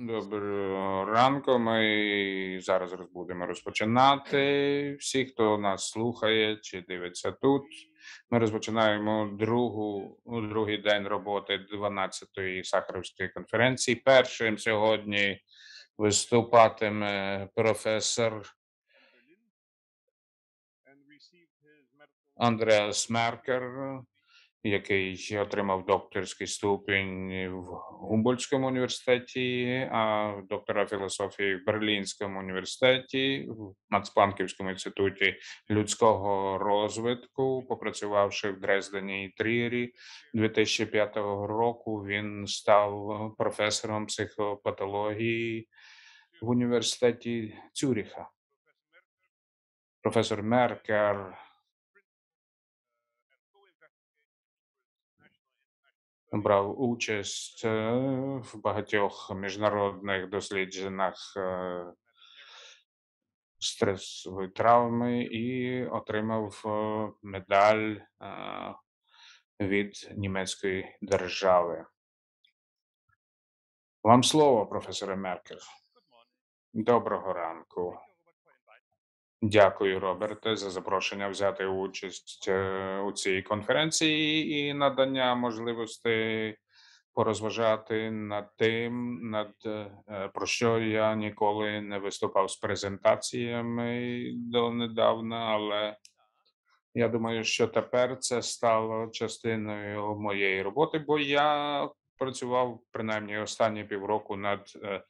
Доброго ранку. Ми зараз будемо розпочинати. Всі, хто нас слухає чи дивиться тут. Ми розпочинаємо другу, другий день роботи 12-ї Сахаровської конференції. Першим сьогодні виступатиме професор Андреас Меркер, який отримав докторський ступінь в Гумбольдтському університеті, а доктора філософії в Берлінському університеті, в Нацпланківському інституті людського розвитку, попрацювавши в Дрездені і Трірі 2005 року, він став професором психопатології в університеті Цюріха. Професор Меркер брав участь е, в багатьох міжнародних дослідженнях е, стресової травми і отримав е, медаль від німецької держави. Вам слово, професоре Меркер. Доброго ранку. Дякую, Роберте, за запрошення взяти участь е, у цій конференції і надання можливості порозважати над тим, над е, про що я ніколи не виступав з презентаціями донедавна, але я думаю, що тепер це стало частиною моєї роботи, бо я працював принаймні останні півроку над е,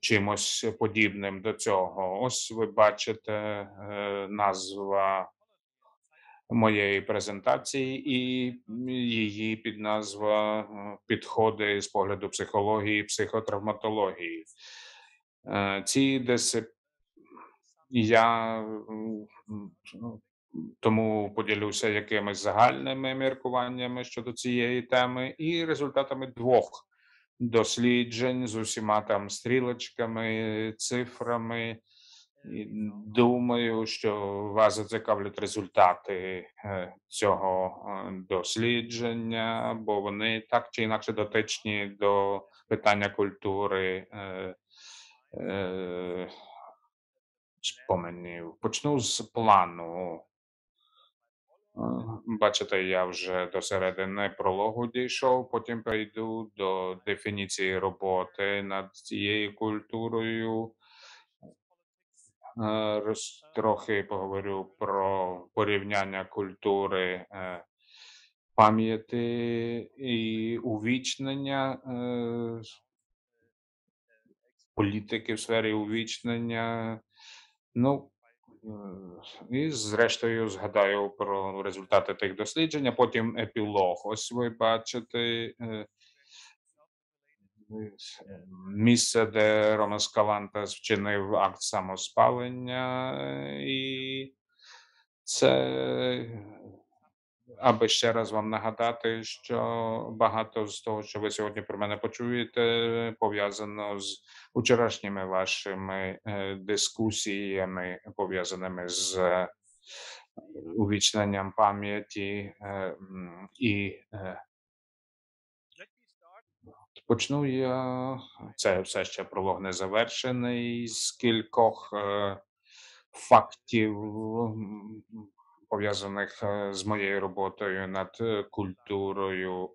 чимось подібним до цього. Ось ви бачите е, назва моєї презентації і її підназва е, підходи з погляду психології, психотравматології. Е, Ці дисципліни я тому поділюся якимись загальними міркуваннями щодо цієї теми і результатами двох досліджень з усіма там стрілочками, цифрами. І Думаю, що вас зацікавлять результати е, цього е, дослідження, бо вони так чи інакше дотичні до питання культури е, е, споменів. Почну з плану. Бачите, я вже до середини прологу дійшов, потім перейду до дефініції роботи над цією культурою. Е, Трохи поговорю про порівняння культури е, пам'яті і увічнення е, політики в сфері увічнення. Ну, і зрештою згадаю про результати тих досліджень, а потім епілог. Ось ви бачите е, е, місце, де Рома Скаланта вчинив акт самоспалення, і це аби ще раз вам нагадати, що багато з того, що ви сьогодні про мене почуєте, пов'язано з вчорашніми вашими е, дискусіями, пов'язаними з е, увічненням пам'яті е, і почну я. Це все ще пролог не завершений з кількох фактів, пов'язаних е, з моєю роботою над е, культурою.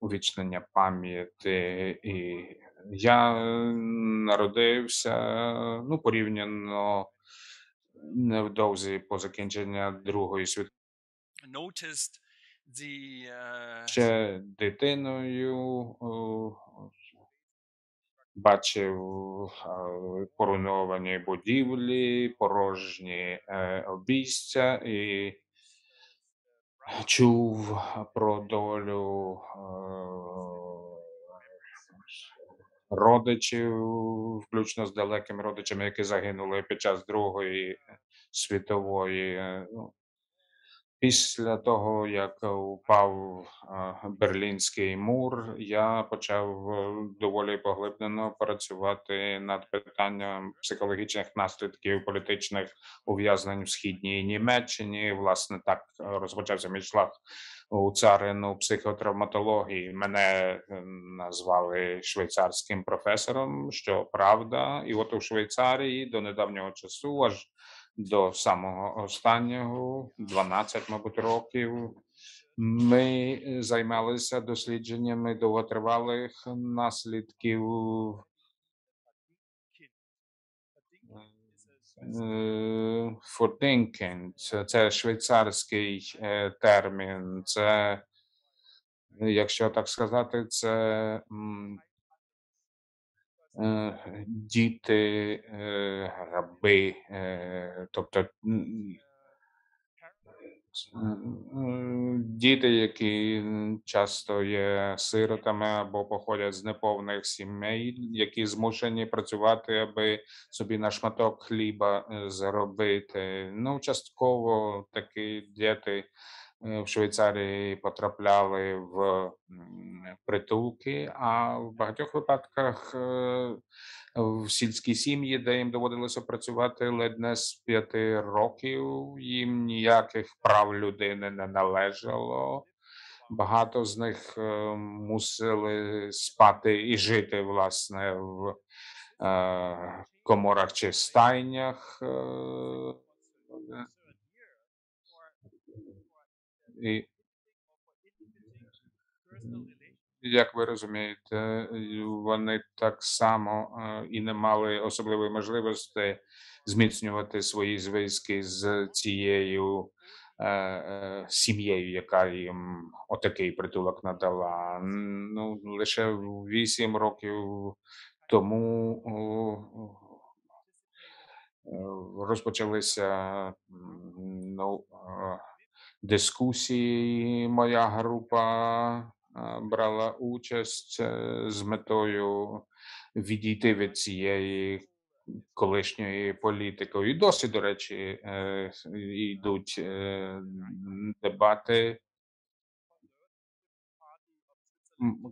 увічнення пам'яті. І я е, народився ну порівняно невдовзі по закінчення Другої світової ще дитиною. Бачив е, поруйновані будівлі, порожні е, обійстя і чув про долю е, родичів, включно з далекими родичами, які загинули під час Другої світової. Ну, після того, як упав е, Берлінський мур, я почав е, доволі поглиблено працювати над питанням психологічних наслідків політичних ув'язнень в східній Німеччині. Власне, так е, розпочався мій шлях у царину психотравматології. Мене е, назвали швейцарським професором, що правда. І от у Швейцарії до недавнього часу, аж до самого останнього, 12, мабуть, років, ми займалися дослідженнями довготривалих наслідків е, це, це швейцарський е, термін. Це, якщо так сказати, це е, діти, е, раби, е, тобто Діти, які часто є сиротами або походять з неповних сімей, які змушені працювати, аби собі на шматок хліба е, заробити. Ну, частково такі діти е, в Швейцарії потрапляли в притулки, а в багатьох випадках е, в сільські сім'ї, де їм доводилося працювати ледь не з п'яти років, їм ніяких прав людини не належало. Багато з них е, мусили спати і жити власне в е, коморах чи стайнях. І Як ви розумієте, вони так само е, і не мали особливої можливості зміцнювати свої зв'язки з цією е, е, сім'єю, яка їм отакий притулок надала. Ну, лише вісім років тому розпочалися ну, дискусії. Моя група е, брала участь е, з метою відійти від цієї колишньої політики. І досі, до речі, е, йдуть дебати.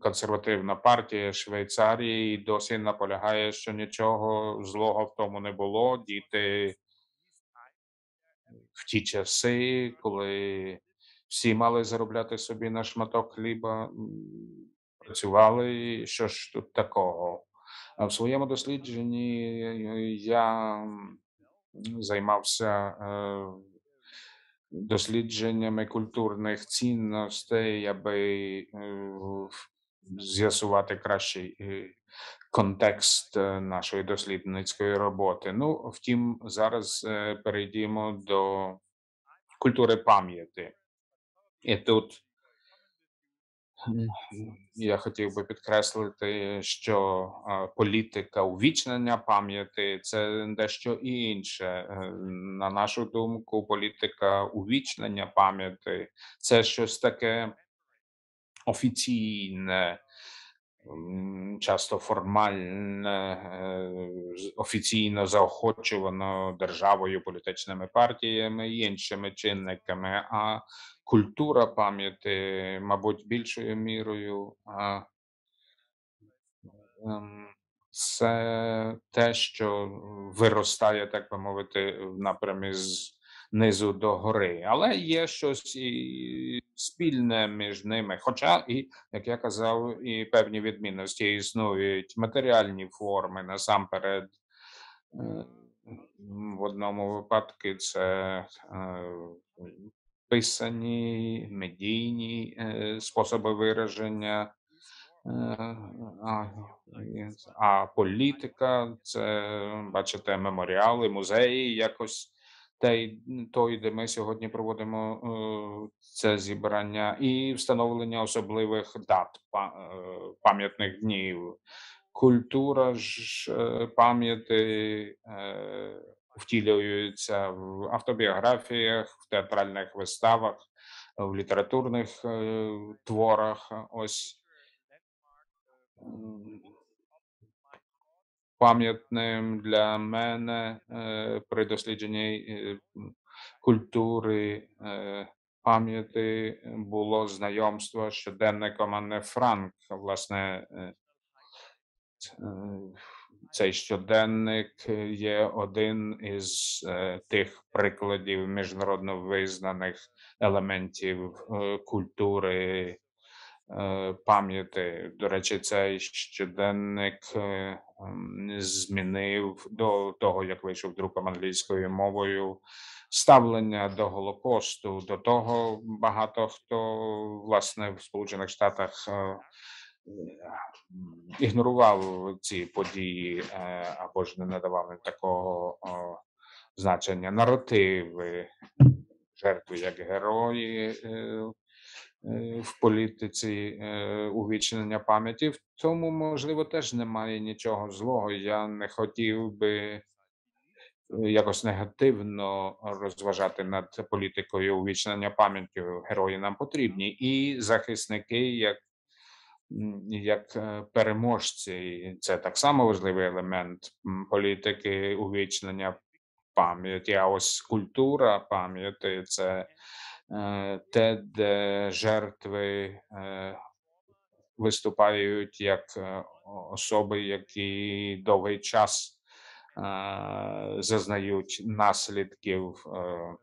Консервативна партія Швейцарії досі наполягає, що нічого злого в тому не було. Діти в ті часи, коли всі мали заробляти собі на шматок хліба, працювали. Що ж тут такого? А в своєму дослідженні я займався е, дослідженнями культурних цінностей, аби е, з'ясувати кращий е, контекст е, нашої дослідницької роботи. Ну, втім, зараз е, перейдімо до культури пам'яті. І тут я хотів би підкреслити, що е, політика увічнення пам'яті це дещо інше. На нашу думку, політика увічнення пам'яті це щось таке офіційне, часто формальне, е, офіційно заохочувано державою, політичними партіями і іншими чинниками. А культура пам'яті, мабуть, більшою мірою. ем, Це те, що виростає, так би мовити, в напрямі з низу до гори, але є щось і спільне між ними. Хоча, і як я казав, і певні відмінності існують матеріальні форми насамперед. Е, В одному випадку це е, писані медійні е, способи вираження. А політика це, бачите, меморіали, музеї, якось той, той, де ми сьогодні проводимо е, це зібрання, і встановлення особливих дат е, пам'ятних днів. Культура ж е, пам'яті втілюється в автобіографіях, в театральних виставах, в літературних творах. Ось пам'ятним для мене е, при дослідженні е, культури е, пам'яті було знайомство з щоденником Анни Франк. Власне, Цей щоденник є один із тих прикладів міжнародно визнаних елементів культури пам'яті. До речі, цей щоденник е, ем, змінив до того, як вийшов друком англійською мовою. Ставлення до Голокосту, до того багато хто власне в Сполучених Штатах е, ігнорував ці події е, або ж не надавав такого значення. Наративи, жертви як герої е, е, в політиці е, увічнення пам'яті. В тому, можливо, теж немає нічого злого. Я не хотів би е, якось негативно розважати над політикою увічнення пам'яті. Герої нам потрібні, і захисники, як як е, переможці, це так само важливий елемент політики увічнення пам'яті. А ось культура пам'яті це е, те, де жертви е, виступають як е, особи, які довгий час е, зазнають наслідків е,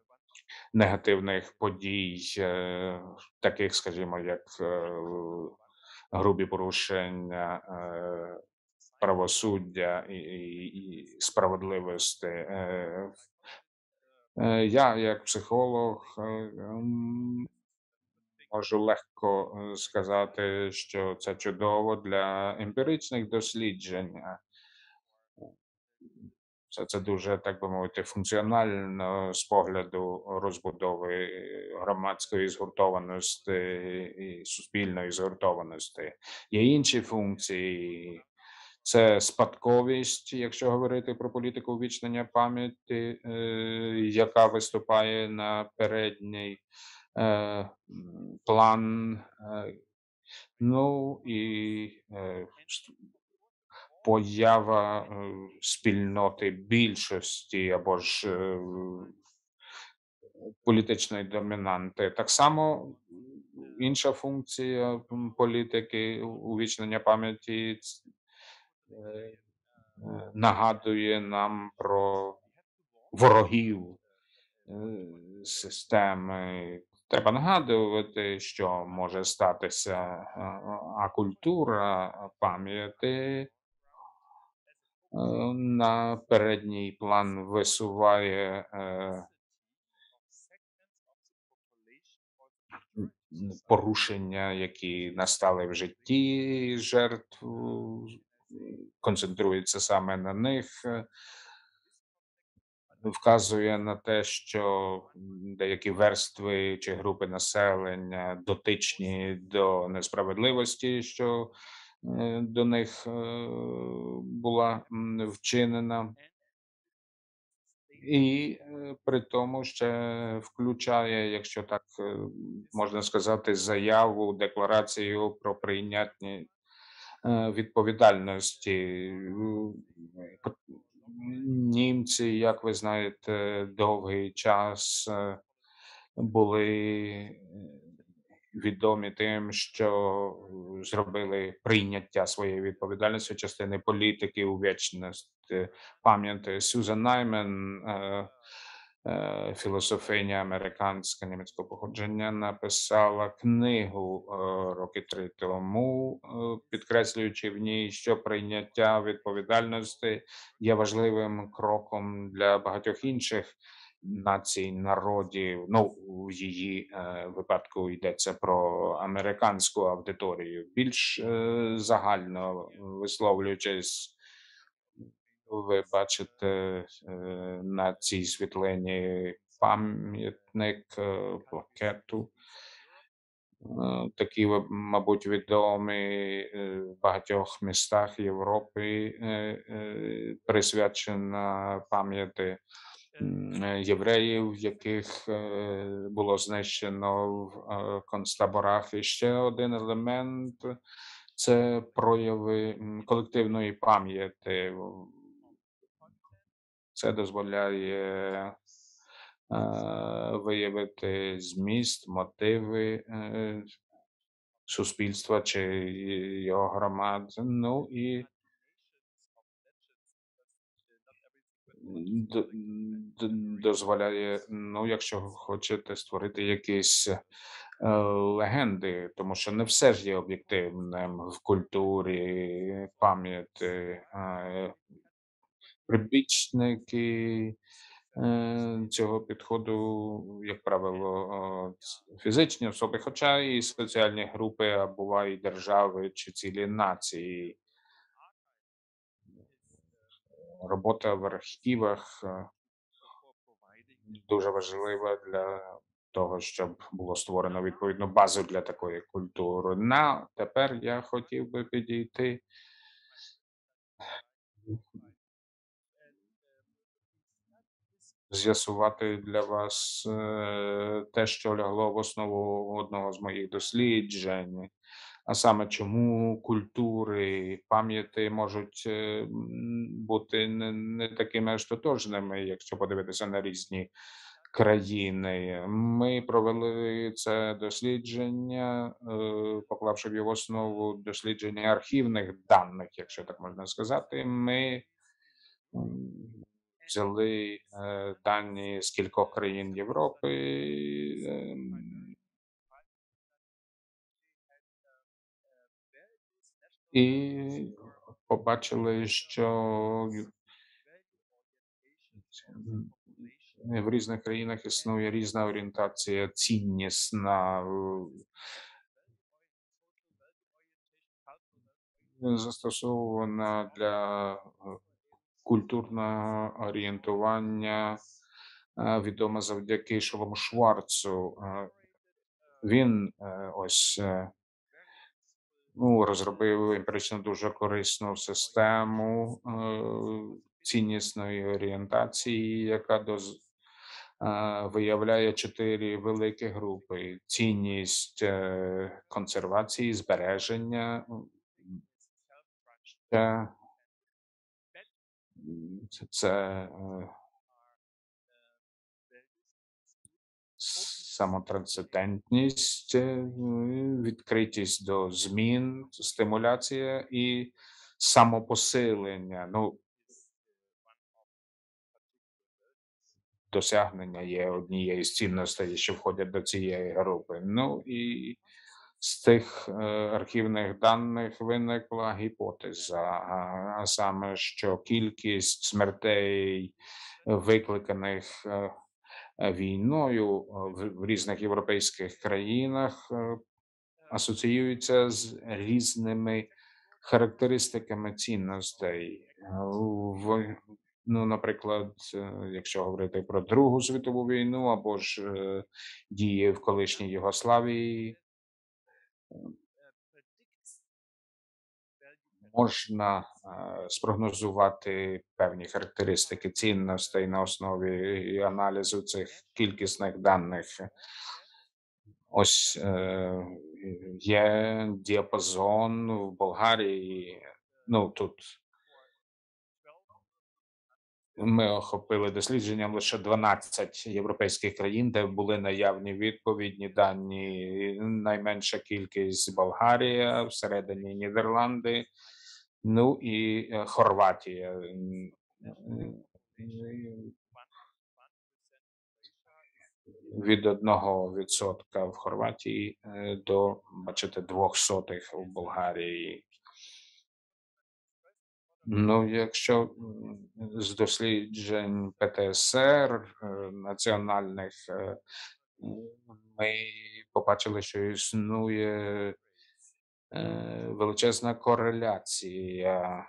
негативних подій, е, таких, скажімо, як е, грубі порушення е, правосуддя і, і, і справедливості. Е, я, як психолог, е, можу легко е, сказати, що це чудово для емпіричних досліджень. Це, це дуже, так би мовити, функціонально з погляду розбудови громадської згуртованості і суспільної згуртованості. Є інші функції. Це спадковість, якщо говорити про політику увічнення пам'яті, е, яка виступає на передній е, план. Е, ну і поява спільноти більшості або ж політичної домінанти. Так само інша функція політики увічнення пам'яті нагадує нам про ворогів е, системи. Треба нагадувати, що може статися, е, а культура пам'яті е, на передній план висуває е, порушення, які настали в житті жертв, концентрується саме на них. е, вказує на те, що деякі верстви чи групи населення дотичні до несправедливості, що е, до них е, була вчинена, і при тому ще включає, якщо так можна сказати, заяву, декларацію про прийняття відповідальності. Німці, як ви знаєте, довгий час е, були е, відомі тим, що е, зробили прийняття своєї відповідальності частини політики у вічності пам'яті. Сюзан Наймен, е, е, філософиня американська німецького походження, написала книгу е, роки три тому, е, підкреслюючи в ній, що прийняття відповідальності є важливим кроком для багатьох інших націй, народів. Ну, в її е, випадку йдеться про американську аудиторію, більш е, загально висловлюючись. Ви бачите е, на цій світлині пам'ятник е, плакету. Е, Такі, мабуть, відомі е, в багатьох містах Європи, е, е, присвячена пам'яті е, євреїв, яких е, було знищено в е, концтаборах. І ще один елемент це прояви колективної пам'яті. Це дозволяє е, виявити зміст, мотиви е, суспільства чи його громад. Ну і дозволяє, ну, якщо хочете створити якісь, е, легенди, тому що не все ж є об'єктивним в культурі, пам'яті, прибічники, е, цього підходу, як правило, фізичні особи, хоча і спеціальні групи, а буває і держави чи цілі нації. Робота в архівах, е дуже важлива для того, щоб було створено відповідну базу для такої культури. На тепер я хотів би підійти з'ясувати для вас, е, те, що лягло в основу одного з моїх досліджень, а саме чому культури, пам'яті можуть, е, бути не такими аж тотожними, якщо подивитися на різні країни. Ми провели це дослідження, е, поклавши в його основу дослідження архівних даних, якщо так можна сказати. Ми, взяли, е, дані з кількох країн Європи, ем і побачили, що в різних країнах існує різна орієнтація ціннісна, в застосована для, е, культурного орієнтування, е, відома завдяки Шолому Шварцу. Е, він, е, ось, ну, розробив емпірично дуже корисну систему, ціннісної орієнтації, яка доз виявляє 4 великі групи: цінність, консервації, збереження, це це, е самотрансцендентність, е, відкритість до змін, стимуляція і самопосилення. Ну досягнення є однією з цінностей, що входять до цієї групи. Ну і з тих, е, архівних даних виникла гіпотеза, а саме, що кількість смертей, викликаних, е, війною, е, в різних європейських країнах, асоціюється з різними характеристиками цінностей. В ну, наприклад, якщо говорити про Другу світову війну або ж, дії в колишній Югославії можна, е, спрогнозувати певні характеристики цінностей на основі аналізу цих кількісних даних. Ось, е, є діапазон в Болгарії. Ну, тут ми охопили дослідженням лише 12 європейських країн, де були наявні відповідні дані. Найменша кількість Болгарія, всередині Нідерланди, ну і, е, Хорватія. Від 1% в Хорватії, е, до, бачите, 0,02 в Болгарії. Ну, якщо, з досліджень ПТСР, е, національних, е, ми побачили, що існує, е, величезна кореляція,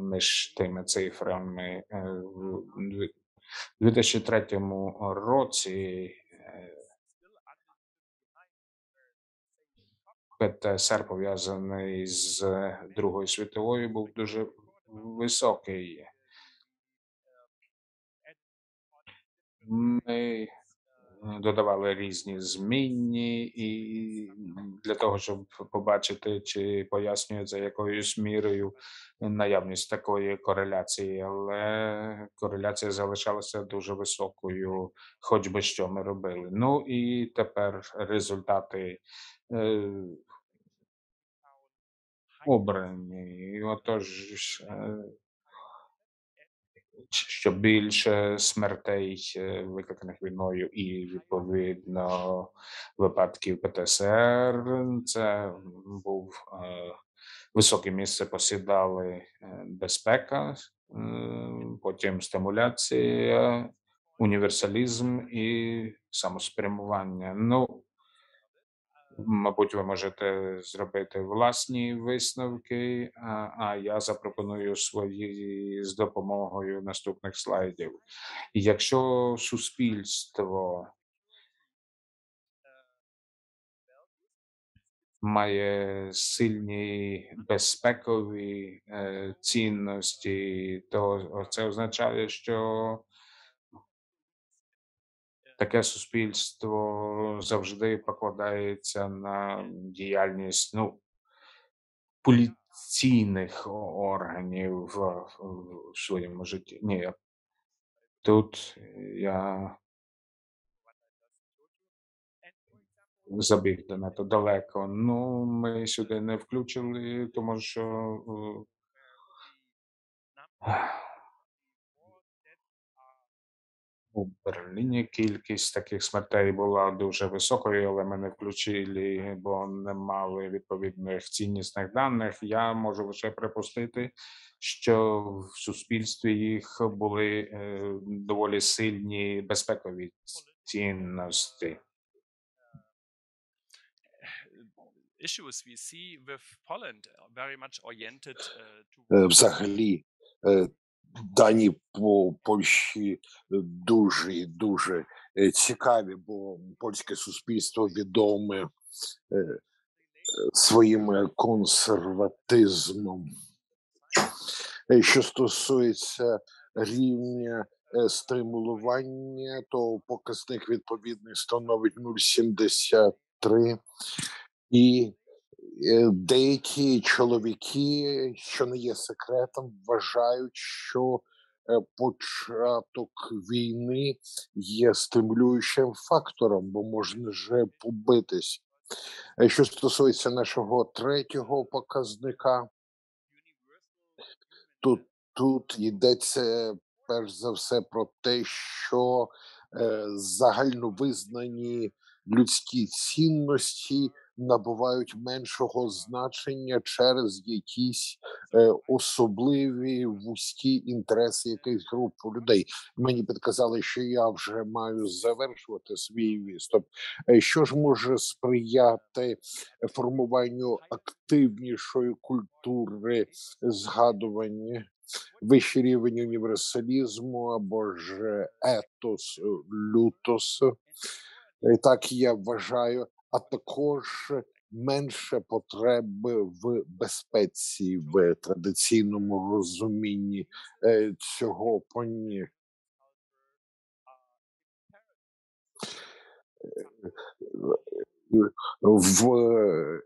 між тими цифрами. В 2003 році, ПТСР, пов'язаний з Другою світовою, був дуже високий. Ми, додавали різні змінні і, для того, щоб побачити, чи пояснює це якоюсь мірою наявність такої кореляції, але кореляція залишалася дуже високою, хоч би що ми робили. Ну і тепер результати, е обрані. І отож, е що більше смертей, е, викликаних війною, і відповідно випадків ПТСР. Це був е, високе місце посідали безпека, потім стимуляція, універсалізм і самоспрямування. Ну, Мабуть, ви можете зробити власні висновки, а, а я запропоную свої з допомогою наступних слайдів. Якщо суспільство має сильні безпекові е, цінності, то це означає, що таке суспільство завжди покладається на діяльність ну, поліційних органів в, в своєму житті. Ні, тут я забіг занадто далеко. Ну, ми сюди не включили, тому що е, у Берліні кількість таких смертей була дуже високою, але ми не включили, бо не мали відповідних ціннісних даних. Я можу лише припустити, що в суспільстві їх були е, доволі сильні безпекові цінності. Е, to Взагалі, е, дані по Польщі е, дуже і дуже е, цікаві, бо польське суспільство відоме е, е, своїм е, консерватизмом. Що стосується рівня стимулювання, то показник відповідний становить 0,73. І деякі чоловіки, що не є секретом, вважають, що е, початок війни є стимулюючим фактором, бо можна же побитись. Е, Що стосується нашого третього показника, тут, тут йдеться перш за все про те, що е, загальновизнані людські цінності набувають меншого значення через якісь е, особливі вузькі інтереси якихось груп людей. Мені підказали, що я вже маю завершувати свій виступ. Е, Що ж може сприяти формуванню активнішої культури згадування? Вищий рівень універсалізму або ж етос, лютос. Е, Так я вважаю, а також менше потреби в безпеці в традиційному розумінні е, цього поняття. В е,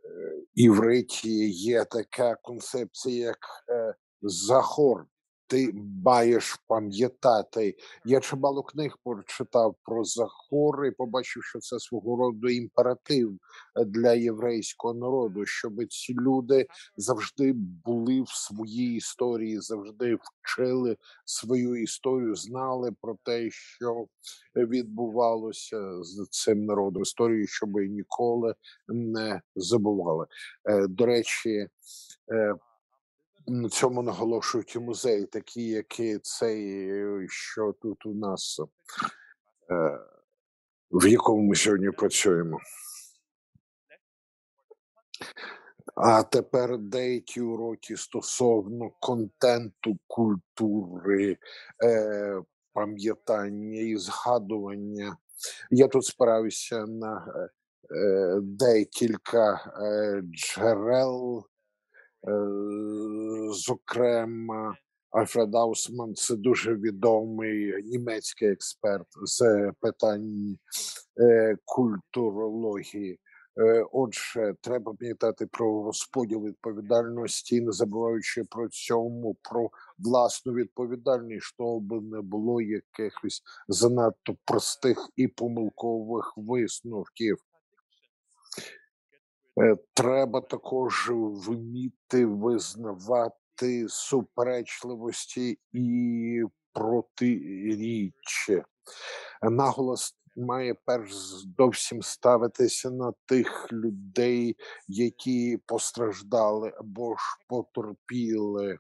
івриті є така концепція, як е, захор. Ти маєш пам'ятати. Я чимало книг прочитав про захор і побачив, що це свого роду імператив е, для єврейського народу, щоб ці люди завжди були в своїй історії, завжди вчили свою історію, знали про те, що відбувалося з цим народом, історію, щоб ніколи не забували. Е, До речі, е, на цьому наголошують і музеї, такі, як і цей, е, що тут у нас, е, в якому ми сьогодні працюємо. А тепер деякі уроки стосовно контенту культури, е, пам'ятання і згадування. Я тут спирався на е, е, декілька е, джерел, зокрема, Альфред Аусман це дуже відомий німецький експерт з питань е, культурології. Е, Отже, треба пам'ятати про розподіл відповідальності, не забуваючи про цьому про власну відповідальність, щоб не було якихось занадто простих і помилкових висновків. Е, Треба також вміти визнавати суперечливості і протиріччя. Наголос має перш зовсім ставитися на тих людей, які постраждали або ж потерпіли.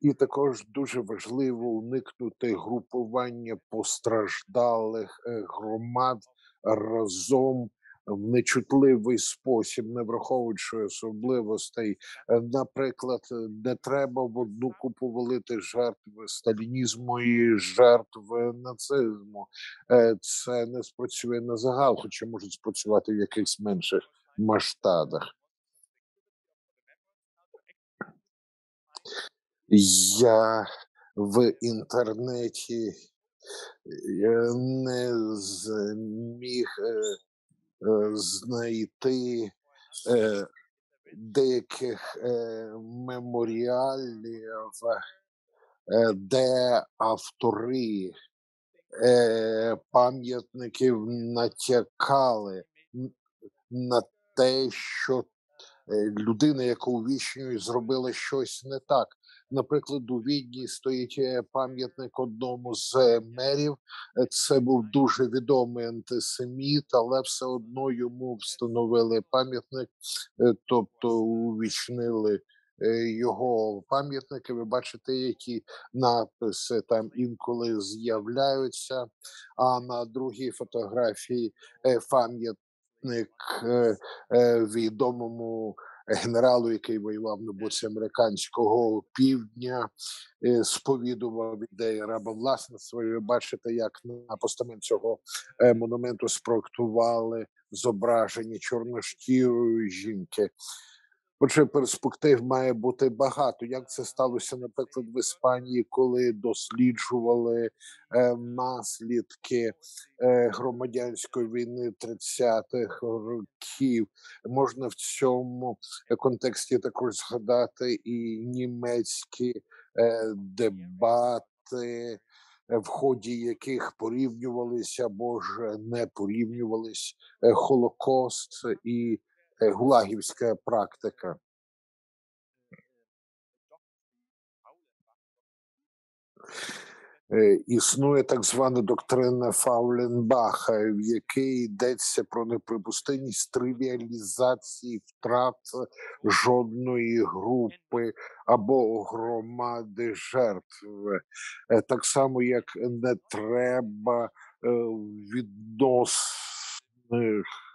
І також дуже важливо уникнути групування постраждалих е, громад разом в нечутливий спосіб, не враховуючи особливостей. Е, Наприклад, е, не треба в одну купу валити жертви сталінізму і жертви нацизму. Е, Це не спрацює на загал, хоча може спрацювати в якихось менших масштабах. Я в інтернеті не зміг знайти е, деяких е, меморіалів, е, де автори е, пам'ятників натякали на те, що е, людина, яка увічнює, зробила щось не так. Наприклад, у Відні стоїть е, пам'ятник одному з е, мерів. Е, Це був дуже відомий антисеміт, але все одно йому встановили пам'ятник, тобто увічнили його пам'ятники. Ви бачите, які надписи там інколи з'являються. А на другій фотографії пам'ятник відомому генералу, який воював на боці американського півдня, е, сповідував ідеї рабовласництва. Ви бачите, як на постамент цього е, монументу спроектували зображення чорношкірої жінки. Отже, перспектив має бути багато. Як це сталося, наприклад, в Іспанії, коли досліджували е, наслідки е, громадянської війни 30-х років. Можна в цьому контексті також згадати і німецькі е, дебати, в ході яких порівнювалися або ж не порівнювались е, Холокост і гулагівська практика. Е, Існує так звана доктрина Фауленбаха, в якій йдеться про неприпустимість тривіалізації втрат жодної групи або громади жертв, Е, так само як не треба е, відносних е,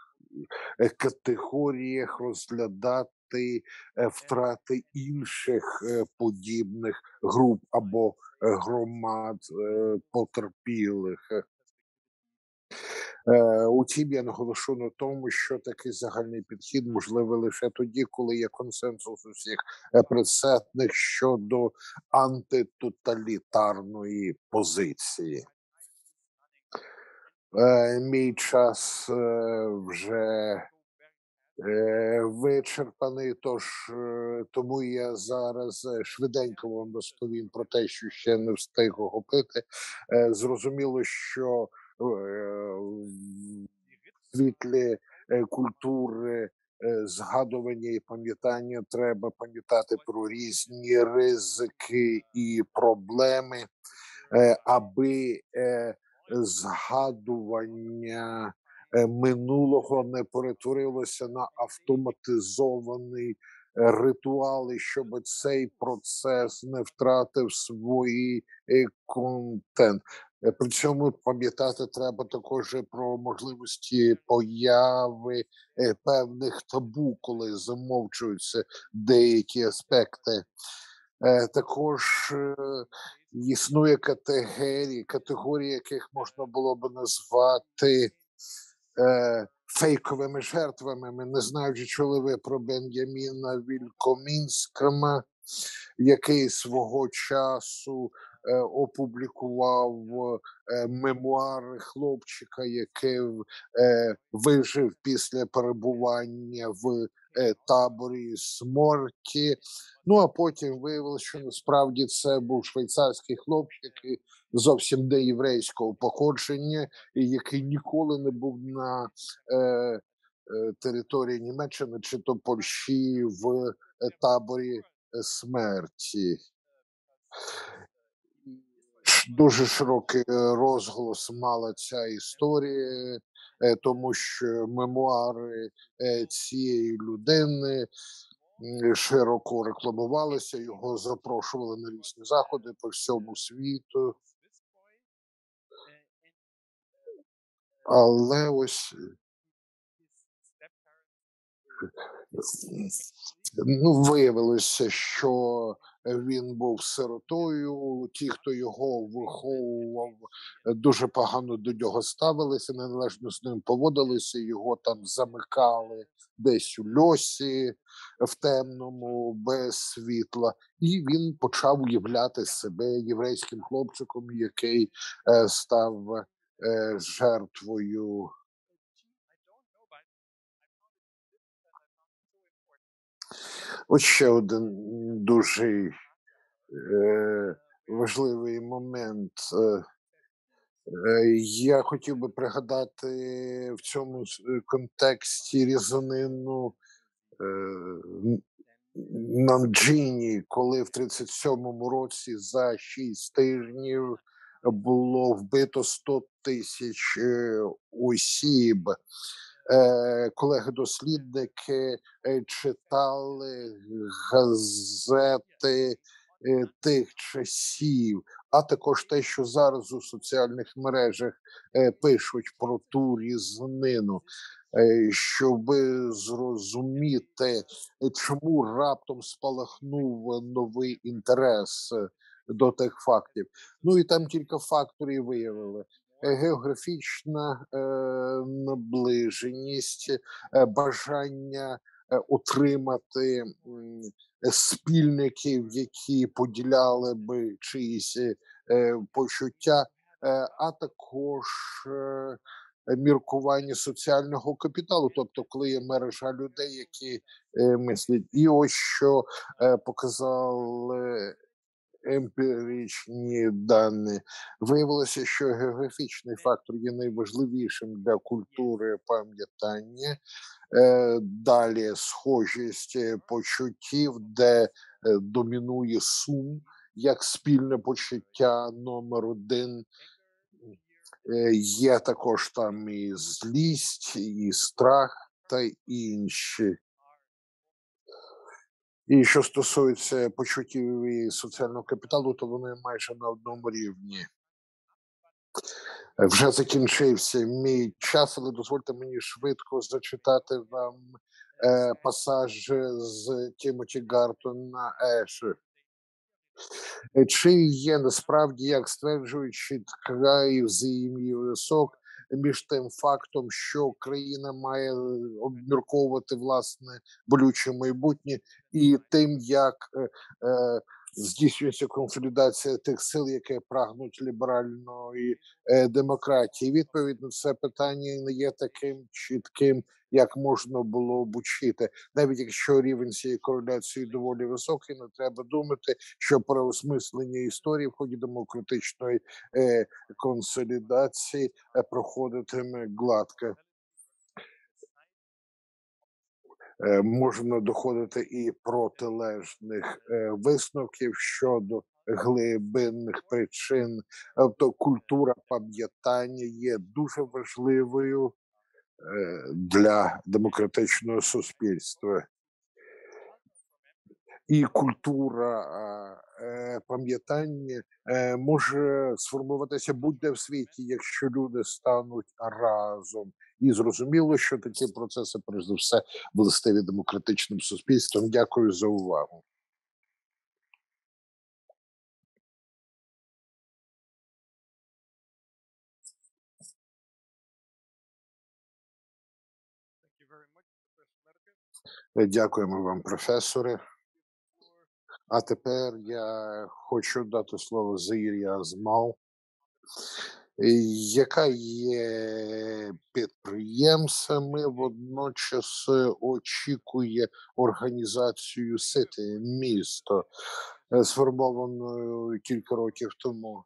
категоріях розглядати е, втрати інших е, подібних груп або е, громад е, потерпілих. Е, Утім, я наголошу на тому, що такий загальний підхід можливий лише тоді, коли є консенсус усіх е, присутних щодо антитоталітарної позиції. Е, Мій час е, вже е, вичерпаний, тож тому я зараз швиденько вам розповім про те, що ще не встиг охопити. Зрозуміло, що світлі культури згадування і пам'ятання треба пам'ятати про різні ризики і проблеми, аби згадування е, минулого не перетворилося на автоматизований е, ритуал, і щоб цей процес не втратив свій е, контент. При цьому пам'ятати треба також про можливості появи певних табу, коли замовчуються деякі аспекти. Також існує категорії, категорії, яких можна було б назвати е, фейковими жертвами. Ми не знаю, чи чули ви про Бен'яміна Вількомінського, який свого часу е, опублікував е, мемуари хлопчика, який е, вижив після перебування в таборі смерті. Ну а потім виявилося, що насправді це був швейцарський хлопчик і зовсім не єврейського походження, і який ніколи не був на е, е, території Німеччини чи то Польщі в е, таборі е, смерті. дуже широкий е, розголос мала ця історія, е, тому що мемуари е, цієї людини широко рекламувалися, його запрошували на різні заходи по всьому світу. Але ось ну, виявилося, що він був сиротою. Ті, хто його виховував, дуже погано до нього ставилися, неналежно з ним поводилися. Його там замикали десь у льосі в темному, без світла, і він почав уявляти себе єврейським хлопчиком, який е, став е, жертвою Ось ще один дуже е, важливий момент. Е, е, я хотів би пригадати в цьому е, контексті різанину е, Нанджині, коли в 37-му році за 6 тижнів було вбито 100 тисяч осіб колеги-дослідники е, читали газети е, тих часів, а також те, що зараз у соціальних мережах е, пишуть про ту різнину, е, щоб зрозуміти, е, чому раптом спалахнув новий інтерес е, до тих фактів. Ну і там кілька факторів виявили е, географічна е, наближеність, е, бажання е, отримати спільників, які поділяли би чиїсь почуття, а також міркування соціального капіталу, тобто, коли є мережа людей, які мислять, і ось що показали емпіричні дані. Виявилося, що географічний фактор є найважливішим для культури пам'ятання. Е, Далі схожість е, почуттів, де е, домінує сум як спільне почуття номер один. Є також там і злість, і страх та інші. І що стосується почуттів і соціального капіталу, то вони майже на одному рівні. Вже закінчився мій час, але дозвольте мені швидко зачитати вам е, пасаж з Тімоті Гартона Еші. Е, Чи є насправді, як стверджують, чітка взаємовисок між тим фактом, що країна має обмірковувати власне болюче майбутнє, і тим, як е, е, здійснюється консолідація тих сил, які прагнуть ліберальної е, демократії. Відповідь на це питання не є таким чітким, як можна було б учити. Навіть якщо рівень цієї кореляції доволі високий, не треба думати, що переосмислення історії в ході демократичної е, консолідації е, проходитиме гладко. Е, можна доходити і протилежних е, висновків щодо глибинних причин. Тобто культура пам'ятання є дуже важливою е, для демократичного суспільства. І культура е, пам'ятання е, може сформуватися будь-де в світі, якщо люди стануть разом. І зрозуміло, що такі процеси, перш за все, властиві демократичним суспільствам. Дякую за увагу. Дякуємо вам, професоре. А тепер я хочу дати слово Заїрі Азмал, е, яка є підприємцем, і водночас е, очікує організацію Сити місто, е, сформованою кілька років тому.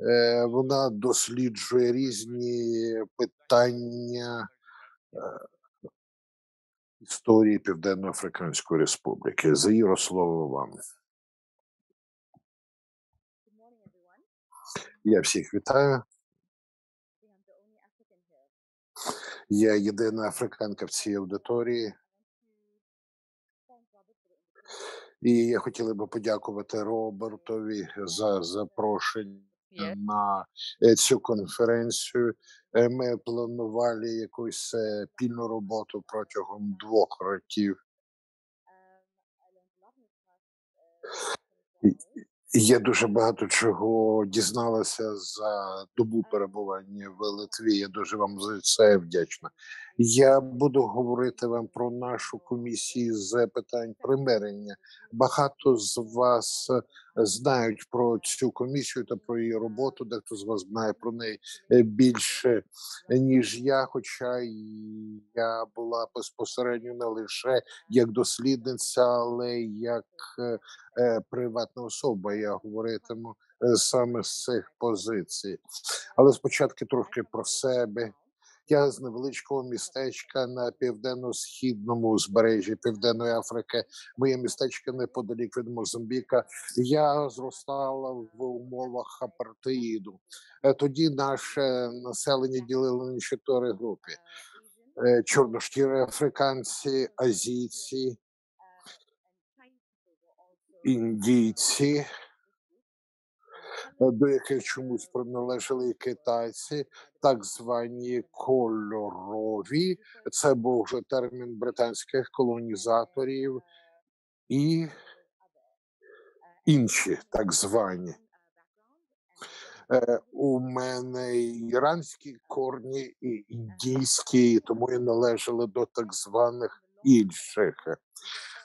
Е, Вона досліджує різні питання е, історії Південно-Африканської Республіки. Заїро, слово вам. Я всіх вітаю. Я єдина африканка в цій аудиторії. І я хотіла би подякувати Робертові за запрошення на цю конференцію. Е, Ми планували якусь е, пільну роботу протягом двох років. Я дуже багато чого дізналася за добу перебування в Литві. Я дуже вам за це вдячна. Я буду говорити вам про нашу комісію з питань примирення. Багато з вас е, знають про цю комісію та про її роботу. Дехто з вас знає про неї е, більше ніж я. Хоча я була безпосередньо не лише як дослідниця, але як е, е, приватна особа. Я говоритиму е, саме з цих позицій. Але спочатку трошки про себе. Я з невеличкого містечка на південно-східному узбережжі Південної Африки. Моє містечко неподалік від Мозамбіка. Я зростала в умовах апартеїду. Е, Тоді наше населення ділили на чотири групи: Е, чорношкірі африканці, азійці, індійці, е, до яких чомусь приналежали і китайці, так звані кольорові. Це був вже термін британських колонізаторів і інші так звані. Е, У мене іранські корні і індійські, тому і належали до так званих інших.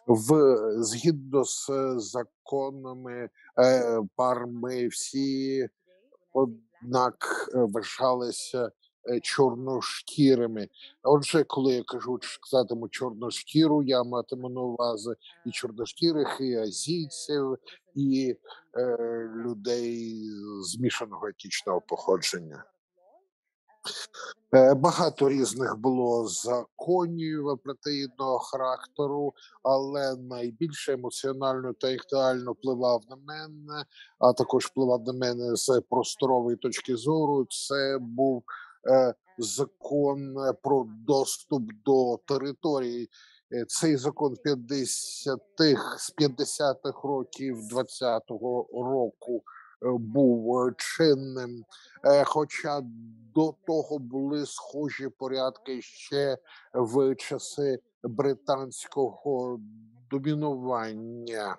В згідно з законами е, пар ми всі однак е, вважалися е, чорношкірими. Отже, коли я кажу казатиму чорношкіру, я матиму на увазі і чорношкірих, і азійців, і е, людей змішаного етнічного походження. Е, Багато різних було законів апартеїдного характеру, але найбільше емоціонально та інтелектуально впливав на мене, а також впливав на мене з просторової точки зору. Це був е, закон е, про доступ до території. Е, Цей закон 50-х, з 50-х років 20-го року е, був е, чинним. Е, Хоча до того були схожі порядки ще в часи британського домінування.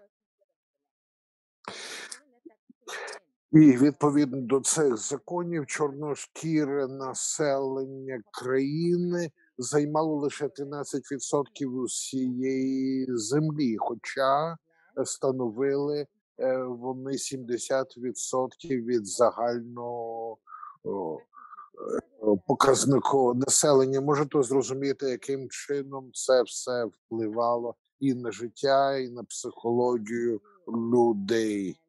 І відповідно до цих законів чорношкіре населення країни займало лише 13% усієї землі, хоча становили е, вони 70% від загального е, показнику населення. Можете зрозуміти, яким чином це все впливало і на життя, і на психологію людей.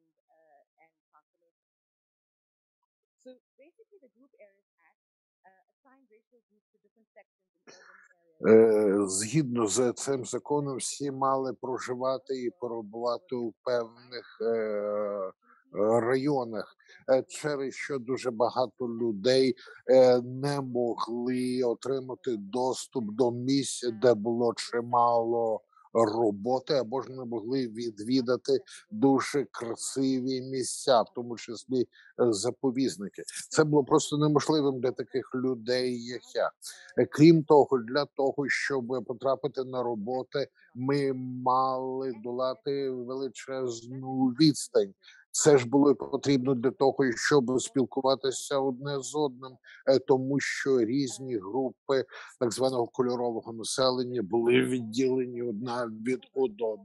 Згідно з цим законом, всі мали проживати і перебувати у певних е, е, районах, е, через що дуже багато людей е, не могли отримати доступ до місць, де було чимало роботи, або ж не могли відвідати дуже красиві місця, в тому числі е, заповізники. Це було просто неможливим для таких людей, як я. Е, Крім того, для того, щоб потрапити на роботи, ми мали долати величезну відстань. Це ж було потрібно для того, щоб спілкуватися одне з одним, е, тому що різні групи так званого кольорового населення були відділені одна від одного.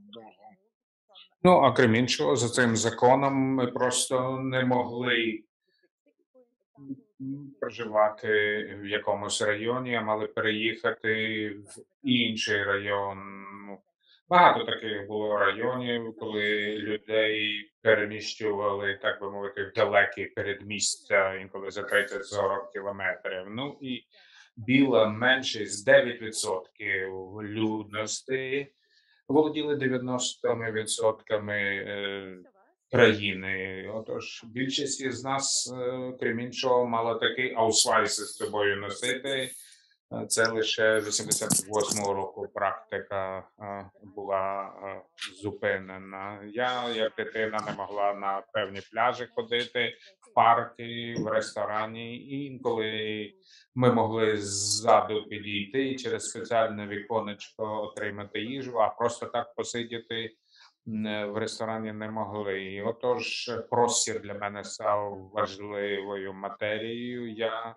Ну, а крім іншого, за цим законом ми просто не могли проживати в якомусь районі, а мали переїхати в інший район. Багато таких було районів, коли людей переміщували, так би мовити, в далекі передмістя, інколи за 30-40 кілометрів. Ну і біла меншість 9% людності володіли 90% е, країни. Отож, більшість із нас, е, крім іншого, мала такий аусвайс з собою носити. Е, Це лише 88-го року практика е, була е, зупинена. Я, як дитина, не могла на певні пляжі ходити, в парки, в ресторані. Інколи ми могли ззаду підійти і через спеціальне віконечко отримати їжу, а просто так посидіти в ресторані не могли. І отож, простір для мене став важливою матерією. Я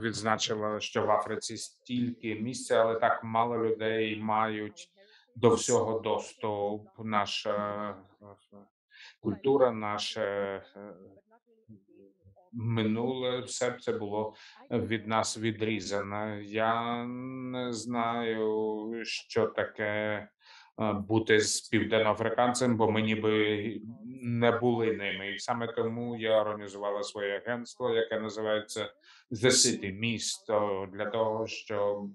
відзначила, що в Африці стільки місця, але так мало людей мають до всього доступ. Наша е, культура, наше е, минуле, все це було від нас відрізане. Я не знаю, що таке е, бути з південноафриканцем, бо ми ніби не були ними. І саме тому я організувала своє агентство, яке називається The City, місто, для того, щоб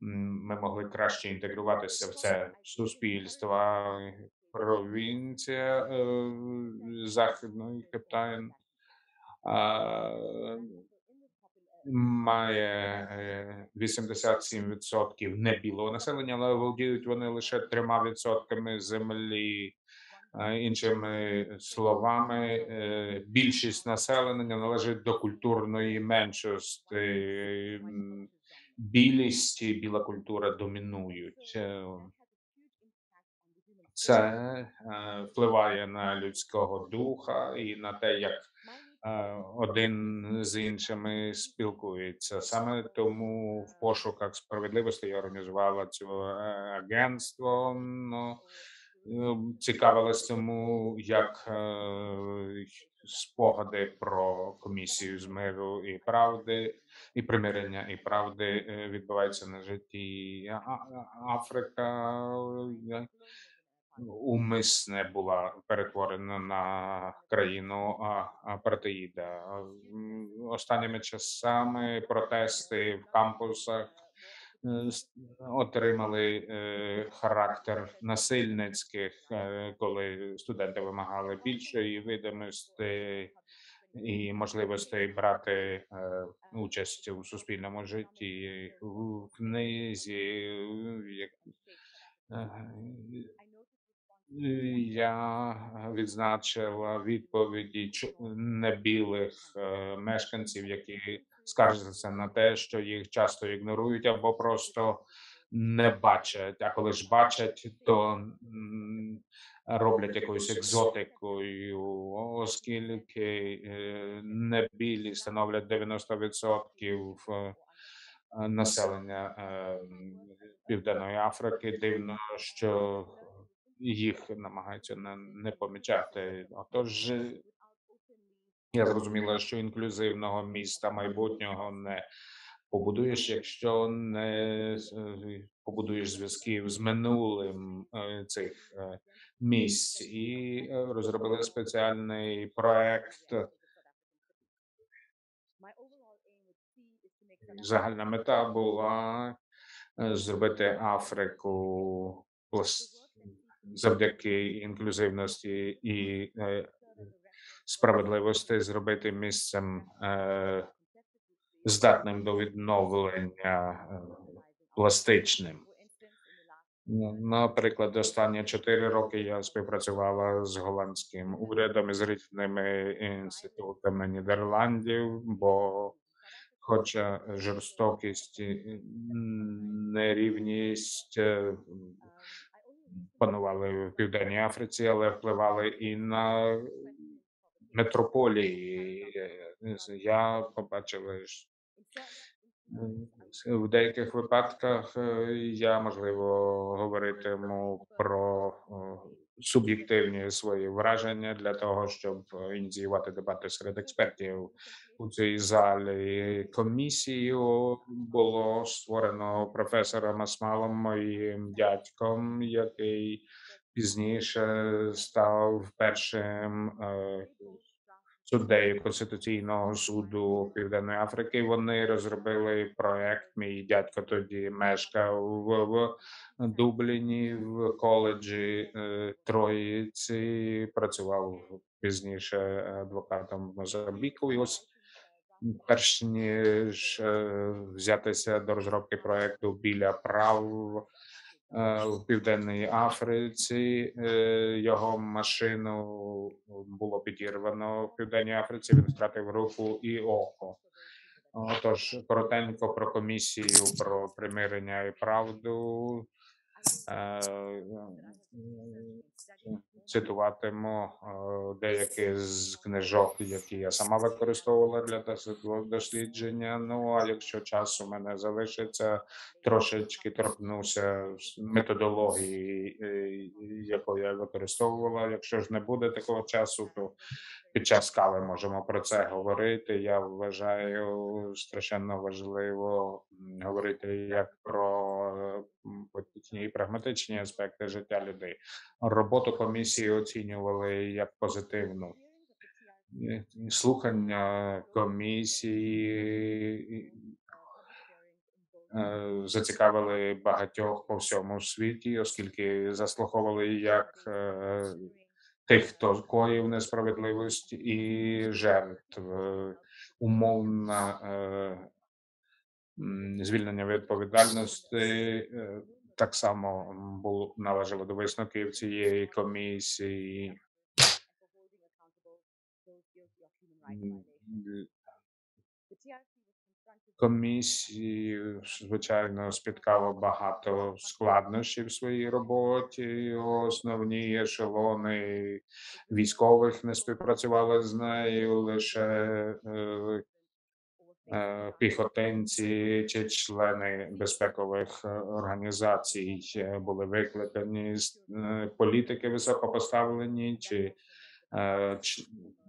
ми могли краще інтегруватися в це суспільство. Провінція е, Західної Китаю а, має е, 87% небілого населення, але володіють вони лише трьома відсотками землі. Іншими словами, е, більшість населення належить до культурної меншості. Білість і біла культура домінують. Е, Це е, впливає на людського духа і на те, як е, один з іншими спілкується. Саме тому в пошуках справедливості я організувала цю е, агентство. Ну, е, цікавилась тому, як е, спогади про комісію з миру і правди, і примирення і правди відбуваються на житті. Африка умисне була перетворена на країну апартеїда. Останніми часами протести в кампусах е, отримали е, характер насильницьких, е, коли студенти вимагали більшої видимості і можливостей брати участь у суспільному житті в книзі, як я відзначила відповіді небілих е, мешканців, які скаржаться на те, що їх часто ігнорують або просто не бачать. А коли ж бачать, то роблять якоюсь екзотикою, оскільки е, небілі становлять 90% е, населення е, Південної Африки. Дивно, що їх намагаються не, не помічати. Отож, я зрозуміла, що інклюзивного міста майбутнього не побудуєш, якщо не побудуєш зв'язків з минулим е, цих е, місць, і е, розробили спеціальний проект. Загальна мета була зробити Африку плас- завдяки інклюзивності і е, справедливості зробити місцем е, здатним до відновлення е, пластичним. Ну, Наприклад, останні чотири роки я співпрацювала з голландським урядом і з різними інститутами Нідерландів, бо хоча жорстокість, нерівність панували в Південній Африці, але впливали і на метрополії. Е, Я побачив, що в деяких випадках е, я можливо говоритиму про суб'єктивні свої враження для того, щоб е, ініціювати дебати серед експертів. У цій залі. Комісію було створено професором Асмалом, моїм дядьком, який пізніше став першим е, суддею Конституційного суду Південної Африки. Вони розробили проект. Мій дядько тоді мешкав в, Дубліні в коледжі е, Троїці, працював пізніше адвокатом в Мозамбіку. І ось перш ніж е, взятися до розробки проекту біля прав в Південній Африці. е, Його машину було підірвано в Південній Африці. Він втратив руку і око. Отож, коротенько про комісію про примирення і правду. Цитуватиму е, деякі з книжок, які я сама використовувала для дос- дослідження. Ну а якщо час у мене залишиться, трошечки торкнуся методології, е, яку я використовувала. Якщо ж не буде такого часу, то під час кави можемо про це говорити. Я вважаю страшенно важливо говорити як про політичні і прагматичні аспекти життя людей. Роботу комісії оцінювали як позитивну. Слухання комісії е, зацікавили багатьох по всьому світі, оскільки заслуховували як е, тих, хто коїв несправедливість і жертв. Умовна е, звільнення від відповідальності е, так само було належало до висновків цієї комісії. Комісії, звичайно, спіткало багато складнощів в своїй роботі. Основні ешелони військових не співпрацювали з нею лише е, піхотинці чи члени безпекових е, організацій е, були викликані з е, політики високопоставлені чи е,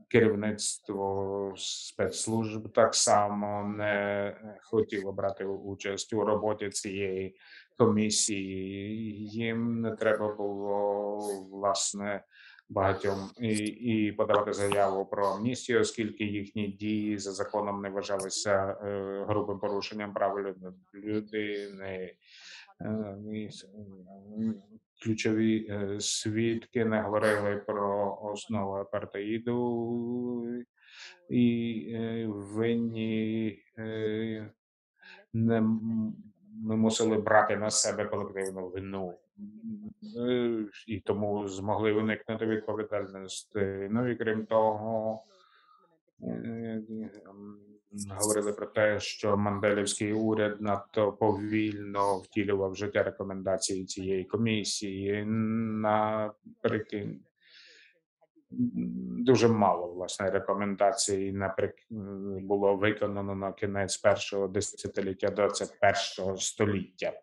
керівництво спецслужб так само не хотіло брати участь у роботі цієї комісії. Їм не треба було власне багатьом і, і подавати заяву про амністію, оскільки їхні дії за законом не вважалися е, грубим порушенням прав люд- людини. Е, Ключові е, свідки не говорили про основи апартеїду і е, винні е, не, м- не мусили брати на себе колективну вину. І тому змогли уникнути відповідальності. Ну і крім того, е, говорили про те, що Манделівський уряд надто повільно втілював життя рекомендації цієї комісії. Наприкін дуже мало власне рекомендацій наприк... було виконано на кінець першого десятиліття 21 століття.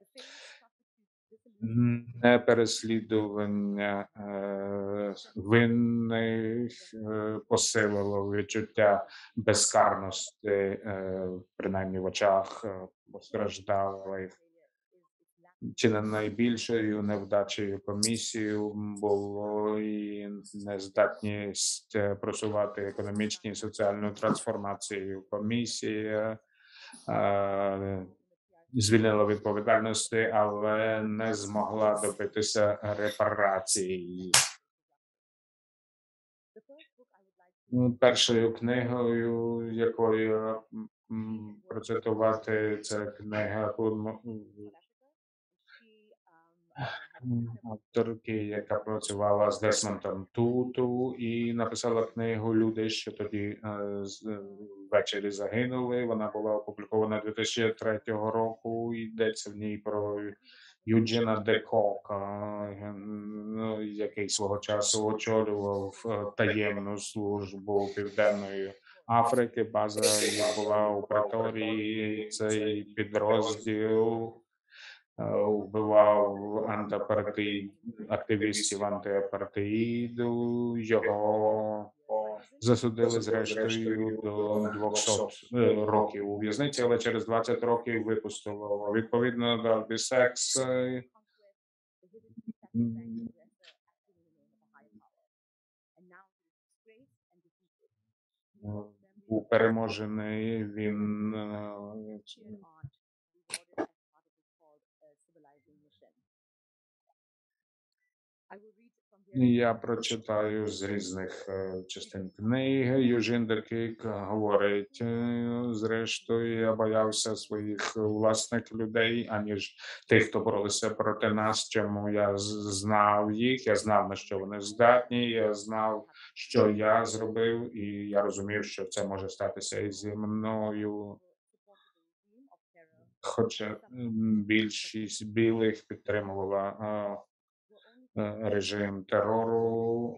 Не переслідування е, винних е, посилило відчуття безкарності, е, принаймні в очах постраждалих. Чи не найбільшою невдачею комісії було і нездатність просувати економічну і соціальну трансформацію. Комісія е, звільнила відповідальності, але не змогла добитися репарації. Ну, Першою книгою, якою процитувати, це книга авторки, яка працювала з Десмонтом Туту і написала книгу Люди, що тоді е, е, ввечері загинули. Вона була опублікована 2003 року. Йдеться в ній про Юджина Декока, ну, який свого часу очолював е, таємну службу Південної Африки. База була у Преторії. Цей підрозділ вбивав антиапартеїд, активістів антиапартеїду. Його засудили зрештою до 200 е, років у в'язниці, але через 20 років випустило. Відповідно до Альбісекс, е, був переможений. Він Я прочитаю з різних е, частин книги. Юджин де Кок говорить, е, зрештою, я боявся своїх власних людей, аніж тих, хто боролися проти нас. Чому я знав їх? Я знав на що вони здатні. Я знав, що я зробив, і я розумів, що це може статися і зі мною. Хоча більшість білих підтримувала е, режим терору.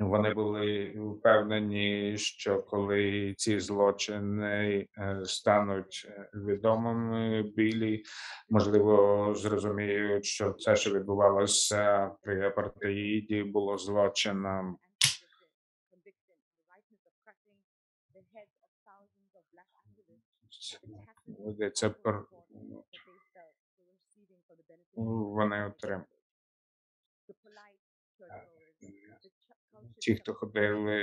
Вони були впевнені, що коли ці злочини е, стануть е, відомими, білі можливо зрозуміють, що це, що відбувалося при апартеїді, було злочином. Йдеться про вони отримали. Ті, хто ходили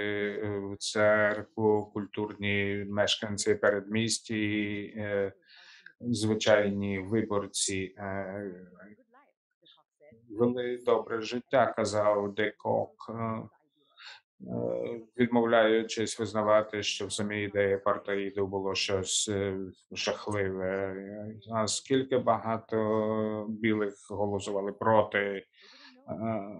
е, в церкву, культурні мешканці передмісті, е, звичайні виборці е, вели добре життя, казав Декок, е, е, відмовляючись визнавати, що в самій ідеї апартеїду було щось е, жахливе. А скільки багато білих голосували проти е,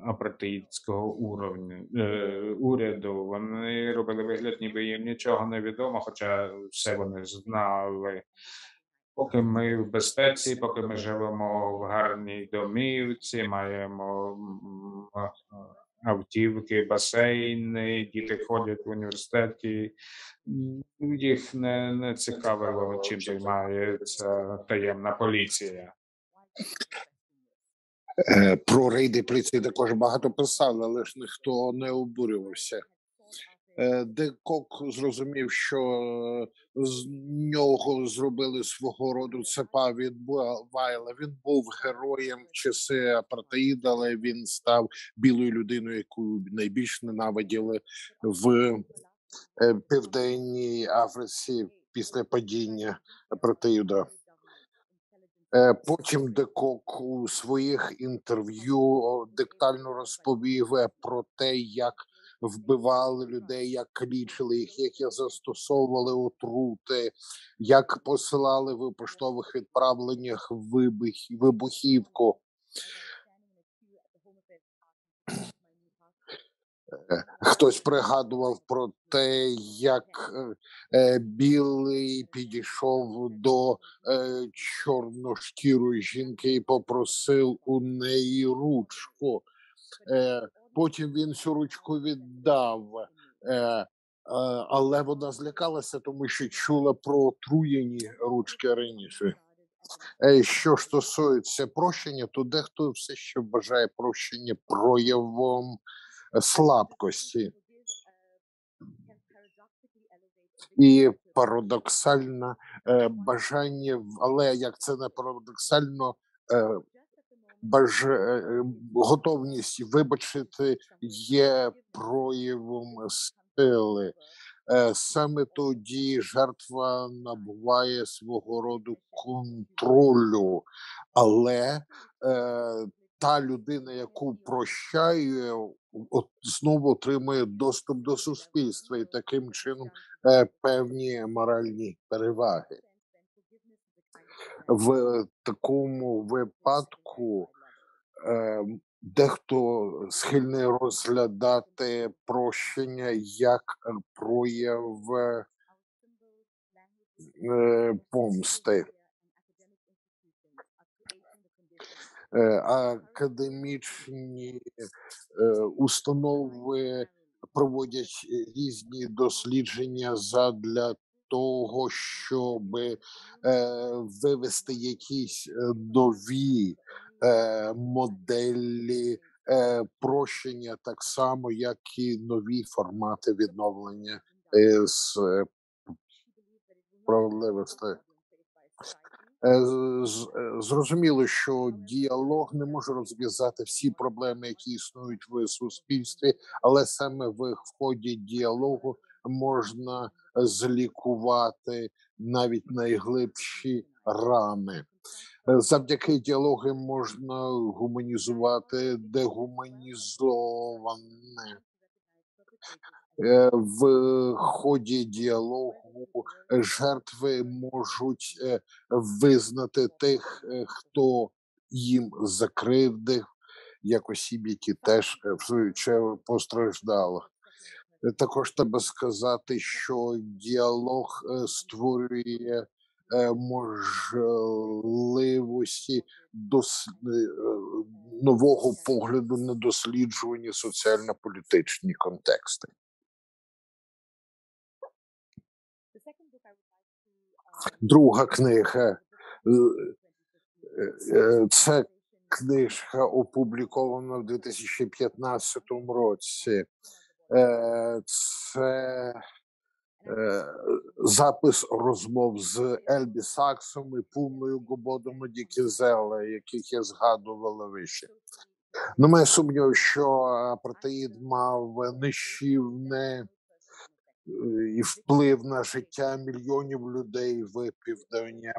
апартеїдського уровня е, уряду. Вони робили вигляд, ніби їм нічого не відомо, хоча все вони знали. Поки ми в безпеці, поки ми живемо в гарній домівці, маємо автівки, басейни, діти ходять в університеті. Їх не, не цікавило, чим займається таємна поліція. Е, Про рейди поліції також багато писали, але ж ніхто не обурювався. Е, Де Кок зрозумів, що е, з нього зробили свого роду цепа від Вайла. Він був героєм в часи апартеїду, але він став білою людиною, яку найбільш ненавиділи в е, південній Африці після падіння апартеїду. Е, Потім Декок у своїх інтерв'ю детально розповів про те, як вбивали людей, як калічили їх, як застосовували отрути, як посилали в поштових відправленнях вибух, вибухівку. Е, Хтось пригадував про те, як е, е, білий підійшов до е, чорношкірої жінки і попросив у неї ручку. Е, потім він цю ручку віддав, е, е, але вона злякалася, тому що чула про отруєні ручки раніше. Е, Що ж стосується прощення, то дехто все ще вважає прощення проявом слабкості. і парадоксальне бажання, але як це не парадоксально, баж, е, готовність вибачити є проявом сили. Е, Саме тоді жертва набуває свого роду контролю, але е, та людина, яку прощає, от, знову отримує доступ до суспільства і таким чином е, певні моральні переваги. В такому випадку е, дехто схильний розглядати прощення як е, прояв е, помсти. Е, Академічні е, установи проводять різні дослідження задля того, щоб е, вивести якісь е, нові е, моделі е, прощення, так само як і нові формати відновлення е, з е, Зрозуміло, що діалог не може розв'язати всі проблеми, які існують в суспільстві, але саме в ході діалогу можна злікувати навіть найглибші рани. Е, Завдяки діалогу можна гуманізувати дегуманізоване. Е, В ході діалогу жертви можуть е, визнати тих, хто їм закривдив, як осіб, які теж в свою чергу постраждали. Також треба сказати, що діалог створює можливості дос... е, нового погляду на досліджувані соціально-політичні контексти. Uh, Друга книга е, е, це книжка опублікована в 2015 році. Е, Це е, запис розмов з Ельбі Саксом і Пумою Гободом Дікізела, яких я згадувала вище. Немає сумніву, що апартеїд мав нищівне е, і вплив на життя мільйонів людей в південній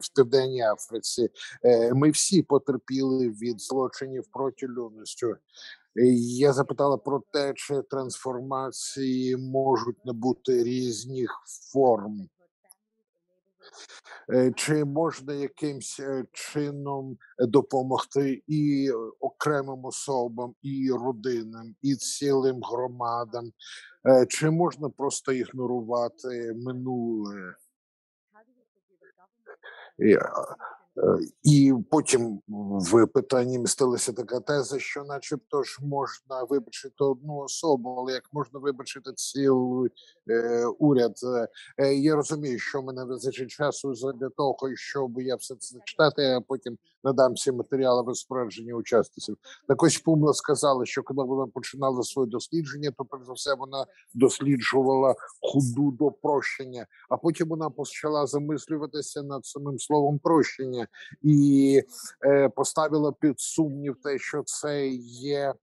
в південній Африці. Е, Ми всі потерпіли від злочинів проти людності. Е, Я запитала про те, чи трансформації можуть набути різних форм. Е, Чи можна якимсь е, чином допомогти і окремим особам, і родинам, і цілим громадам? Чи можна просто ігнорувати минуле? Government? І, е, потім в питанні містилася така теза, що, начебто, ж можна вибачити одну особу, але як можна вибачити цілий е, уряд? Е, е, Я розумію, що мене визначить часу для того, щоб я все це читати, а потім надам всі матеріали розпорядження учасників. Так ось Пумла сказала, що коли вона починала своє дослідження, то перш за все вона досліджувала худу до прощення, а потім вона почала замислюватися над самим словом прощення і е, поставила під сумнів те, що це є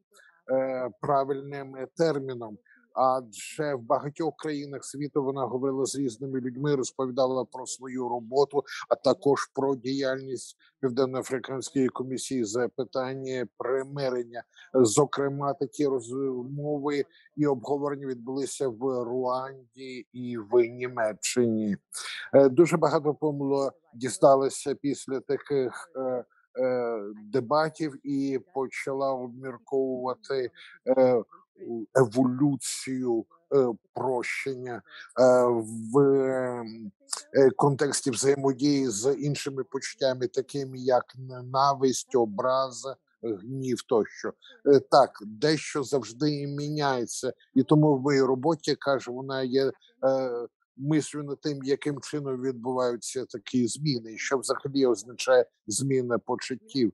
е, правильним терміном. Адже в багатьох країнах світу вона говорила з різними людьми, розповідала про свою роботу, а також про діяльність Південноафриканської комісії з питання примирення. Зокрема, такі розмови і обговорення відбулися в Руанді і в Німеччині. Е, Дуже багато помило дісталося після таких е, е, дебатів і почала обмірковувати еволюцію е, прощення е, в е, контексті взаємодії з іншими почуттями, такими як ненависть, образа, гнів тощо. Е, Так, дещо завжди міняється, і тому в моїй роботі каже, вона є е, мислю над тим, яким чином відбуваються такі зміни, і що взагалі означає зміна почуттів.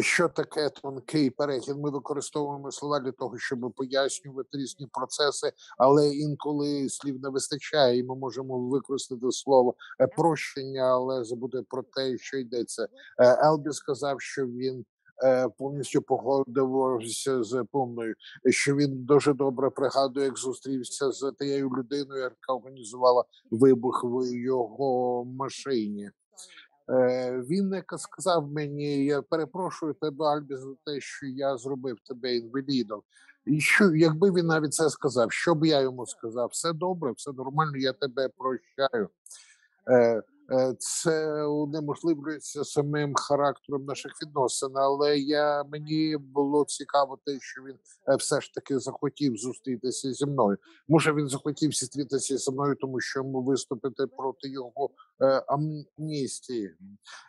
Що таке тонкий перехід? Ми використовуємо слова для того, щоб пояснювати різні процеси, але інколи слів не вистачає, і ми можемо використати слово е, прощення, але забути про те, що йдеться. Е, Елбі сказав, що він е, повністю погодився з повною, що він дуже добре пригадує, як зустрівся з тією людиною, яка організувала вибух в його машині. Е, він сказав мені, я перепрошую тебе, Альбі, за те, що я зробив тебе інвалідом. І що, якби він навіть це сказав, що б я йому сказав? Все добре, все нормально, я тебе прощаю. Е, це унеможливлюється самим характером наших відносин, але я мені було цікаво те, що він е, все ж таки захотів зустрітися зі мною. Може, він захотів зустрітися зі мною, тому що йому виступити проти його е, амністії.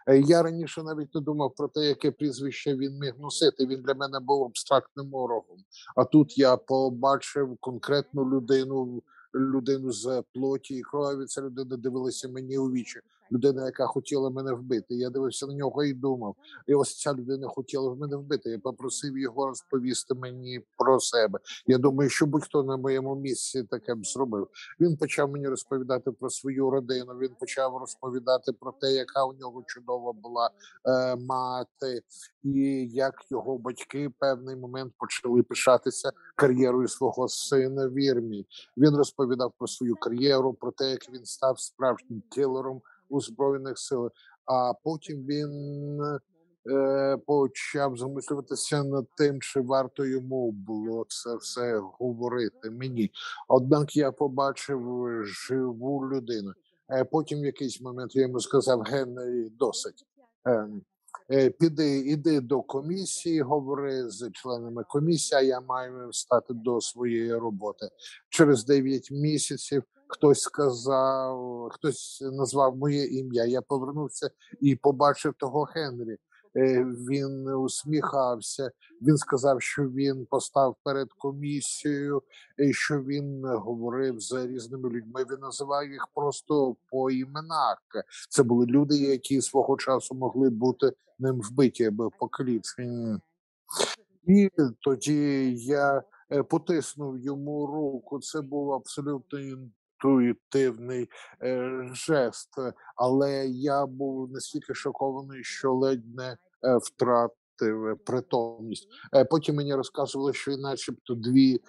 Е, Я раніше навіть не думав про те, яке прізвище він міг носити. Він для мене був абстрактним ворогом. А тут я побачив конкретну людину, людину з плоті і крові. Ця людина дивилася мені у вічі. Людина, яка хотіла мене вбити. Я дивився на нього і думав, і ось ця людина хотіла мене вбити. Я попросив його розповісти мені про себе. Я думаю, що будь-хто на моєму місці таке б зробив. Він почав мені розповідати про свою родину. Він почав розповідати про те, яка у нього чудова була е, мати, і як його батьки в певний момент почали пишатися кар'єрою свого сина в Ірмі. Він розповідав про свою кар'єру, про те, як він став справжнім кілером у збройних силах. А потім він е, почав замислюватися над тим, чи варто йому було це все говорити мені. Однак я побачив живу людину. Е, Потім в якийсь момент я йому сказав: Генрі, досить. Ем, е, Піди, іди до комісії, говори з членами комісії. а Я маю стати до своєї роботи. Через 9 місяців хтось сказав, хтось назвав моє ім'я. Я повернувся і побачив того Генрі. Е, Він усміхався. Він сказав, що він постав перед комісією, що він говорив з різними людьми. Він називав їх просто по іменах. Це були люди, які свого часу могли бути ним вбиті або покалічені. І тоді я е, потиснув йому руку. Це був абсолютно інтуїтивний е, жест, але я був настільки шокований, що ледь не е, втратив е, притомність. Е, Потім мені розказували, що начебто дві е,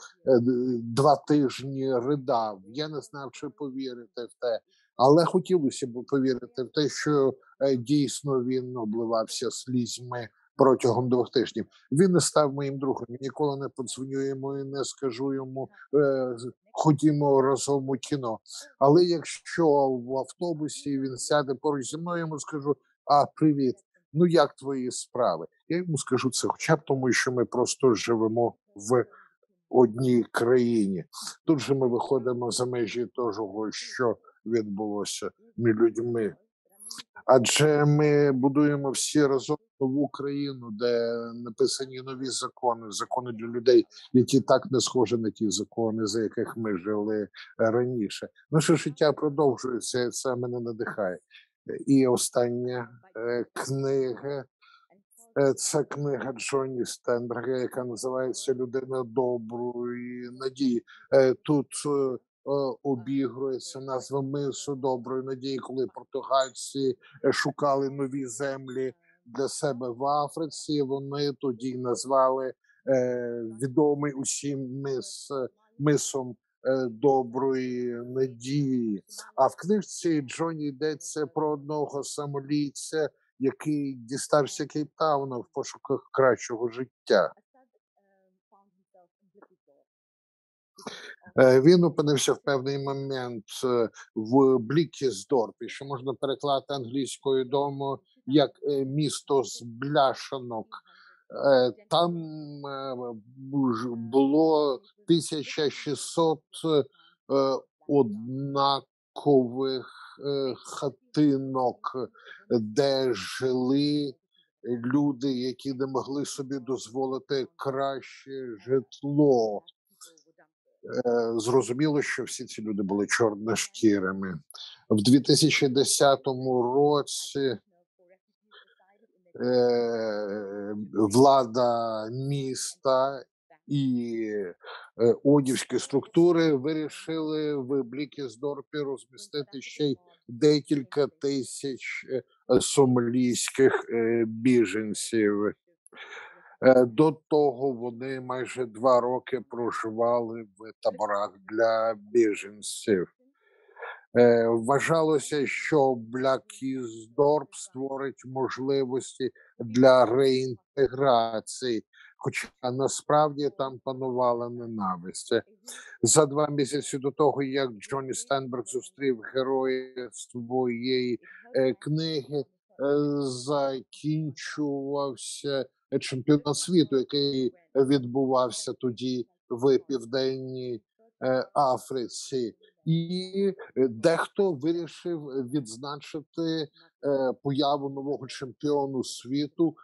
два тижні ридав. Я не знав, чи повірити в те. Але хотілося б повірити в те, що дійсно він обливався слізьми протягом двох тижнів. Він не став моїм другом. Ніколи не подзвоню йому і не скажу йому е, ходімо разом у кіно. Але якщо в автобусі він сяде поруч зі мною, йому скажу: А, привіт, ну як твої справи? Я йому скажу це, хоча б тому, що ми просто живемо в одній країні. Тут же ми виходимо за межі того, що відбулося між людьми. Адже ми будуємо всі разом нову країну, де написані нові закони, закони для людей, які так не схожі на ті закони, за яких ми жили раніше. Наше життя продовжується, це мене надихає. І остання е, книга Е, Це книга Джоні Стенберга, яка називається Людина доброї надії. Е, Тут обігрується назва мису доброї надії, коли португальці е, шукали нові землі для себе в Африці. Вони тоді назвали е, відомий усім мис е, мисом е, доброї надії. А в книжці Джоні йдеться про одного самолійця, який дістався Кейптауна в пошуках кращого життя. Е, Він опинився в певний момент е, в Блікісдорпі, що можна перекласти англійською дому як е, місто з бляшанок. Е, Там е, було 1600 е, однакових е, хатинок, де жили люди, які не могли собі дозволити краще житло. Е, Зрозуміло, що всі ці люди були чорношкірими. В 2010 році е, влада міста і е, одівські структури вирішили в Блікісдорпі розмістити ще й декілька тисяч сомалійських біженців. Е, До того вони майже два роки проживали в таборах для біженців. Е, Вважалося, що Блякіздорп створить можливості для реінтеграції, хоча насправді там панувала ненависть. За два місяці до того, як Джонні Стенберг зустрів героя своєї е, книги, закінчувався чемпіонат світу, який відбувався тоді в південній е, Африці, і е, дехто вирішив відзначити е, появу нового чемпіону світу е,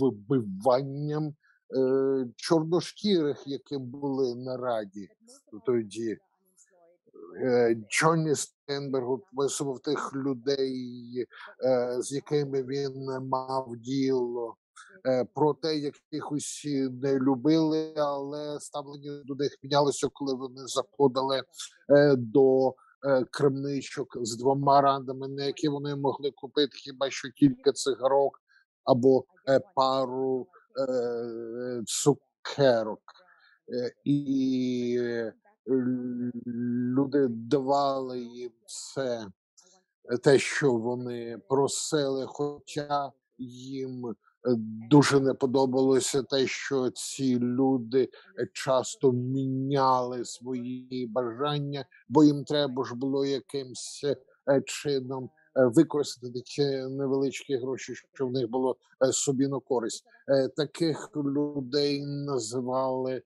вбиванням е, чорношкірих, які були на раді тоді. Е, Джонні Стенберг описував тих людей, е, з якими він мав діло, е, про те, як їх усі не любили, але ставлення до них мінялося, коли вони заходили до крамничок з двома рандами, на які вони могли купити хіба що кілька цигарок або пару цукерок. І люди давали їм це, те, що вони просили, хоча їм е, дуже не подобалося те, що ці люди е, часто міняли свої бажання, бо їм треба ж було якимсь е, чином використати ті невеличкі гроші, що в них було собі на користь. Таких людей називали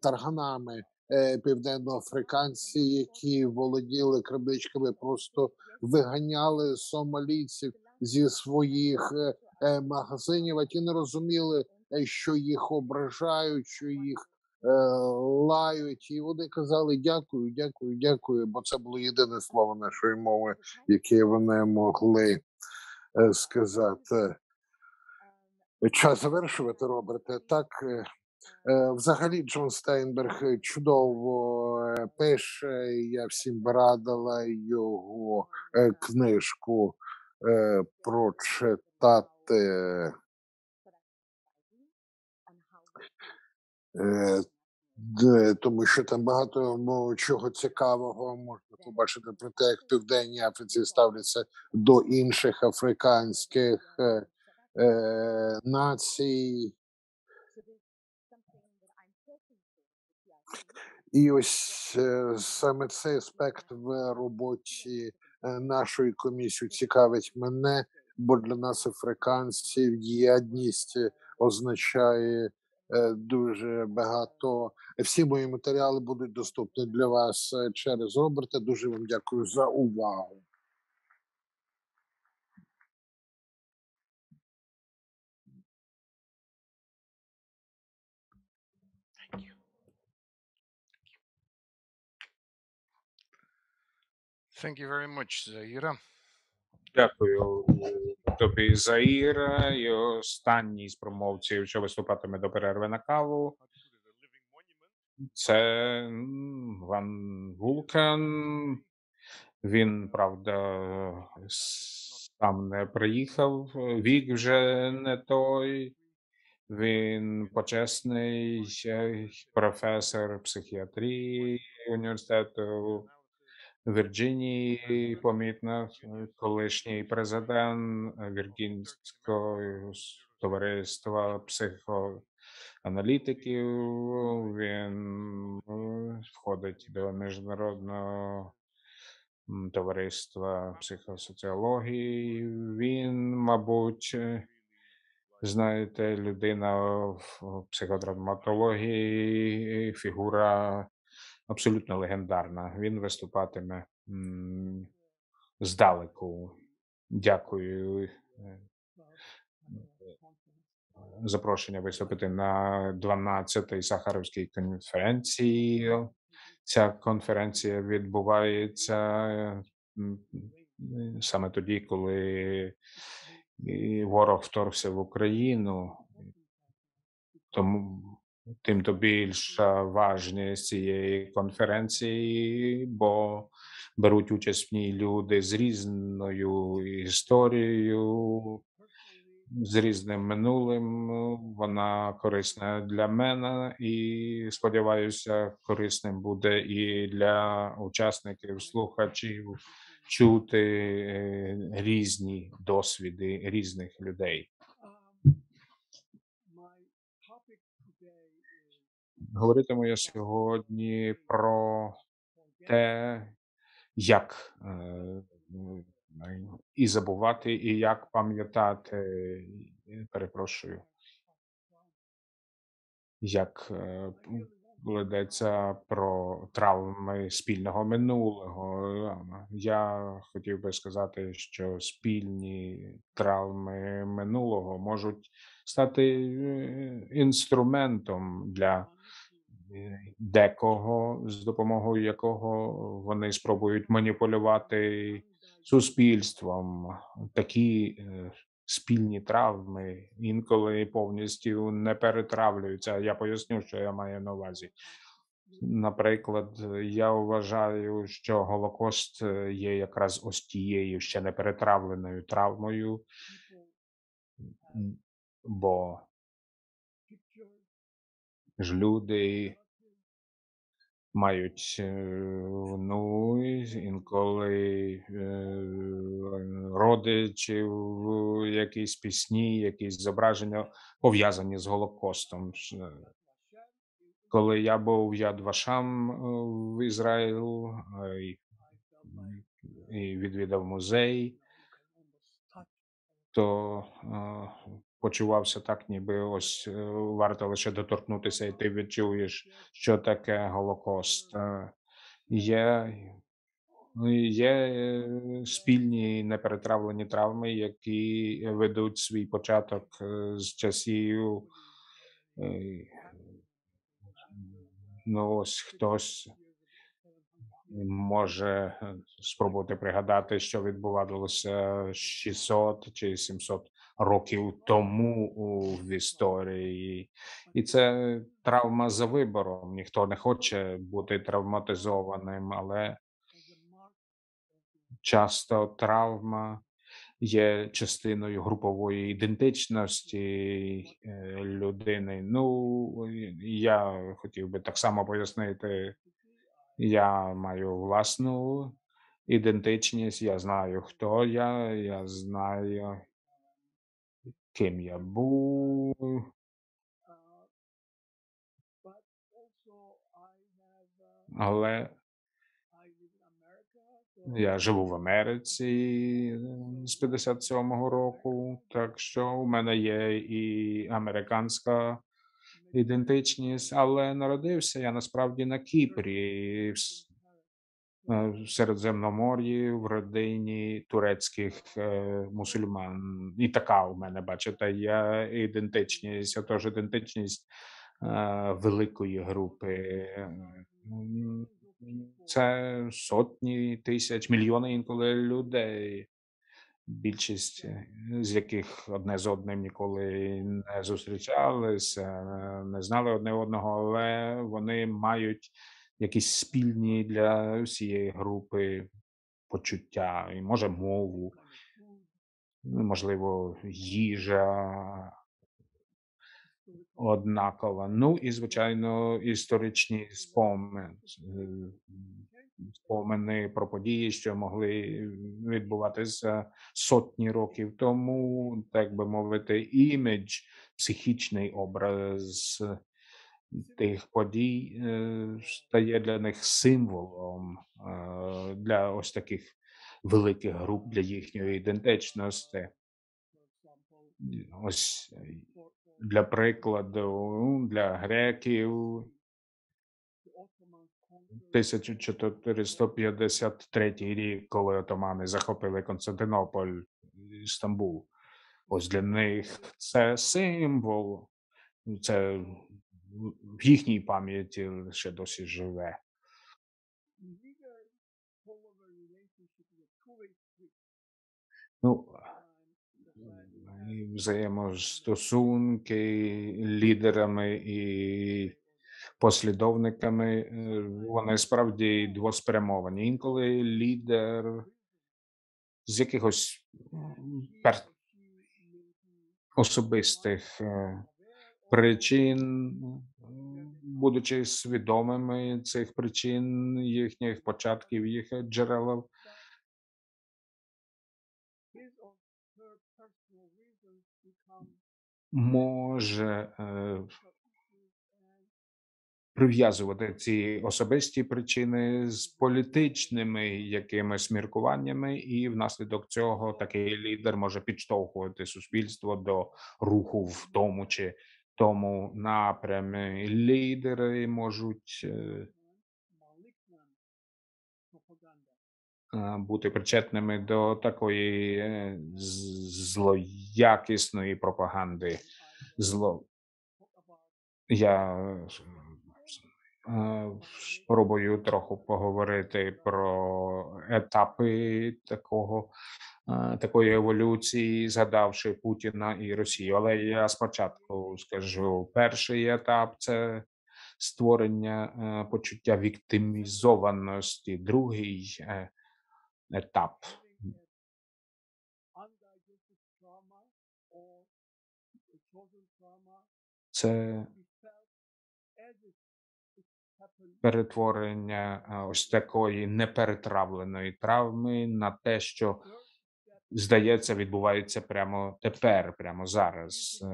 тарганами. Е, Південноафриканці, які володіли крамничками, просто виганяли сомалійців зі своїх е, е, магазинів, а ті не розуміли, що їх ображають, що їх лають, і вони казали дякую, дякую, дякую, бо це було єдине слово нашої мови, яке вони могли сказати. Час завершувати, Роберте. Так, взагалі, Джон Стейнберг е, чудово е, пише. Я всім радила його е, книжку е, прочитати. Е, тому що там багато ну, чого цікавого можна побачити про те, як в Південній Африці ставляться до інших африканських е, е, націй. І ось е, саме цей аспект в роботі е, нашої комісії цікавить мене, бо для нас, африканців, єдність означає е, дуже багато. Всі мої матеріали будуть доступні для вас через Роберта. Дуже вам дякую за увагу. Thank you very much, Zaira. Дякую тобі, Заїра. І останній з промовців, що виступатиме до перерви на каву. Це Ван Вулкан. Він, правда, сам не приїхав. Вік вже не той. Він почесний е, професор психіатрії університету Вірджинії, помітно, е, колишній президент Віргінського товариства психоаналітиків. Він е, входить до міжнародного товариства психосоціології. Він, мабуть, е, знаєте, людина в психотравматології, фігура абсолютно легендарна. Він виступатиме здалеку. Дякую. е, Запрошення виступити на 12-й Сахаровській конференції. Ця конференція відбувається е, саме тоді, коли ворог вторгся в Україну. Тому тим то більша важність цієї конференції, бо беруть участь в ній люди з різною історією, з різним минулим. Вона корисна для мене і сподіваюся, корисним буде і для учасників, слухачів чути е, різні досвіди різних людей. Говоритиму я сьогодні про те, як е, і забувати, і як пам'ятати, перепрошую, як е, м, йдеться про травми спільного минулого. Я хотів би сказати, що спільні травми минулого можуть стати е, інструментом для декого, з допомогою якого вони спробують маніпулювати суспільством. Такі е, спільні травми інколи повністю не перетравлюються. Я поясню, що я маю на увазі. Наприклад, я вважаю, що Голокост е, є якраз ось тією ще не перетравленою травмою, бо ж люди мають ну, інколи е, родичів, якісь пісні, якісь зображення пов'язані з Голокостом. Е, Коли я був Яд Вашам в Ізраїлю і, і відвідав музей, то почувався так, ніби ось е, варто лише доторкнутися, і ти відчуєш, що таке Голокост. Е, Є, ну, є е, спільні неперетравлені травми, які ведуть свій початок з часів. Ну, ось хтось може спробувати пригадати, що відбувалося 600 чи 700 років тому в історії. І це травма за вибором. Ніхто не хоче бути травматизованим, але часто травма є частиною групової ідентичності е, людини. Ну, я хотів би так само пояснити. Я маю власну ідентичність, я знаю, хто я, я знаю, ким я був. Але я живу в Америці з 57-го року, так що у мене є і американська ідентичність, але народився я насправді на Кіпрі, е, в Середземномор'ї, в родині турецьких е, мусульман. І така у мене, бачите, є ідентичність, отож ідентичність е, великої групи. Це сотні тисяч, мільйони інколи людей, більшість з яких одне з одним ніколи не зустрічалися, не знали одне одного, але вони мають якісь спільні для всієї групи почуття, і може мову, ну, можливо, їжа однакова. Ну і звичайно, історичні спомини, спомини про події, що могли відбуватися сотні років тому, так би мовити, імідж, психічний образ тих подій е, стає для них символом е, для ось таких великих груп для їхньої ідентичності. Ось для прикладу, для греків 1453 рік, коли отомани захопили Константинополь, і Стамбул. Ось для них це символ, це в- їхній пам'яті ще досі живе. Ну, взаємостосунки лідерами і послідовниками, вони справді двоспрямовані. Інколи лідер з якихось особистих е, причин, будучи свідомими цих причин, їхніх початків, їх джерел, може е, прив'язувати ці особисті причини з політичними якимись міркуваннями, і внаслідок цього такий лідер може підштовхувати суспільство до руху в тому чи тому напрямі. Лідери можуть е, е, бути причетними до такої е, злоякісної пропаганди. Зло я Спробую трохи поговорити про етапи такого, такої еволюції, згадавши Путіна і Росію. Але я спочатку скажу: перший етап це створення е, почуття віктимізованості, другий е, етап це перетворення е, ось такої неперетравленої травми на те, що здається, відбувається прямо тепер, прямо зараз.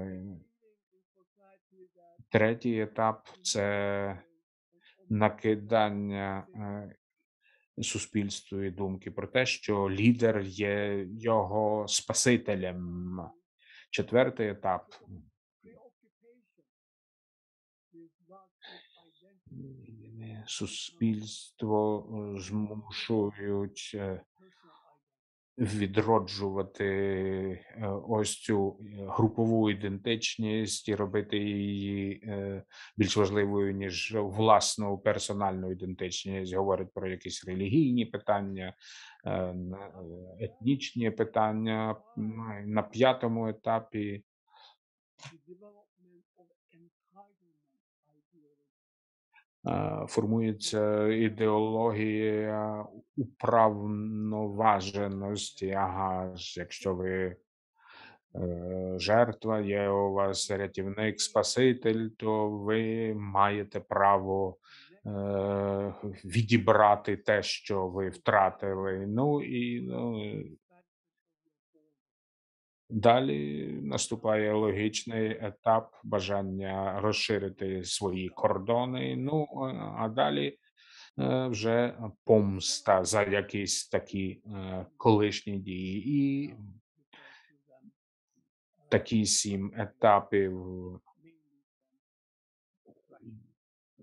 Третій етап це накидання е, суспільству і думки про те, що лідер є його спасителем. Четвертий етап суспільство змушують е. Відроджувати е, ось цю е, групову ідентичність і робити її е, більш важливою ніж власну персональну ідентичність. Говорить про якісь релігійні питання, етнічні питання. На п'ятому етапі формується ідеологія управноваженості. Ага, якщо ви е, жертва, є у вас рятівник, спаситель, то ви маєте право е, відібрати те, що ви втратили. Ну і ну, далі наступає логічний етап бажання розширити свої кордони. Ну е, а далі е, вже помста за якісь такі е, колишні дії. І такі сім етапів.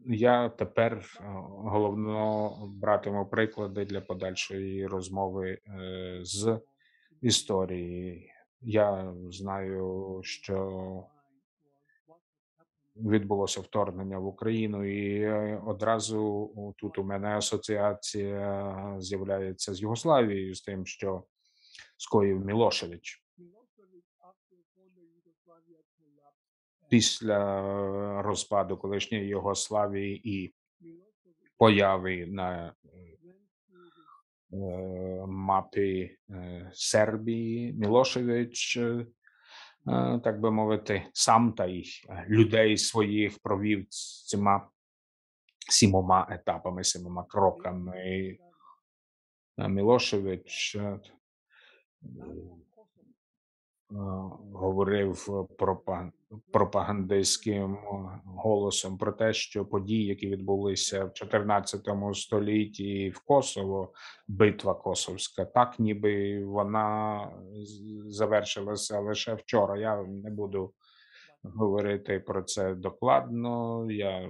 Я тепер головно братиму приклади для подальшої розмови з історії. Я знаю, що відбулося вторгнення в Україну, і е, одразу тут у мене асоціація з'являється з Югославією, з тим, що скоїв Мілошевич. Після розпаду колишньої Югославії і появи на мапі е, Сербії Мілошевич, е, е, так би мовити, сам та е, людей своїх провів цими сімома етапами, сімома кроками. Е, Мілошевич е, е, говорив пропа- пропагандистським е, голосом про те, що події, які відбулися в 14 столітті в Косово, битва Косовська, так ніби вона завершилася лише вчора. Я не буду говорити про це докладно. Я е,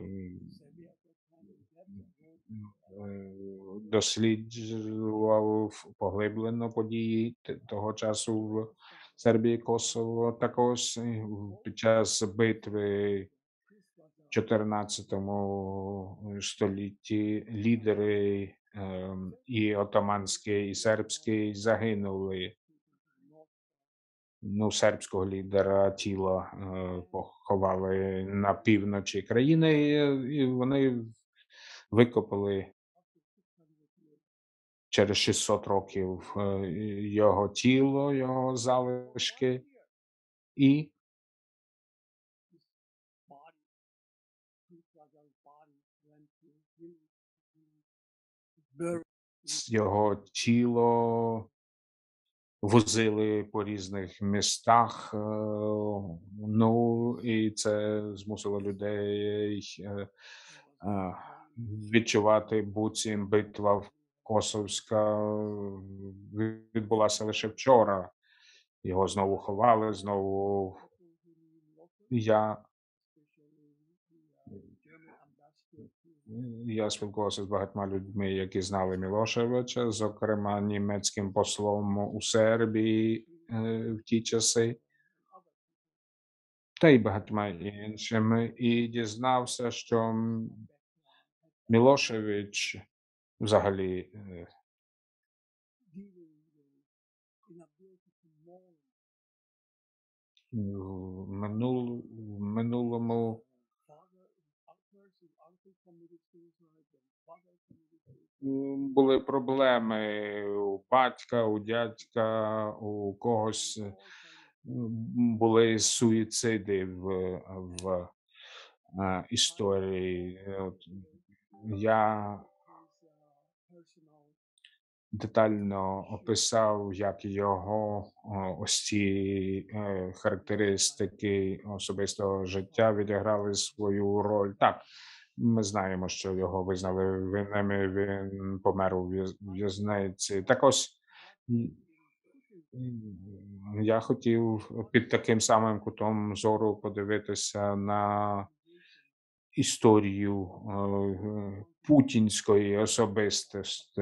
досліджував поглиблено події того часу в Сербії, Косово. Також е, під час битви в 14 столітті лідери ем, і отоманський, і сербський загинули. Ну, сербського лідера тіло е, поховали на півночі країни, і вони викопали через 600 років е, його тіло, його залишки, і його тіло возили по різних містах. е, Ну і це змусило людей е, відчувати буцім битва в Косовська е, відбулася лише вчора. Його знову ховали, знову я Я спілкувався з багатьма людьми, які знали Мілошевича, зокрема німецьким послом у Сербії е, в ті часи, та й багатьма іншими, і дізнався, що Мілошевич взагалі е, в в минулому були проблеми у батька, у дядька, у когось е, були суїциди в, в е, історії. Я детально описав, як його ось ці е, характеристики особистого життя відіграли свою роль. Так, ми знаємо, що його визнали винним, і він помер у в'язниці. Так ось я хотів під таким самим кутом зору подивитися на історію е, путінської особистості,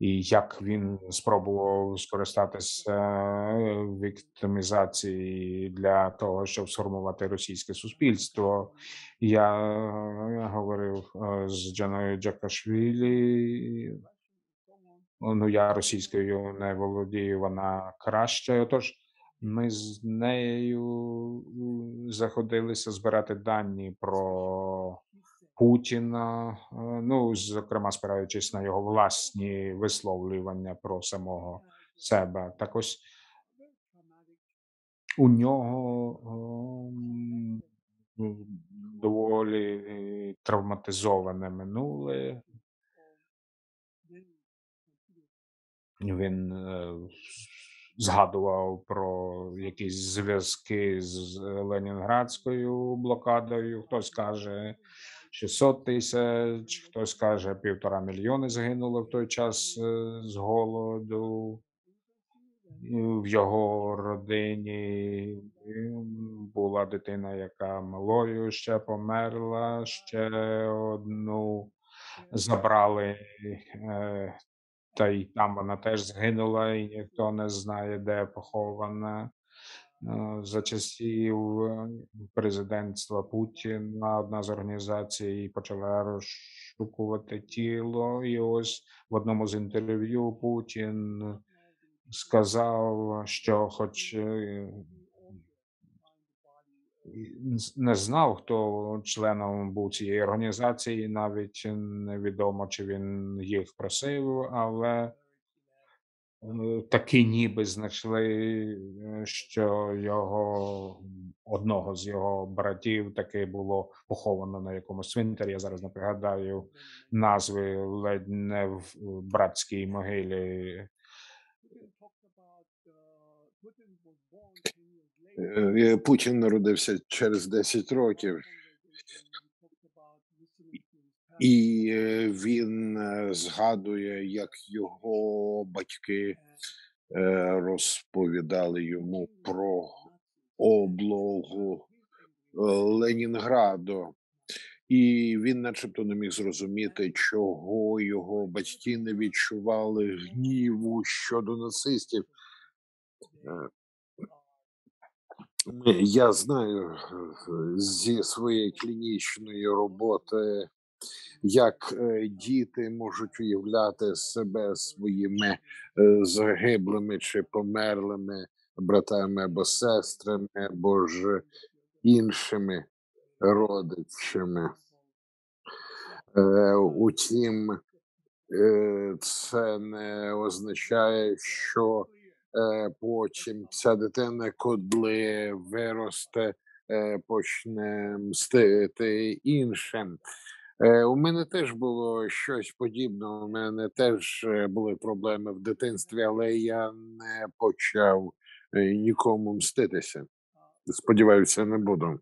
і- як він спробував скористатися е, віктимізації для того, щоб сформувати російське суспільство. Я е, говорив з Джаною Джакашвілі. Ну, я російською не володію, вона краще. Отож, ми з нею заходилися збирати дані про Путіна, е, ну, зокрема, спираючись на його власні висловлювання про самого себе. Так ось у нього ем, доволі е, травматизоване минуле. Він е, згадував про якісь зв'язки з Ленінградською блокадою. Хтось каже 600 тисяч, хтось каже півтора мільйони загинуло в той час е, з голоду. В його родині була дитина, яка малою ще померла, ще одну забрали е, та й там вона теж згинула, і ніхто не знає, де похована. Е, За часів е, президентства Путіна одна з організацій почала розшукувати тіло, і ось в одному з інтерв'ю Путін сказав, що, хоч е, не знав, хто членом був цієї організації, навіть невідомо, чи він їх просив, але е, таки ніби знайшли, е, що його одного з його братів таки було поховано на якомусь цвинтарі. Я зараз не пригадаю назви ледь не в братській могилі. Е, Путін народився через 10 років, і е, він е, згадує, як його батьки е, розповідали йому про облогу е, Ленінграду. І він, начебто, не міг зрозуміти, чого його батьки не відчували гніву щодо нацистів. Я знаю е, зі своєї клінічної роботи, як е, діти можуть уявляти себе своїми е, загиблими чи померлими братами або сестрами, або ж іншими родичами. Е, Утім, е, це не означає, що потім ця дитина, коли виросте, е, почне мстити іншим. Е, У мене теж було щось подібне. У мене теж е, були проблеми в дитинстві, але я не почав е, нікому мститися. Сподіваюся, не буду.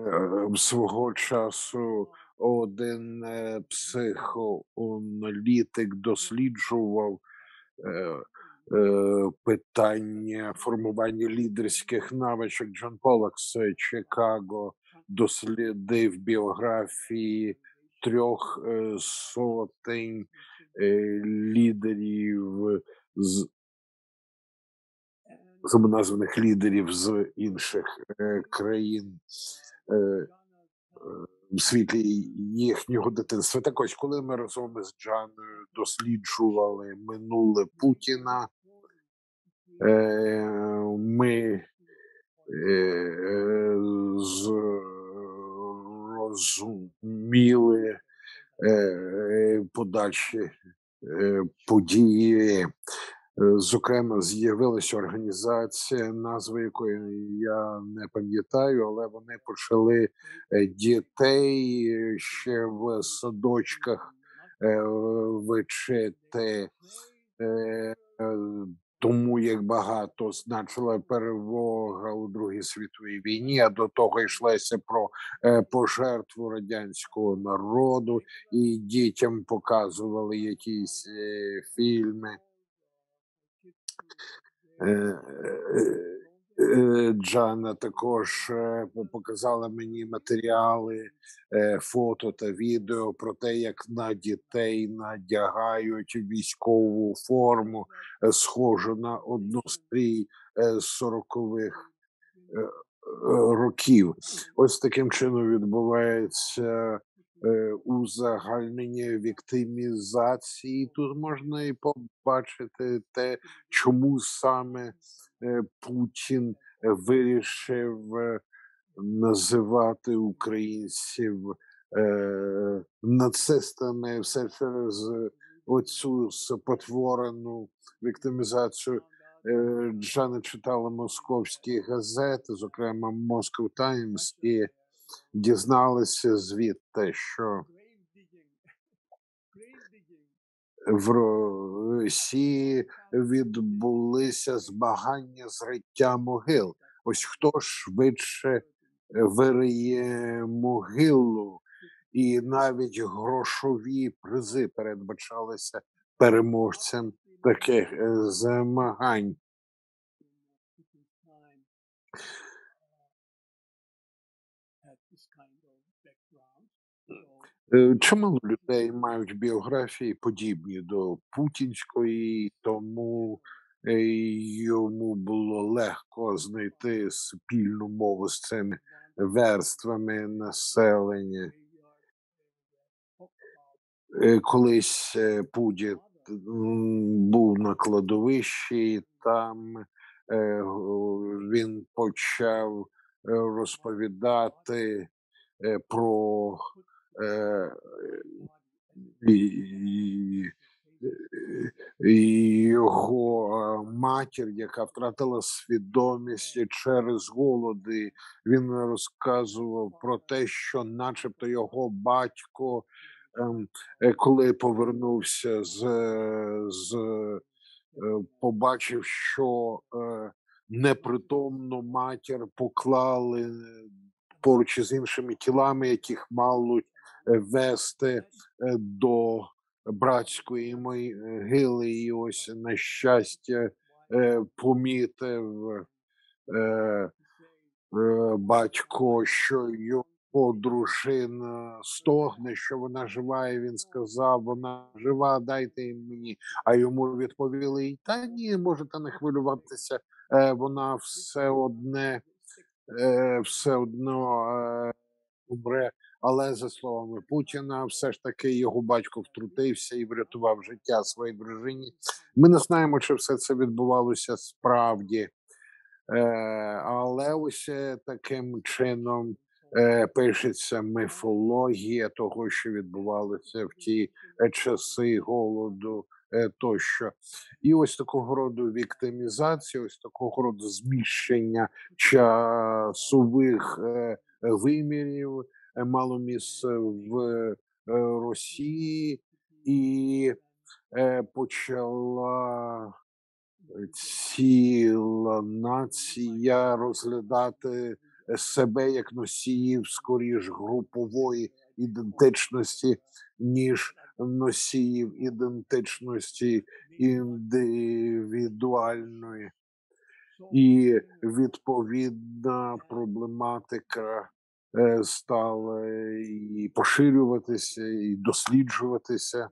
Е, Свого часу один е, психоаналітик досліджував е, е, питання формування лідерських навичок. Джон Полак з Чикаго дослідив біографії трьох сотень лідерів з самоназваних лідерів з інших країн світлі їхнього дитинства. Так ось, коли ми разом із Джаною досліджували минуле Путіна, е, ми е, зрозуміли е, подальші події. Е, Зокрема, з'явилася організація, назви якої я не пам'ятаю, але вони почали е, дітей ще в садочках е, вчити. Е, е, тому як багато значила перемога у Другій світовій війні, а до того йшлося про е, пожертву радянського народу, і дітям показували якісь е, фільми. Е, е, е, Джана також показала мені матеріали, фото та відео про те, як на дітей надягають військову форму, схожу на однострій з 40-х е, років. Ось таким чином відбувається узагальнення віктимізації. Тут можна і побачити те, чому саме е, Путін е, вирішив е, називати українців е, нацистами все через оцю спотворену віктимізацію. Е, Джана читала московські газети, зокрема Moscow Times, і дізналися звідти, що в Росії відбулися змагання зриття могил. Ось хто швидше вириє могилу, і навіть грошові призи передбачалися переможцям таких е, змагань. Чимало людей мають біографії подібні до путінської, тому е, йому було легко знайти спільну мову з цими верствами населення. Е, Колись е, Путін був на кладовищі, там е, він почав е, розповідати е, про е, його е, матір, яка втратила свідомість через голоди. Він розказував про те, що, начебто, його батько, ем, е, коли повернувся з, з е, побачив, що непритомну матір поклали поруч із іншими тілами, яких е, вести е, до братської могили. І ось на щастя е, помітив е, е, батько, що його дружина стогне, що вона жива, і він сказав, вона жива, дайте мені. А йому відповіли: та ні, можете не хвилюватися, е, вона все одне, е, все одно е, умре. Але за словами Путіна, все ж таки його батько втрутився і врятував життя своїй дружині. Ми не знаємо, чи все це відбувалося справді. Е, але ось е, таким чином е, пишеться міфологія того, що відбувалося в ті часи голоду тощо. І ось такого роду віктимізація, ось такого роду зміщення часових вимірів мало місце в е, Росії і почала ціла нація розглядати себе як носіїв скоріш групової ідентичності, ніж носіїв ідентичності індивідуальної. І відповідна проблематика стала і поширюватися, і досліджуватися.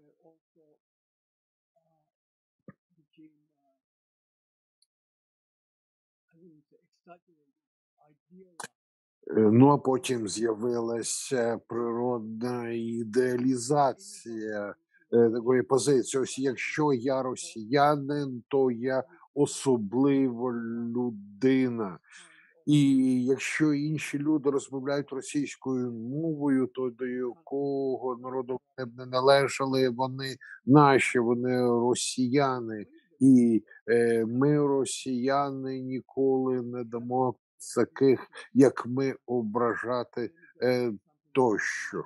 Е, Ну, а потім з'явилася природна ідеалізація е, такої позиції. Ось якщо я росіянин, то я особлива людина. І якщо інші люди розмовляють російською мовою, то до якого народу вони б не належали, вони наші, вони росіяни. І е, ми, росіяни, ніколи не дамо таких, як ми, ображати е, тощо.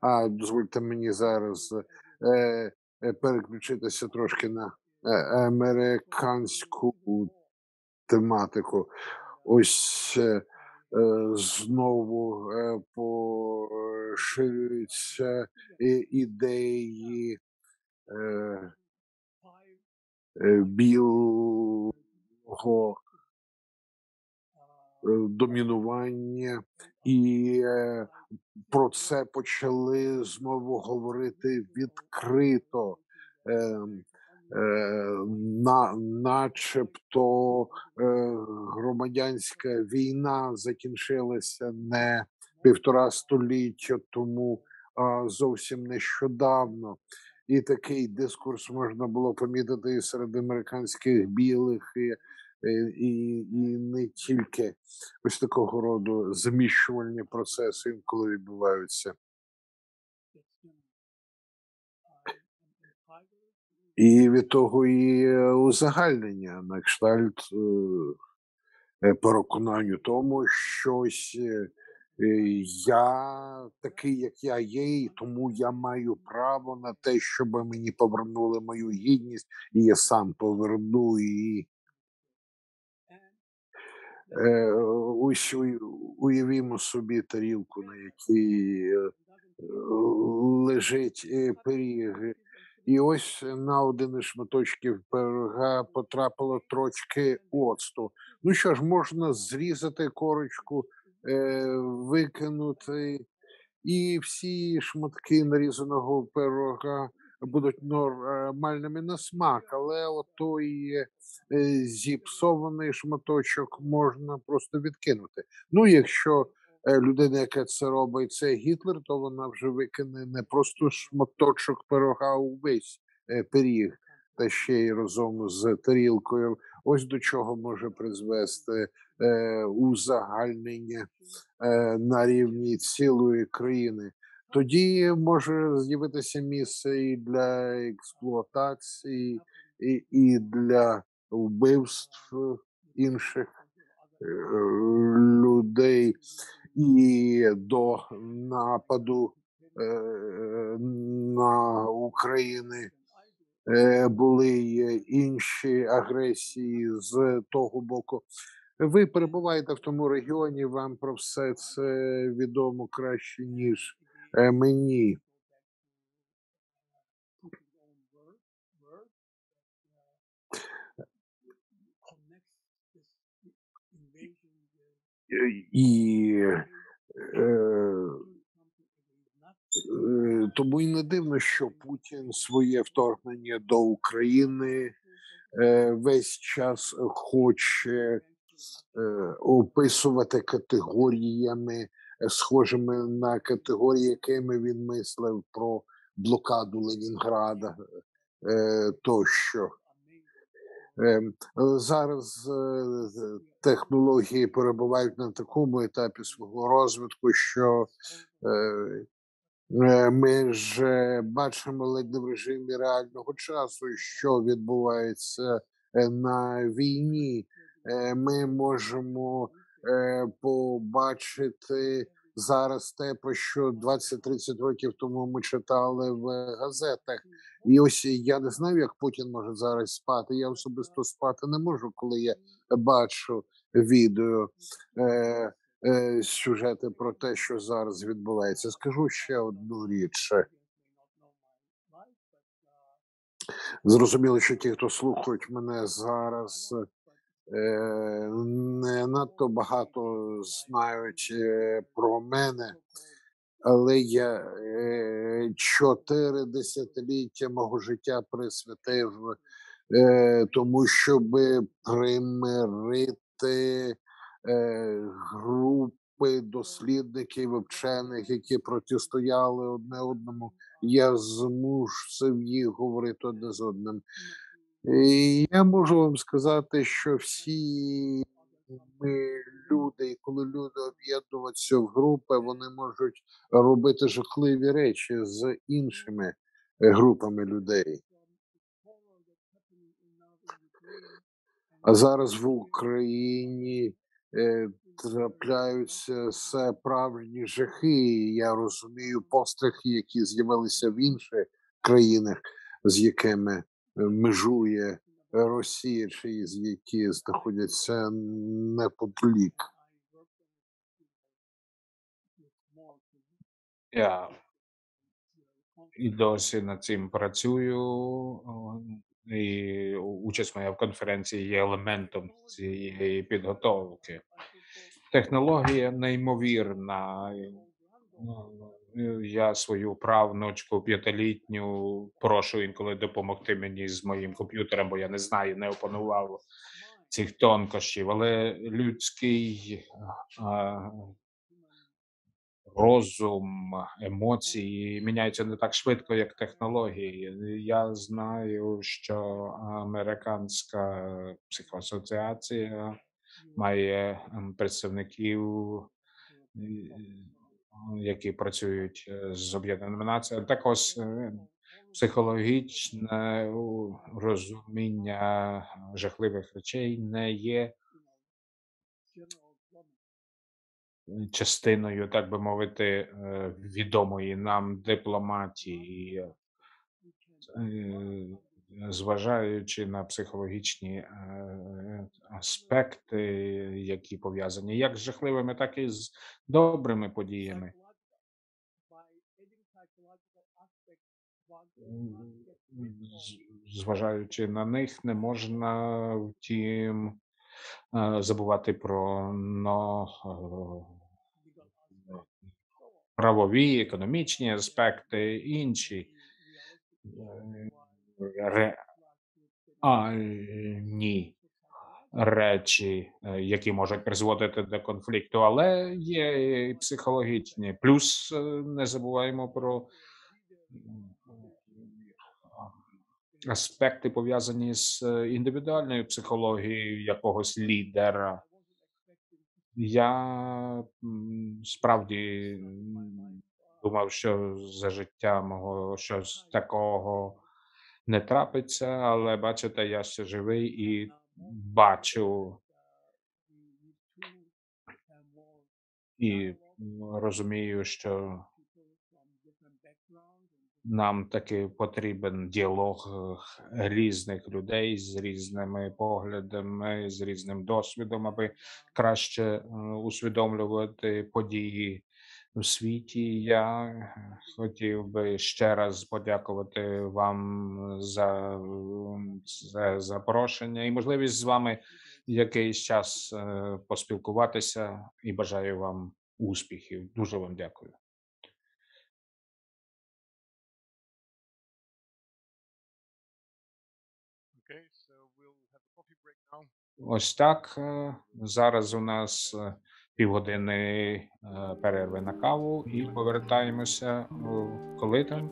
А дозвольте мені зараз е, е, переключитися трошки на е, американську тематику. Ось е, е, знову е, поширюються ідеї е, білого домінування, і про це почали знову говорити відкрито. Е, на, начебто е, громадянська війна закінчилася не півтора століття тому, а зовсім нещодавно. І такий дискурс можна було помітити і серед американських білих, і, і, і, і не тільки ось такого роду заміщувальні процеси інколи відбуваються. І від того і е, узагальнення на кштальт е, е, переконань у тому, що ось е, я такий, як я є, і тому я маю право на те, щоб мені повернули мою гідність, і я сам поверну її. Ось уявімо собі тарілку, на якій лежить пиріг. І ось на один із шматочків пирога потрапило трошки оцту. Ну що ж, можна зрізати корочку, е, викинути, і всі шматки нарізаного пирога будуть нормальними на смак, але отой е, зіпсований шматочок можна просто відкинути. Ну, якщо е, людина, яка це робить, це Гітлер, то вона вже викине не просто шматочок пирога, а увесь е, пиріг, та ще й разом з тарілкою. Ось до чого може призвести е, узагальнення е, на рівні цілої країни. Тоді може з'явитися місце і для експлуатації, і, і для вбивств інших е, людей, і до нападу е, на Україну. Е, Були інші агресії з того боку. Ви перебуваєте в тому регіоні, вам про все це відомо краще, ніж е, мені. Е, І е, е, тому і не дивно, що Путін своє вторгнення до України е, весь час хоче описувати категоріями, схожими на категорії, якими він мислив про блокаду Ленінграда тощо. Ем, Зараз е, технології перебувають на такому етапі свого розвитку, що е, е, ми ж бачимо ледь не в режимі реального часу, що відбувається на війні. Ми можемо побачити зараз те, про що 20-30 років тому ми читали в газетах. І ось я не знаю, як Путін може зараз спати. Я особисто спати не можу, коли я бачу відео е, е, сюжети про те, що зараз відбувається. Скажу ще одну річ. Зрозуміло, що ті, хто слухають мене зараз, не надто багато знають е, про мене, але я е, чотири десятиліття мого життя присвятив е, тому, щоб примирити е, групи дослідників, вчених, які протистояли одне одному. Я змусив їх говорити одне з одним. Я можу вам сказати, що всі ми люди, і коли люди об'єднуються в групи, вони можуть робити жахливі речі з іншими е, групами людей. А зараз в Україні е, трапляються справжні жахи. Я розумію пострахи, які з'явилися в інших країнах, з якими межує Росія, чи з які знаходяться неподалік. Я і досі над цим працюю. І участь моя в конференції є елементом цієї підготовки. Технологія неймовірна. Ну, Я свою правнучку п'ятилітню прошу інколи допомогти мені з моїм комп'ютером, бо я не знаю, не опанував цих тонкощів. Але людський а, розум, емоції міняються не так швидко, як технології. Я знаю, що американська психоасоціація має представників, і, які працюють е, з Об'єднаними Націями. Також е, психологічне розуміння жахливих речей не є частиною, так би мовити, е, відомої нам дипломатії, Е, зважаючи на психологічні е, аспекти, які пов'язані як з жахливими, так і з добрими подіями. Зважаючи на них, не можна втім е, забувати про но, е, правові, економічні аспекти, інші е, реальні речі, е, які можуть призводити до конфлікту, але є і психологічні. Плюс е, не забуваємо про аспекти пов'язані з е, індивідуальною психологією якогось лідера. Я справді думав, що за життя мого щось такого не трапиться, але бачите, я ще живий і бачу і розумію, що нам таки потрібен діалог е, різних людей з різними поглядами, з різним досвідом, аби краще е, усвідомлювати події у світі. Я е, хотів би ще раз подякувати вам за м, це запрошення і можливість з вами якийсь час е, поспілкуватися і бажаю вам успіхів. Дуже вам дякую. Ось так. е, Зараз у нас е, півгодини е, перерви на каву і повертаємося коли там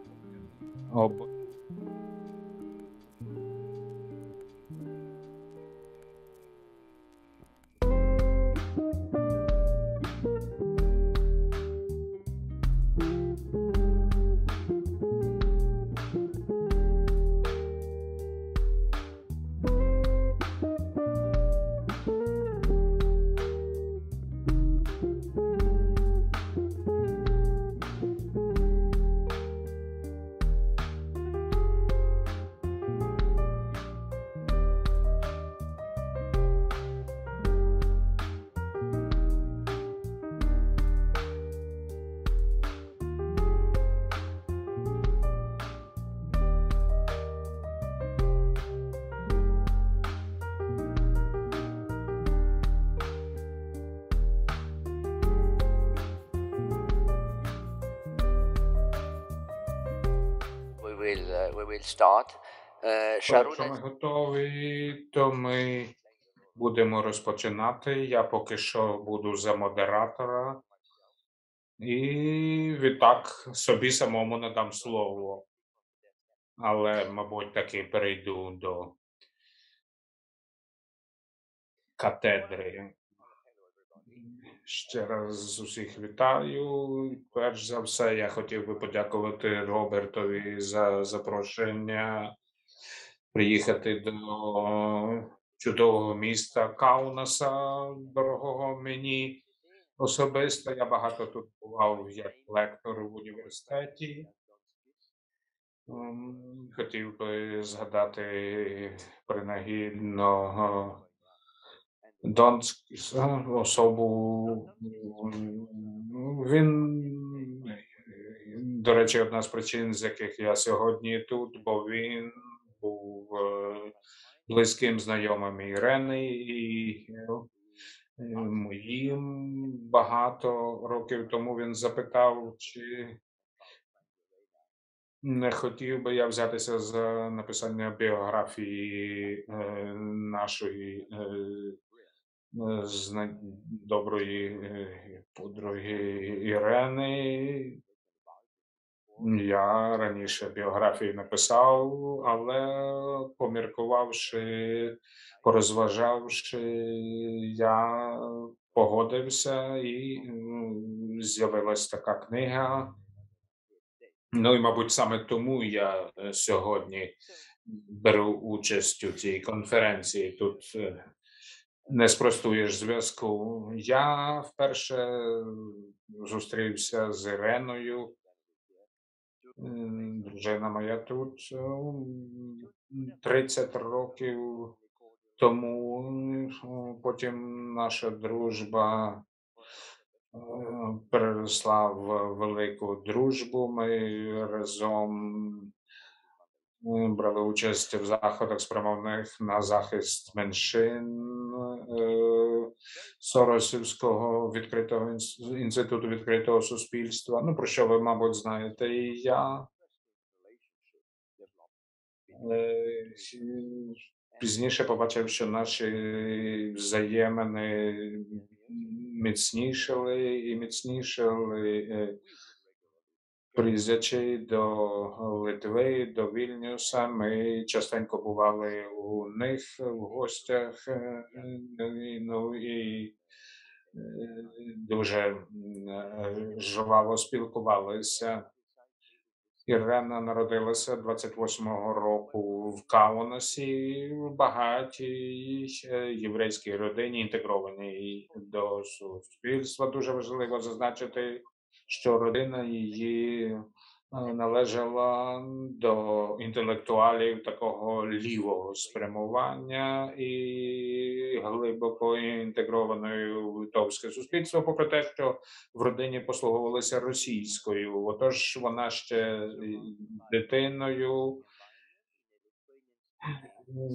Якщо ми готові, то ми Будемо розпочинати. Я поки що буду за модератора. І відтак собі самому надам слово. Але, мабуть, таки перейду до катедри. Ще раз усіх вітаю. Перш за все, я хотів би подякувати Робертові за запрошення приїхати до чудового міста Каунаса, дорогого мені особисто. Я багато тут бував як лектор в університеті. Ем, Хотів би згадати принагідно Донська особу. Він, до речі, одна з причин, з яких я сьогодні тут, бо він був е, близьким знайомим Ірени і е, моїм багато років тому він запитав, чи не хотів би я взятися за написання біографії е, нашої доброї подруги Ірени. Я раніше біографії написав, але поміркувавши, порозважавши, я погодився і м, з'явилась така книга. Ну і, мабуть, саме тому я е, сьогодні беру участь у цій конференції. Тут е, не спростуєш зв'язку. Я вперше зустрівся з Іреною. Дружина моя тут ем, 30 років тому. Потім наша дружба е, переросла в велику дружбу. Ми разом е, брали участь в заходах спрямованих на захист меншин Соросівського відкритого інс- інституту відкритого суспільства. Ну про що ви, мабуть, знаєте, і я. Пізніше побачив, що наші взаємини міцнішали і міцнішали. Приїздячи до Литви, до Вільнюса, ми частенько бували у них в гостях. Ну і е, дуже жваво спілкувалися. Ірена народилася 28-го року в Каунасі, в багатій е, єврейській родині, інтегрованій до суспільства. Дуже важливо зазначити, що родина її е, належала до інтелектуалів такого лівого спрямування і глибоко інтегрованої в литовське суспільство, попри те, що в родині послуговувалися російською. Отож, вона ще дитиною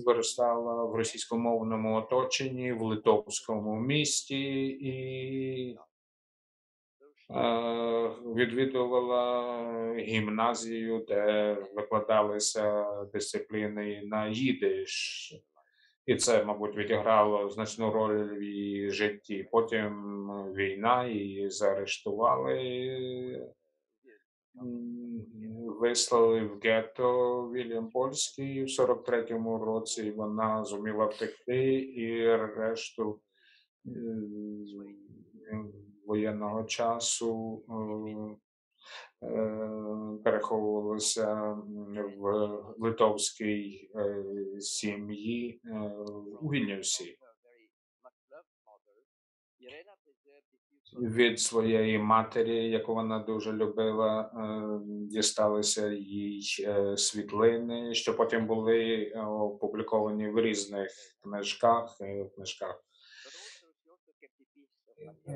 виростала в російськомовному оточенні в литовському місті і відвідувала гімназію, де викладалися дисципліни на їдиш. І це, мабуть, відіграло значну роль в її житті. Потім війна її заарештували, вислали в гетто Вільям Польський в 43-му році. Вона зуміла втекти і решту воєнного часу е, е, в литовській е, сім'ї у Вільнюсі. Від своєї матері, яку вона дуже любила, дісталися їй світлини, що потім були опубліковані в різних книжках, книжках.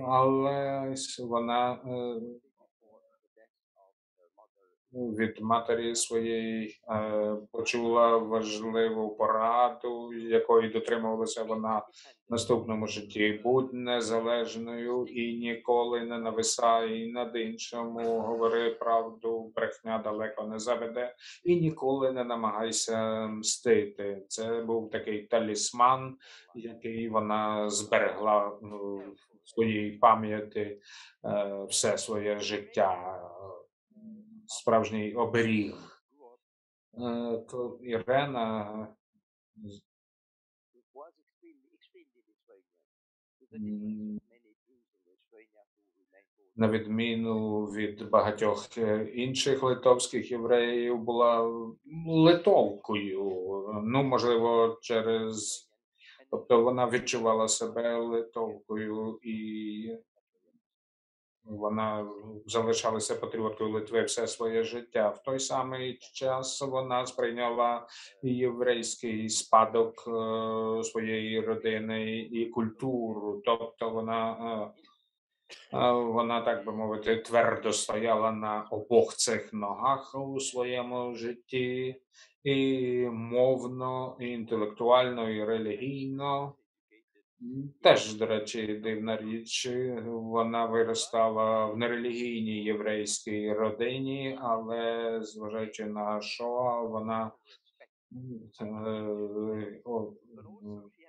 Але сь вона е, від матері своєї е, почула важливу пораду, якої дотримувалася вона в наступному житті. Будь незалежною і ніколи не нависай над іншому. Говори правду, брехня далеко не заведе, і ніколи не намагайся мстити. Це був такий талісман, який вона зберегла ну, в своїй пам'яті е, все своє життя. Справжній оберіг. Е, Ірена на відміну від багатьох е, інших литовських євреїв, була литовкою. Ну, можливо, через тобто вона відчувала себе литовкою і вона залишалася патріоткою Литви все своє життя. В той самий час вона сприйняла єврейський спадок е, своєї родини і культуру. Тобто вона, е, вона, так би мовити, твердо стояла на обох цих ногах у своєму житті, і мовно, і інтелектуально, і релігійно. Теж, до речі, дивна річ. Вона виростала в нерелігійній єврейській родині, але зважаючи на Шоа, вона е,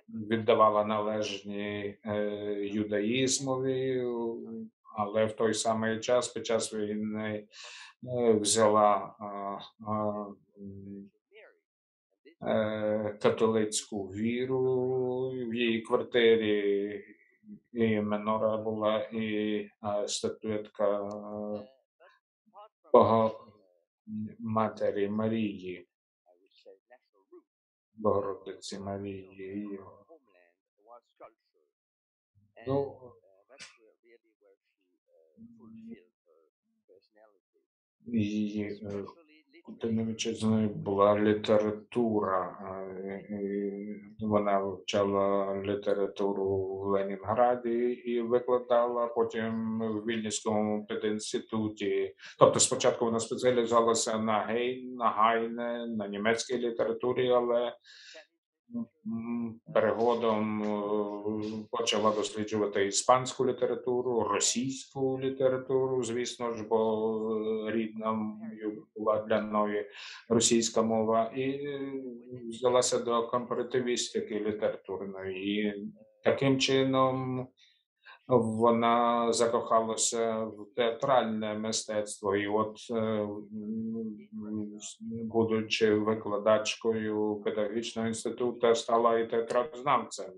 віддавала належні е, юдаїзмові, але в той самий час, під час війни, е, взяла е, католицьку віру в її квартирі. І менора була, і статуетка Бога Матері Марії, fulfilled her personality. її е, Тим вітчизною була література. Вона вивчала літературу в Ленінграді і викладала потім в Вільнівському пединституті. Тобто, спочатку вона спеціалізувалася на гейн, на гайне, на німецькій літературі, але перегодом е, почала досліджувати іспанську літературу, російську літературу, звісно ж, бо е, рідна була для неї російська мова, і е, взялася до компаративістики літературної. І таким чином вона закохалася в театральне мистецтво, і от, е, будучи викладачкою педагогічного інституту, стала і театрознавцем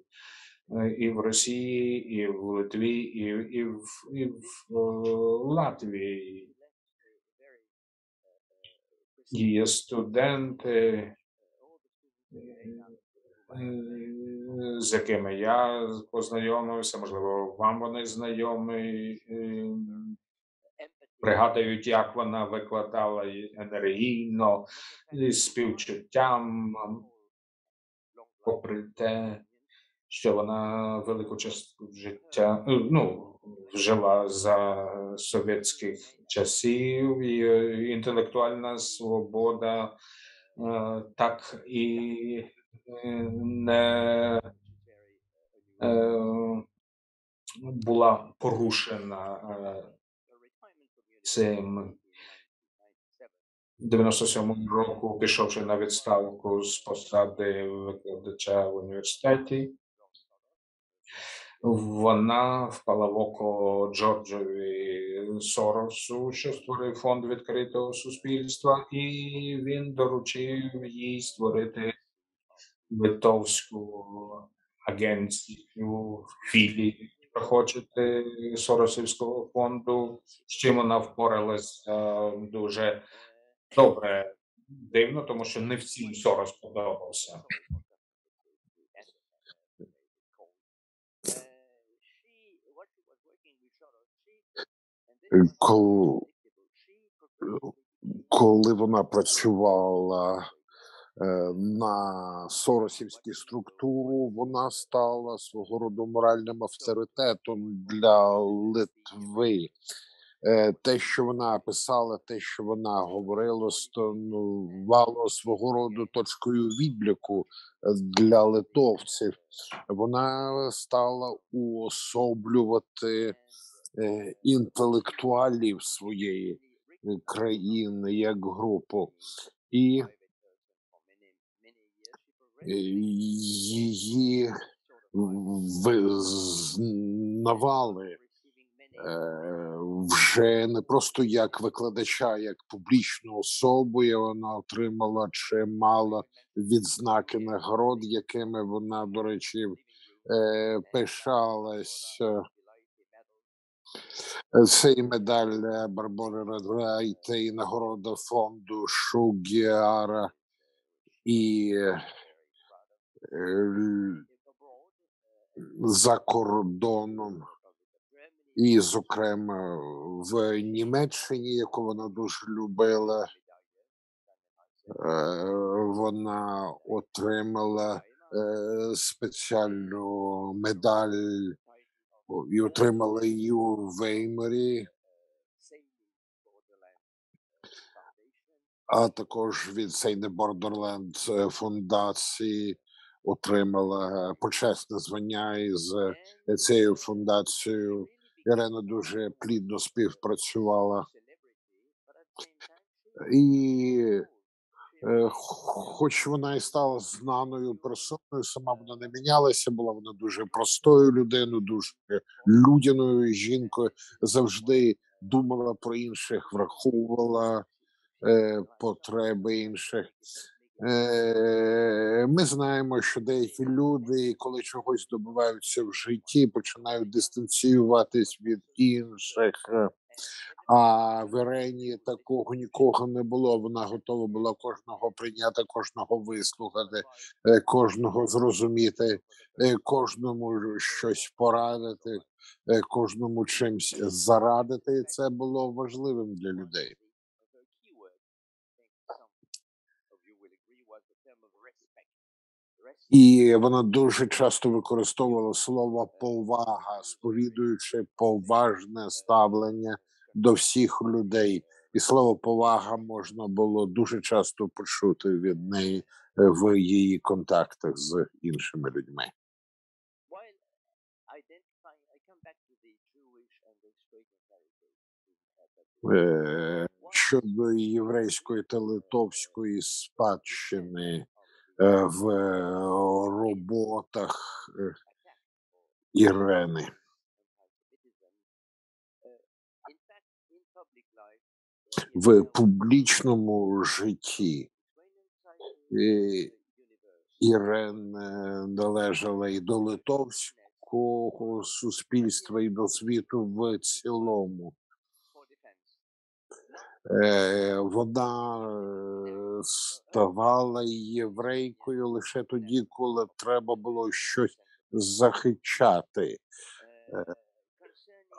Е, і в Росії, і в Литві, і, і в, і в е, Латвії. Її студенти, з якими я познайомився, можливо, вам вони знайомі. е, Пригадують, як вона викладала енергійно, з співчуттям, попри те, що вона велику частку життя е, ну, жила за совєтських часів, і е, інтелектуальна свобода е, так і е, не е, була порушена е, цим. 97 року, пішовши на відставку з посади викладача в університеті, вона впала в око Джорджові Соросу, що створив фонд відкритого суспільства, і він доручив їй створити литовську агенцію філії, хочете, Соросівського фонду, з чим вона впоралася дуже добре. Дивно, тому що не всім Сорос подобався. Коли, коли вона працювала е, на Соросівську структуру, вона стала свого роду моральним авторитетом для Литви. Е, те, що вона писала, те, що вона говорила, станувало свого роду точкою відліку е, для литовців. Вона стала уособлювати е, інтелектуалів своєї е, країни як групу, і е, її визнавали е, вже не просто як викладача, як публічну особу, і вона отримала чимало відзнаки нагород, якими вона, до речі, е, пишалась. Е, Це і медаль е, Барбари Редрайта, і нагорода фонду Шугіара, і е, за кордоном, і, зокрема, в Німеччині, яку вона дуже любила, е, вона отримала е, спеціальну медаль і отримала її у Веймарі, а також від Сейни Borderland фундації отримала почесне звання із е, цією фундацією. Ірена дуже плідно співпрацювала. І е, хоч вона і стала знаною персоною, сама вона не мінялася, була вона дуже простою людиною, дуже людяною жінкою, завжди думала про інших, враховувала е, потреби інших. Е, Ми знаємо, що деякі люди, коли чогось добиваються в житті, починають дистанціюватись від інших. А в Ірені такого нікого не було. Вона готова була кожного прийняти, кожного вислухати, е, кожного зрозуміти, е, кожному щось порадити, кожному чимсь зарадити. Це було важливим для людей. І вона дуже часто використовувала слово повага, сповідуючи поважне ставлення до всіх людей. І слово повага можна було дуже часто почути від неї е, в її контактах з іншими людьми. In uh, Е, Щодо єврейської та литовської спадщини е, в е, роботах Ірени. Life, в публічному житті Ірен належала і до литовського суспільства, і до світу в цілому. Е, Вона е, ставала єврейкою лише тоді, коли треба було щось захищати.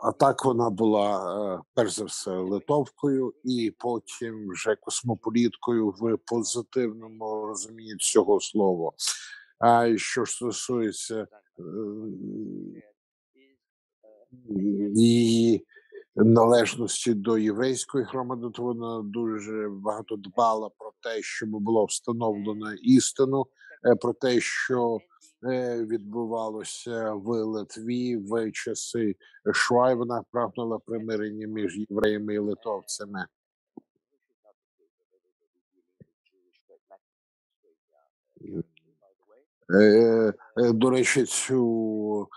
А так вона була е, перш за все литовкою, і потім вже космополіткою в позитивному розумінні цього слова. А що стосується е, її належності до єврейської громади, то вона дуже багато дбала про те, щоб було встановлено істину, е, про те, що е, відбувалося в Литві в часи Швай. Вона прагнула примирення між євреями і литовцями. Е, До речі, цю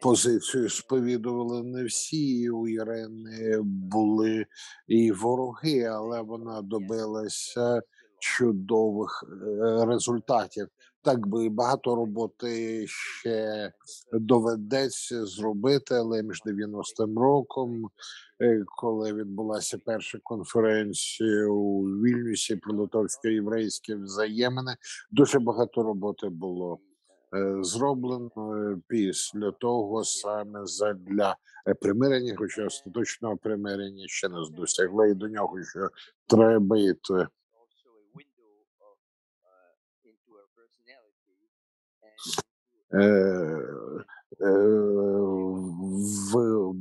позицію сповідували не всі. і У Ірени були і вороги, але вона добилася чудових е, результатів. Так би багато роботи ще доведеться зробити, але між 90-м роком, е, коли відбулася перша конференція у Вільнюсі про литовсько-єврейські взаємини, дуже багато роботи було е, зроблено е, після того саме задля е, примирення, хоча остаточного примирення ще не досягли, і до нього ще треба йти. Е, е, в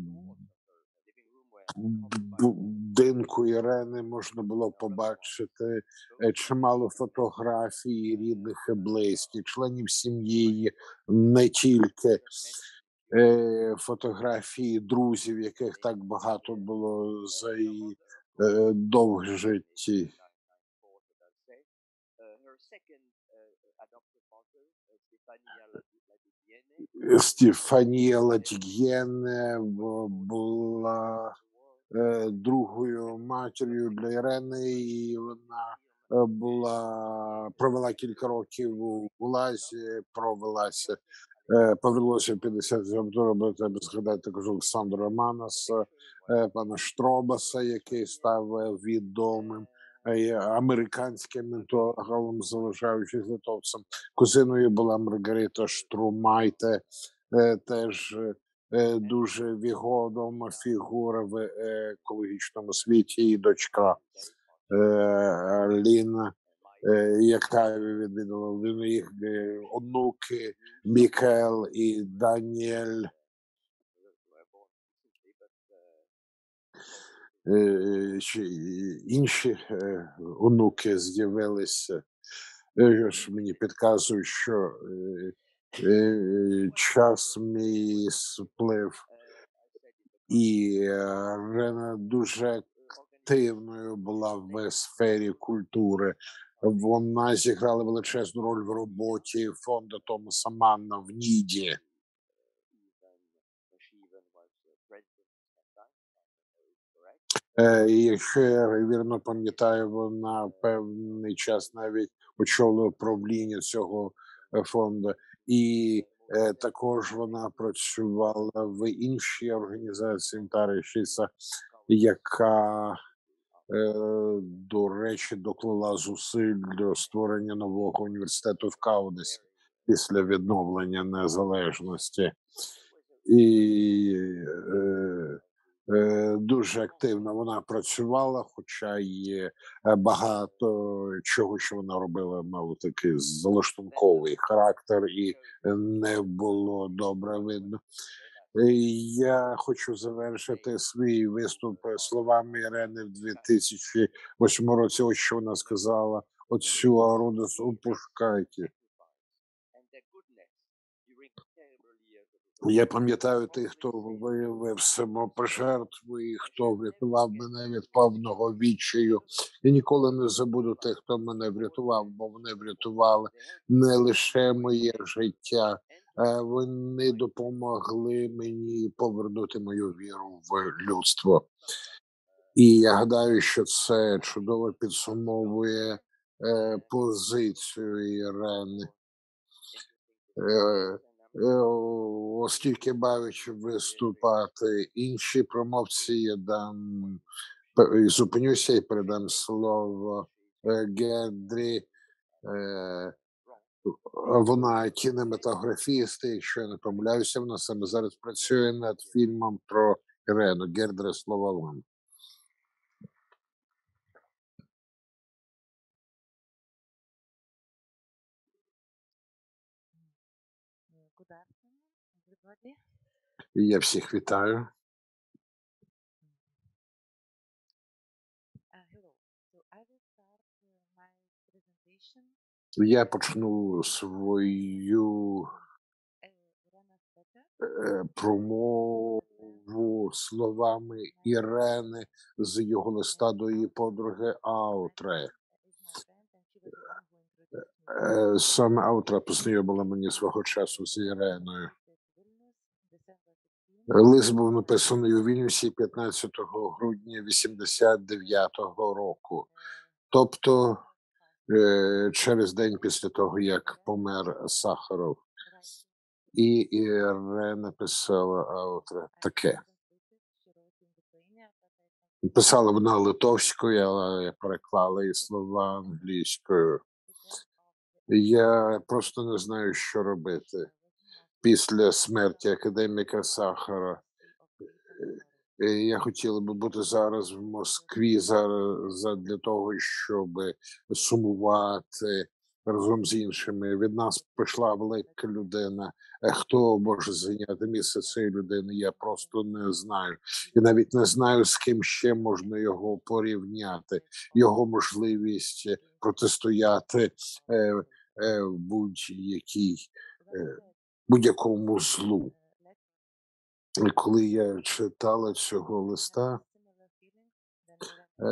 будинку Ірени можна було побачити е, чимало фотографій рідних і близьких, членів сім'ї, не тільки е, фотографії друзів, яких так багато було за її е, довге житті. Стефанія Ладігєне була е, другою матір'ю для Ірени, і вона е, була провела кілька років у Лазі, провелася, е, повернулася в 50 років, треба згадати також Олександра Манаса, е, пана Штробаса, який став е, відомим е, американським ментологом, залишаючись литовцем. Кузиною була Маргарита Штрумайте, е, теж е, е, дуже відома фігура в е, екологічному світі, і дочка е, Ліна, е, яка відвідала він їх е, онуки Мікел і Даніель. е, чи інші е, онуки з'явилися. Е, Мені підказують, що е, е, час мій сплив, і е, Рена дуже активною була в сфері культури. Вона зіграла величезну роль в роботі фонду Томаса Манна в Ніді. Е, і якщо я вірно пам'ятаю, вона певний час навіть очолила правління цього е, фонду, і е, також вона працювала в іншій організації Таришіса, яка, е, до речі, доклала зусиль до створення нового університету в Каудесі після відновлення незалежності. І е, дуже активно вона працювала, хоча є е, багато чого, що вона робила, мало такий залаштунковий характер, і не було добре видно. Е, Я хочу завершити свій виступ словами Ірени в 2008 році. Ось що вона сказала: оцю Арудас упускайте. Я пам'ятаю тих, хто виявив самопожертву і хто врятував мене від повного відчаю. Я ніколи не забуду тих, хто мене врятував, бо вони врятували не лише моє життя, а вони допомогли мені повернути мою віру в людство. І я гадаю, що це чудово підсумовує е, позицію Ірени. Е, оскільки бавить виступати інші промовці, я дам зупинюся і передам слово е, Гендрі. Е, Вона кінематографіст, якщо я не помиляюся, вона саме зараз працює над фільмом про Ірену. Гердре, слово вам. Я всіх вітаю. Uh, uh. Я почну свою Spetter. е, промову словами Ірени з його листа до її подруги Аутре. Me Е, Саме Аутра познайомила мені свого часу з Іреною. Лист був написаний у Вільнюсі 15 грудня 89-го року, тобто е, через день після того, як помер Сахаров. І Ірена писала Аутра таке. Писала вона литовською, але я переклала її слова англійською. Я просто не знаю, що робити після смерті академіка Сахара. Е, Я хотіла би бути зараз в Москві зараз для того, щоб сумувати разом з іншими. Від нас пішла велика людина. Е, Хто може зайняти місце цієї людини? Я просто не знаю. І навіть не знаю, з ким ще можна його порівняти. Його можливість е, протистояти е, е, будь-якій е, будь-якому злу. І коли я читала цього листа, е,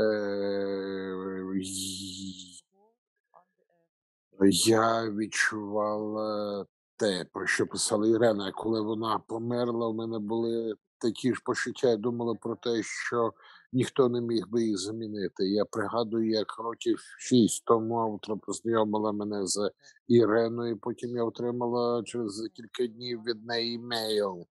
я відчувала те, про що писала Ірена. Коли вона померла, у мене були такі ж почуття. Я думала про те, що ніхто не міг би їх замінити. Я пригадую, як років шість тому автор познайомила мене з Іреною. Потім я отримала через кілька днів від неї мейл.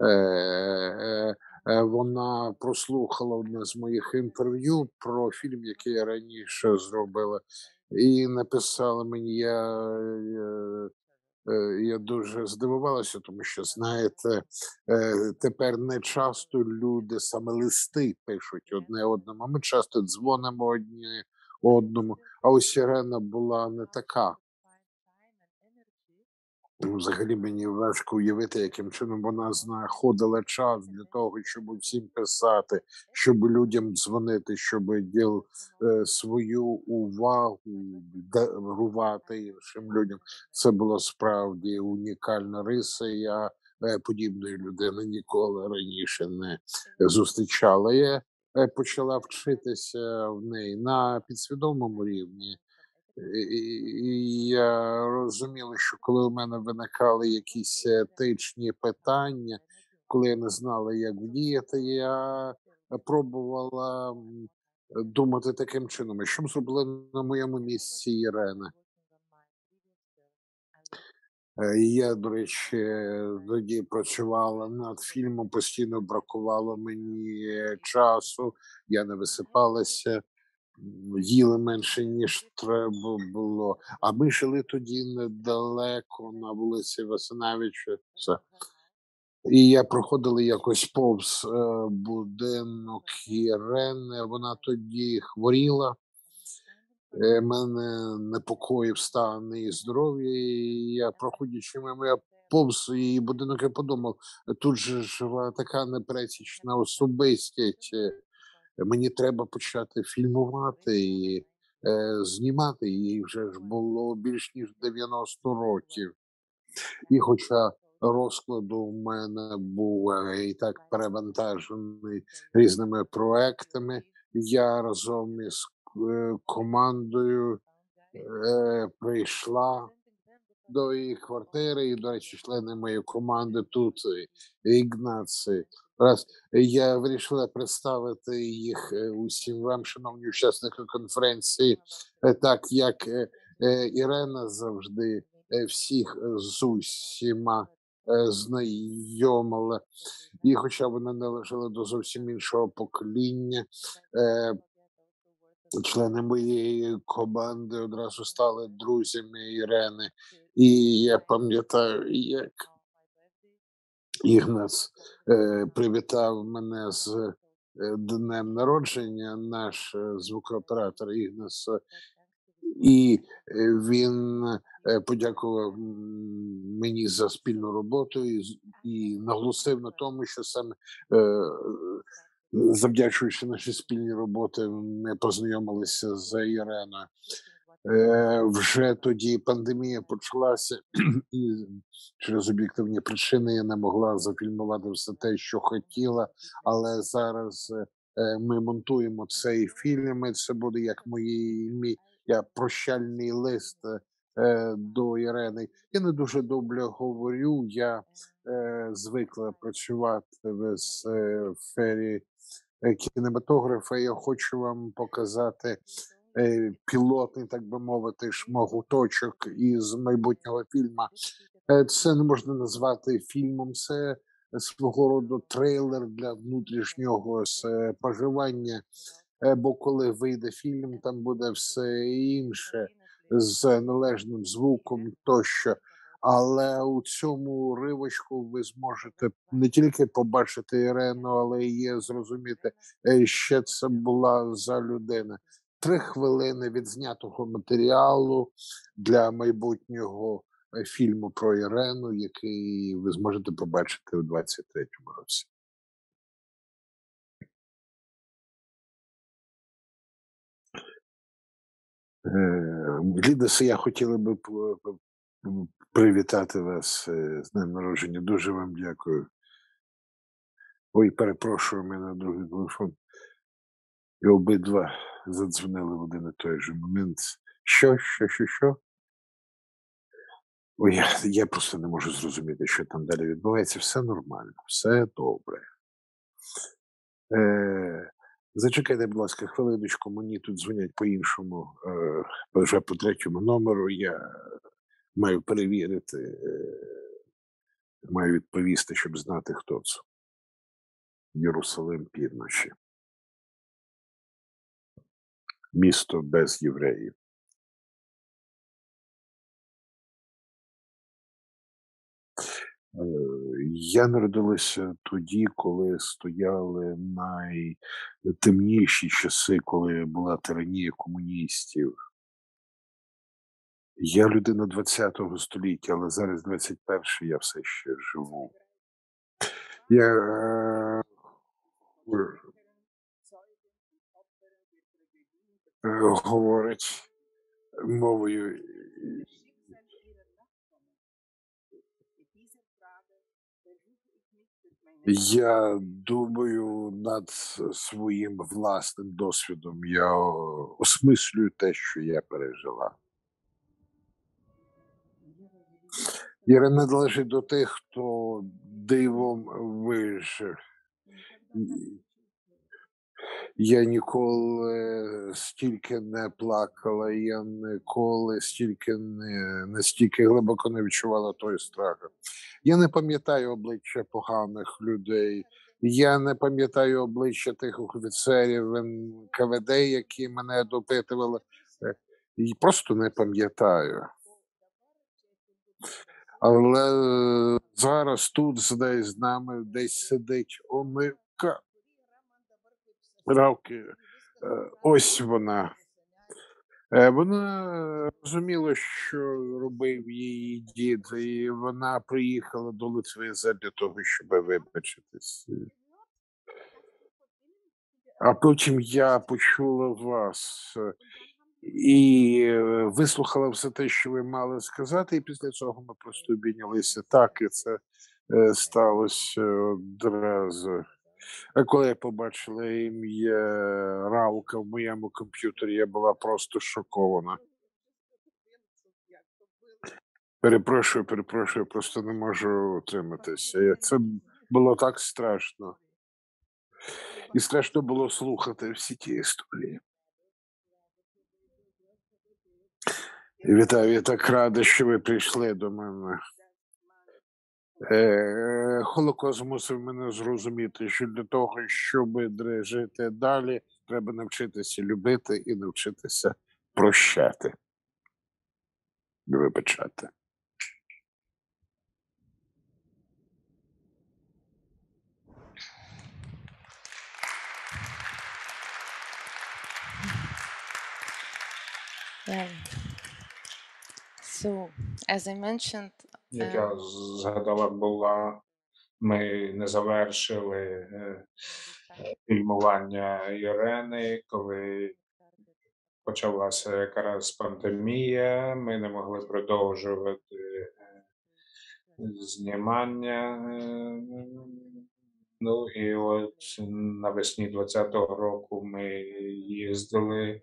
Е, е, е, Вона прослухала одне з моїх інтерв'ю про фільм, який я раніше зробила, і написала мені. Я, я, е, дуже здивувалася, тому що знаєте, е, тепер не часто люди саме листи пишуть одне одному. Ми часто дзвонимо одні одному. А ось Ірена була не така. Ну, Взагалі мені важко уявити, яким чином вона знаходила час для того, щоб всім писати, щоб людям дзвонити, щоб діл е, свою увагу дарувати іншим людям. Це було справді унікальна риса. Я е, подібної людини ніколи раніше не зустрічала. Я е, почала вчитися в неї на підсвідомому рівні. І, я розуміла, що коли у мене виникали якісь етичні питання, коли я не знала, як діяти, я пробувала думати таким чином, що б зробила на моєму місці Ірена. Е, Я, до речі, тоді працювала над фільмом, постійно бракувало мені часу, я не висипалася, їли менше, ніж треба було. А ми жили тоді недалеко на вулиці Васиневича. Це. І я проходила якось повз е, будинок Ірени. Вона тоді хворіла. Е, мене непокоїв стан її здоров'я, і я, проходячи мимо, я повз її будинок, я подумав, тут же жива така непересічна особистість. Е, Мені треба почати фільмувати і е, знімати. Їй вже ж було більш ніж 90 років. І хоча розкладу у мене був е, і так перевантажений різними проектами, я разом із е, командою е, прийшла до її квартири, і, до речі, члени моєї команди тут і Ігнаци. Раз я вирішила представити їх е, усім вам, шановні учасники конференції, так як Ірена завжди всіх з усіма е, знайомила. І хоча вона належала до зовсім іншого покоління, е, члени моєї команди одразу стали друзями Ірени. І я пам'ятаю, як Ігнац е, привітав мене з е, днем народження, наш е, звукооператор Ігнас, е, і він подякував мені за спільну роботу і, і наголосив на тому, що саме завдячуючи нашій спільній роботі, ми познайомилися з Іреною. Е, вже тоді пандемія почалася, і через об'єктивні причини я не могла зафільмувати все те, що хотіла. Але зараз е, е, ми монтуємо цей фільм. і Це буде як мої мій прощальний лист до Ірени. Я не дуже добре говорю. Я звикла працювати в сфері кінематографа. Я хочу вам показати пілотний, так би мовити, шмагуточок із майбутнього фільму. Е, Це не можна назвати фільмом, це свого роду трейлер для внутрішнього споживання. Е, Бо коли вийде фільм, там буде все інше з належним звуком тощо. Але у цьому ривочку ви зможете не тільки побачити Ірену, але і зрозуміти, е, що це була за людина. Три хвилини відзнятого матеріалу для майбутнього е, фільму про Ірену, який ви зможете побачити у 23-му році. Е, Лідосе, я хотіла би привітати вас е, з днем народження. Дуже вам дякую. Ой, перепрошую, мене другий телефон. І обидва задзвонили в один і той же момент. Що, що, що, що? Ой, я, я просто не можу зрозуміти, що там далі відбувається. Все нормально, все добре. Е, зачекайте, будь ласка, хвилиночку, мені тут дзвонять по іншому, е, вже по третьому номеру. Я маю перевірити, е, маю відповісти, щоб знати, хто це. Єрусалим півночі. Місто без євреїв. Е, Я народилася тоді, коли стояли найтемніші часи, коли була тиранія комуністів. Я людина 20-го століття, але зараз 21-й я все ще живу. Я е, е, говорить мовою Я думаю над своїм власним досвідом. Я осмислюю те, що я пережила. Іра належить до тих, хто дивом вижив. Я ніколи стільки не плакала, я ніколи стільки не настільки глибоко не відчувала той страх. Я не пам'ятаю обличчя поганих людей. Я не пам'ятаю обличчя тих офіцерів НКВД, які мене допитували. Е, І просто не пам'ятаю. Але е, зараз тут десь з нами десь сидить Омика. Равки, е, ось вона. Е, Вона розуміла, що робив її дід, і вона приїхала до Литви задля того, щоб вибачитись. А потім я почула вас і е, вислухала все те, що ви мали сказати, і після цього ми просто обійнялися. Так, і це сталося одразу. А коли я побачила ім'я Раука в моєму комп'ютері, я була просто шокована. Перепрошую, перепрошую, просто не можу утриматися. Це було так страшно. І страшно було слухати всі ті історії. Вітаю, я так рада, що ви прийшли до мене. Е, Холокост змусив мене зрозуміти, що для того, щоб жити далі, треба навчитися любити і навчитися прощати. Вибачати. Yeah. So, as I mentioned, Як Е. я згадала, була ми не завершили е, е, фільмування Ірени, коли почалася якраз пандемія. Ми не могли продовжувати знімання. Ну і от навесні 20-го року ми їздили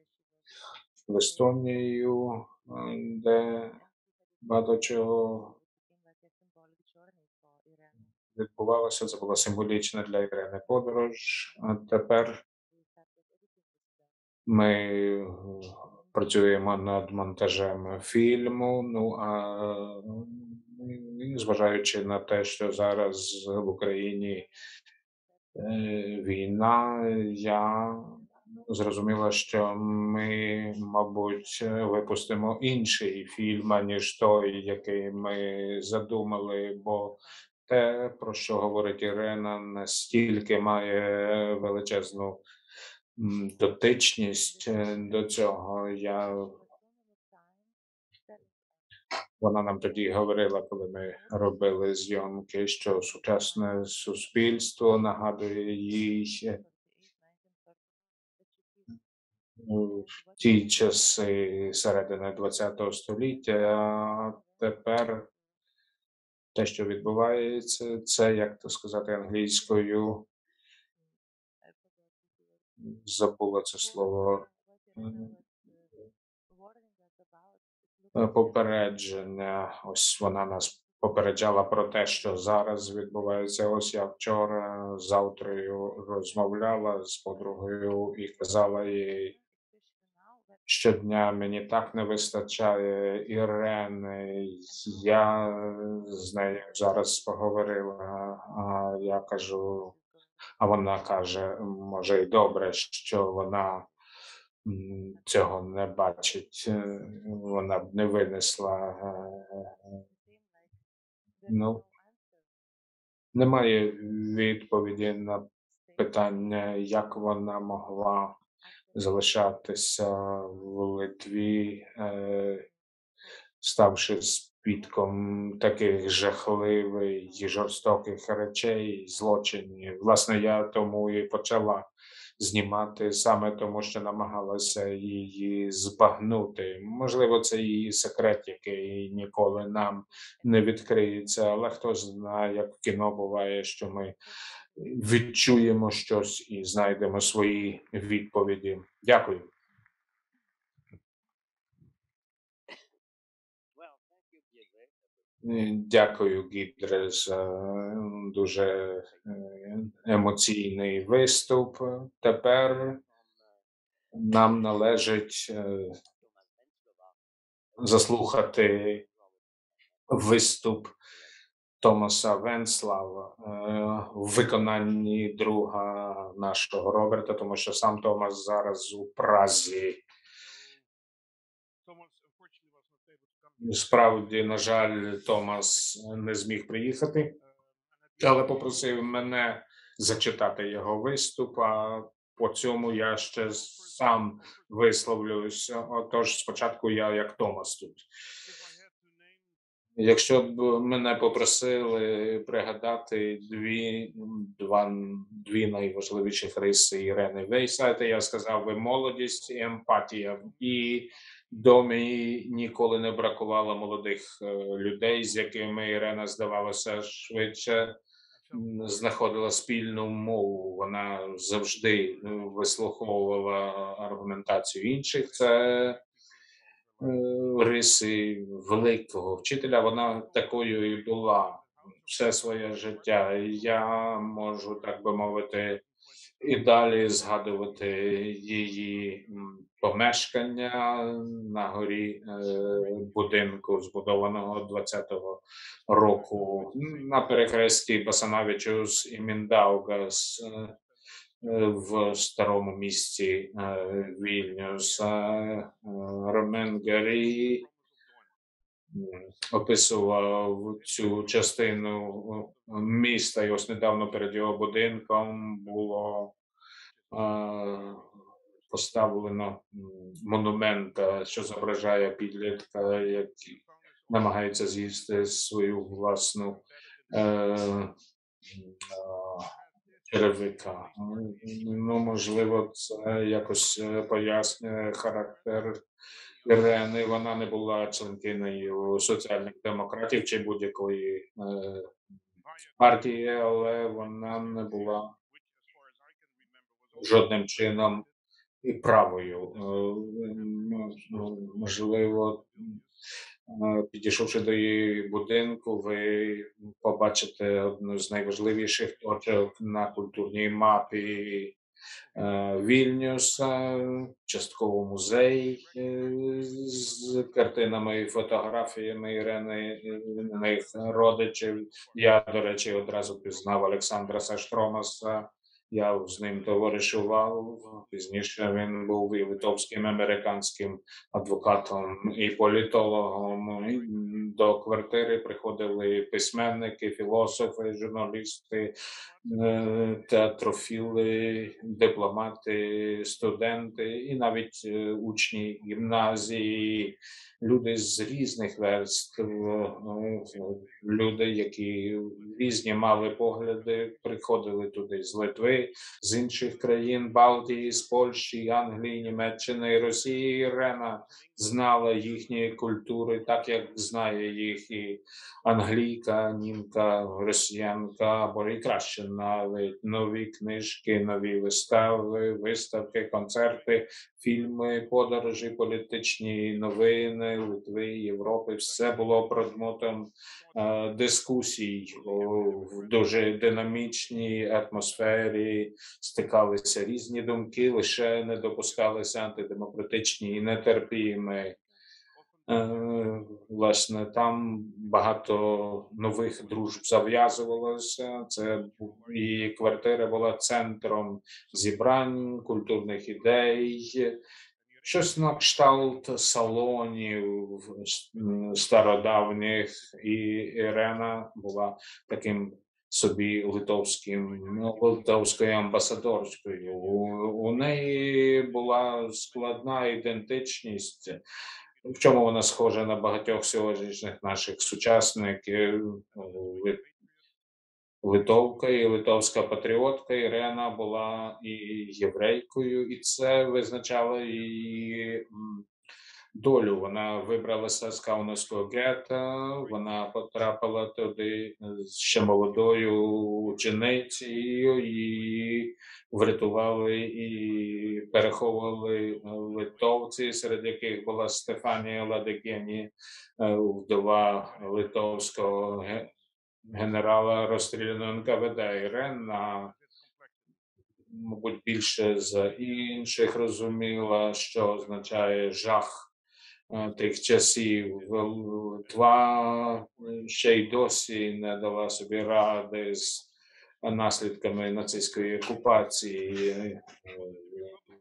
в Естонію, де багато чого відбувалося. Це була символічна для Ірени подорож. Тепер ми е, працюємо над монтажем фільму. Ну а зважаючи на те, що зараз в Україні е, війна, я зрозуміла, що ми, мабуть, випустимо інший фільм, аніж той, який ми задумали, бо те, про що говорить Ірена, настільки має величезну дотичність е, до цього. Я вона нам тоді говорила, коли ми робили зйомки, що сучасне суспільство нагадує їй е, в ті часи середини ХХ століття, а тепер те, що відбувається, це як то сказати англійською. Забула це слово. Е, Попередження. Ось вона нас попереджала про те, що зараз відбувається. Ось я вчора з завтрою розмовляла з подругою і казала їй, щодня мені так не вистачає Ірени. Я з нею зараз поговорила, а я кажу, а вона каже, може, й добре, що вона цього не бачить. е, Вона б не винесла. е, Ну, немає відповіді на питання, як вона могла залишатися в Литві, е, ставши свідком таких жахливих і жорстоких речей, злочинів. Власне, я тому і почала знімати саме тому, що намагалася її збагнути. Можливо, це її секрет, який ніколи нам не відкриється, але хто знає, як в кіно буває, що ми відчуємо щось і знайдемо свої відповіді. Дякую. Дякую, Гідре, за дуже е, емоційний виступ. Тепер нам належить е, заслухати виступ Томаса Венслава е, в виконанні друга нашого Роберта, тому що сам Томас зараз у Празі. Справді, на жаль, Томас не зміг приїхати. Але попросив мене зачитати його виступ. А по цьому я ще сам висловлюсь. Отож, спочатку я як Томас тут. if I had to name Якщо б мене попросили пригадати дві, два, дві найважливіші риси Ірени Вейсайте, я сказав би молодість і емпатія. І домі ніколи не бракувало молодих е, людей, з якими Ірена здавалося швидше знаходила спільну мову. Вона завжди е, вислуховувала аргументацію інших. Це риси великого вчителя. Вона такою і була все своє життя. Я можу так би мовити. І далі згадувати її помешкання на горі е, будинку, збудованого 20-го року на перехресті Басановичус і Міндаугас е, е, в старому місті е, Вільнюс. Е, Ромен Гарі описував цю частину е, міста, і ось недавно перед його будинком було поставлено монумент, що зображає підлітка, який намагається з'їсти свою власну черевика. Ну, можливо, це якось е, пояснює характер Ірени. Вона не була членкиною соціальних демократів чи будь-якої е, партії, але вона не була жодним чином і правою. Е, Можливо, підійшовши до її будинку, ви побачите одну з найважливіших точок на культурній мапі е, Вільнюса, частково музей е, з картинами і фотографіями Ірени родичів. Я, до речі, одразу пізнав Олександра Саштромаса. Я з ним товаришував. Пізніше він був і литовським американським адвокатом і політологом. До квартири приходили письменники, філософи, журналісти, театрофіли, дипломати, студенти і навіть е, учні гімназії, люди з різних верств, е, люди, які різні мали погляди, приходили туди з Литви, з інших країн Балтії, з Польщі, Англії, Німеччини, Росії. Ірена знала їхні культури, так як знає їх і англійка, німка, росіянка, або і краще навіть нові книжки, нові вистави, виставки, концерти, фільми, подорожі, політичні новини Литви, Європи. Все було предметом е, дискусій в дуже динамічній атмосфері. Стикалися різні думки, лише не допускалися антидемократичні і нетерпімі. Е, Власне, там багато нових дружб зав'язувалося. Це і квартира була центром зібрань, культурних ідей, щось на кшталт салонів стародавніх, і Ірена була таким собі литовським литовською амбасадорською. У, у неї була складна ідентичність. В чому вона схожа на багатьох сьогоднішніх наших сучасників? Литовка і литовська патріотка Ірена була і єврейкою, і це визначало її долю. Вона вибралася з Каунасського гетта, вона потрапила туди з ще молодою ученицею, її врятували і переховували литовці, серед яких була Стефанія Ладикені, е, вдова литовського генерала розстріляного НКВД Ірена, мабуть, більше за інших розуміла, що означає жах е, тих часів. Литва е, ще й досі не дала собі ради з наслідками нацистської окупації. Е,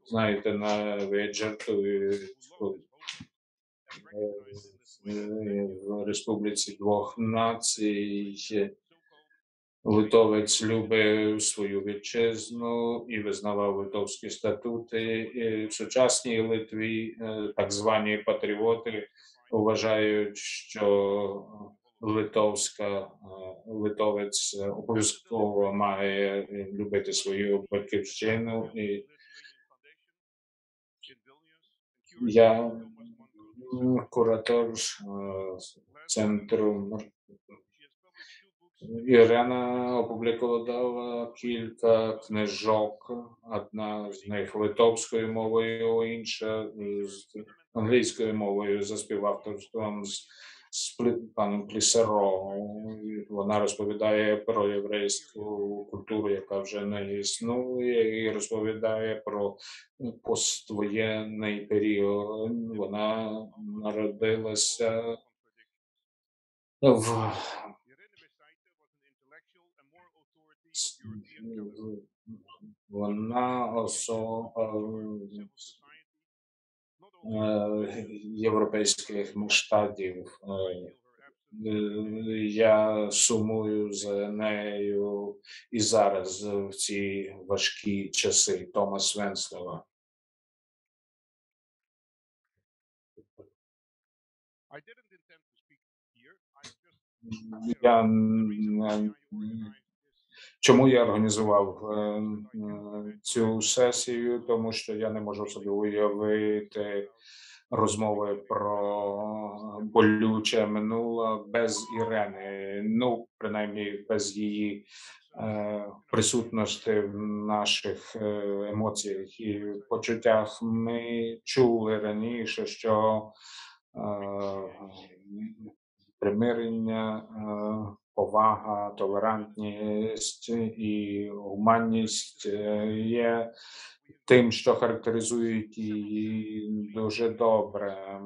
Знаєте, навіть жартують е, в Республіці двох націй. Литовець любив свою вітчизну і визнавав литовські статути. І в сучасній Литві е, так звані патріоти вважають, що литовська е, литовець обов'язково має любити свою батьківщину. І я куратор е, центру Ірена опублікувала кілька книжок, одна з них литовською мовою, інша з англійською мовою за співавторством з, з паном Плісаро. Вона розповідає про єврейську культуру, яка вже не існує, і розповідає про поствоєнний період. Вона народилася в вона осо е, європейських масштабів. Е, Я сумую за нею і зараз в ці важкі часи Томас Венслова. I didn't intend to speak here. I just Я Чому я організував е, е, цю сесію? Тому що я не можу собі уявити розмови про болюче минуле без Ірени. Ну, принаймні, без її е, присутності в наших емоціях і почуттях. Ми чули раніше, що примирення. Повага, толерантність і гуманність е, є тим, що характеризують її дуже добре.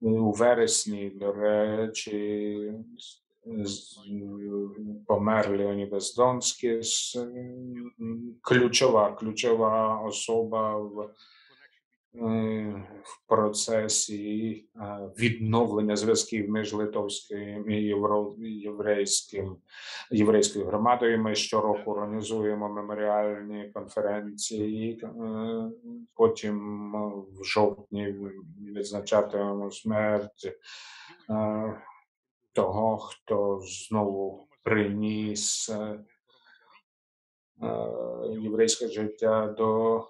У вересні, до речі, помер Леонід Бездонський, ключова, ключова особа в в процесі е, відновлення зв'язків між литовським і єврейським єврейською громадою. Ми щороку організуємо меморіальні конференції. е, Потім в жовтні відзначатимемо смерть е, того, хто знову приніс єврейське життя до е,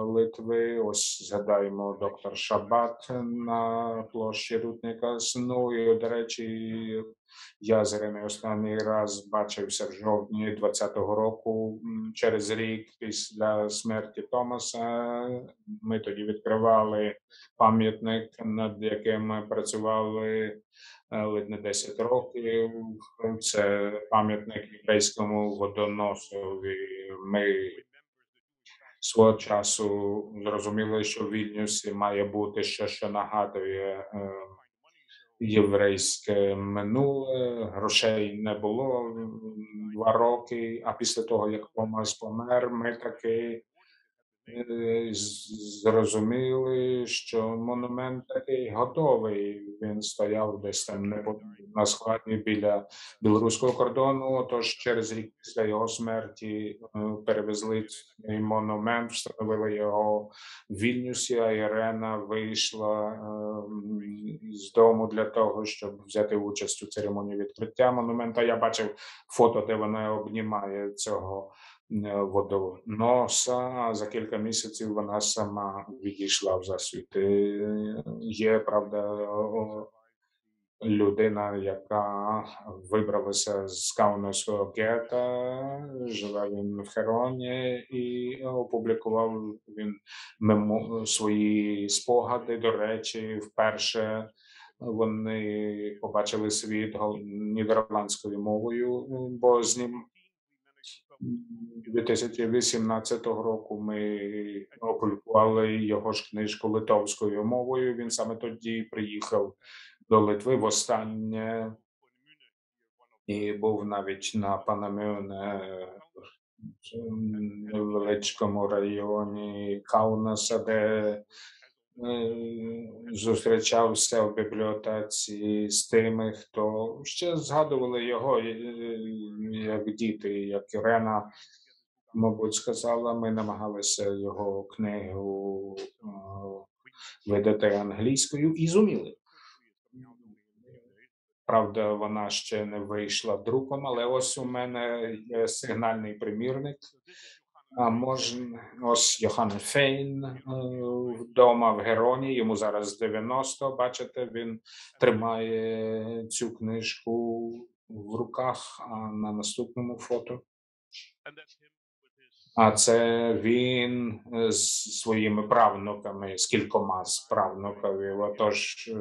Литви. Ось згадаємо доктор Шабат на площі Рутника Сну. І, до речі, я з Іриною останній раз бачився в жовтні 20-го року, через рік після смерті Томаса. Ми тоді відкривали пам'ятник, над яким працювали е, ледь не 10 років. Це пам'ятник єврейському водоносові. Ми свого часу зрозуміли, що в Вільнюсі має бути щось, що нагадує е, єврейське минуле. Грошей не було два роки. А після того, як Томас помер, ми таки зрозуміли, що монумент такий готовий. Він стояв десь там на складі біля білоруського кордону. Тож через рік після його смерті е, перевезли цей монумент, встановили його в Вільнюсі. А Ірена вийшла е, з дому для того, щоб взяти участь у церемонії відкриття монумента. Я бачив фото, де вона обнімає цього е, водоноса. А за кілька місяців вона сама відійшла в засвіт. Е, Є правда людина, яка вибралася з Каунасського гета, живе він в Хероні, і опублікував він мемо свої спогади. До речі, вперше вони побачили світ нідерландською мовою, бо з ним 2018 року ми опублікували його ж книжку литовською мовою. Він саме тоді приїхав до Литви востаннє і був навіть на Панамюне невеличкому районі Каунаса, де зустрічався в бібліотеці з тими, хто ще згадували його е, як діти, як Ірена, мабуть, сказала. Ми намагалися його книгу е, видати англійською і зуміли. Правда, вона ще не вийшла друком, але ось у мене є сигнальний примірник. А можна ось Йохан Фейн е, вдома в Героні. Йому зараз 90. Бачите, він тримає цю книжку в руках. А на наступному фото. А це він е, з своїми правнуками, з кількома з правнуками. Отож, е,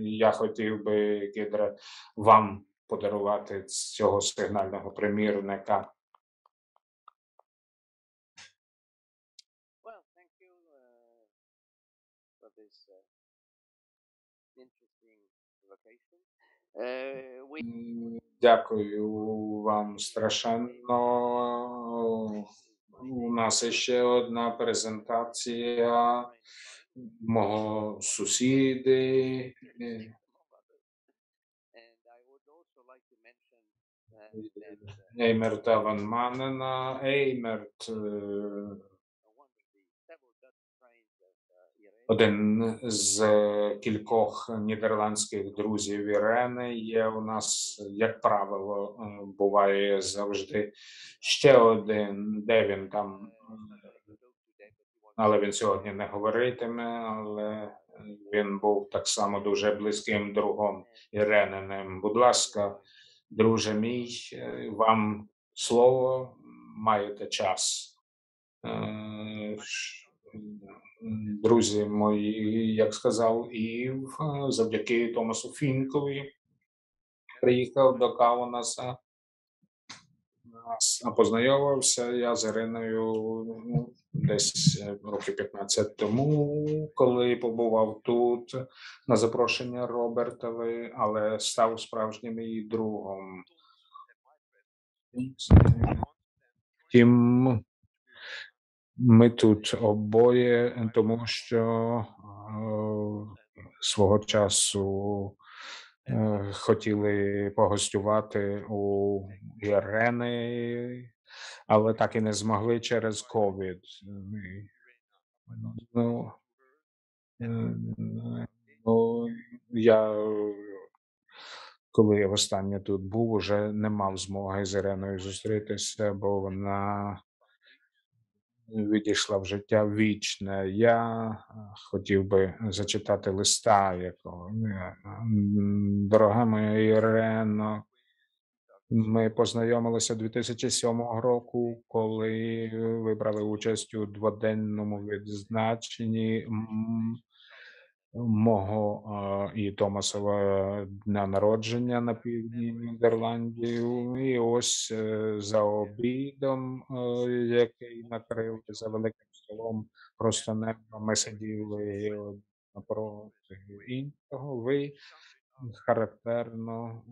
я хотів би, Кідре, вам подарувати цього сигнального примірника. Дякую вам страшенно. У нас ще одна презентація мого сусіди. е, Еймерта Ван Манена. Еймерт один з кількох нідерландських друзів Ірени. Є у нас, як правило, е, буває завжди ще один, де він там, але він сьогодні не говоритиме. Але він був так само дуже близьким другом Ірениним. Будь ласка, друже мій, е, вам слово, маєте час. Е, Друзі мої, як сказав Ів, е, завдяки Томасу Фінкові приїхав до Каунаса. Нас познайомився я з Іриною ну, десь е, років 15 тому, коли побував тут на запрошення Робертової, але став справжнім її другом. Втім, Ми тут обоє, тому що е, свого часу е, хотіли погостювати у Ірени, але так і не змогли через ковід. Ну, е, ну, я коли я востаннє тут був, уже не мав змоги з Іреною зустрітися, бо вона відійшла в життя вічне. Я е, хотів би зачитати листа, якого е, дорога моя Ірено. Ми познайомилися 2007 року, коли ви брали участь у дводенному відзначенні мого і Томасова дня народження на півдні Нідерландів. І ось е, за обідом, е, який накрив за великим столом, просто небо ми сиділи напроти іншого. Ви характерно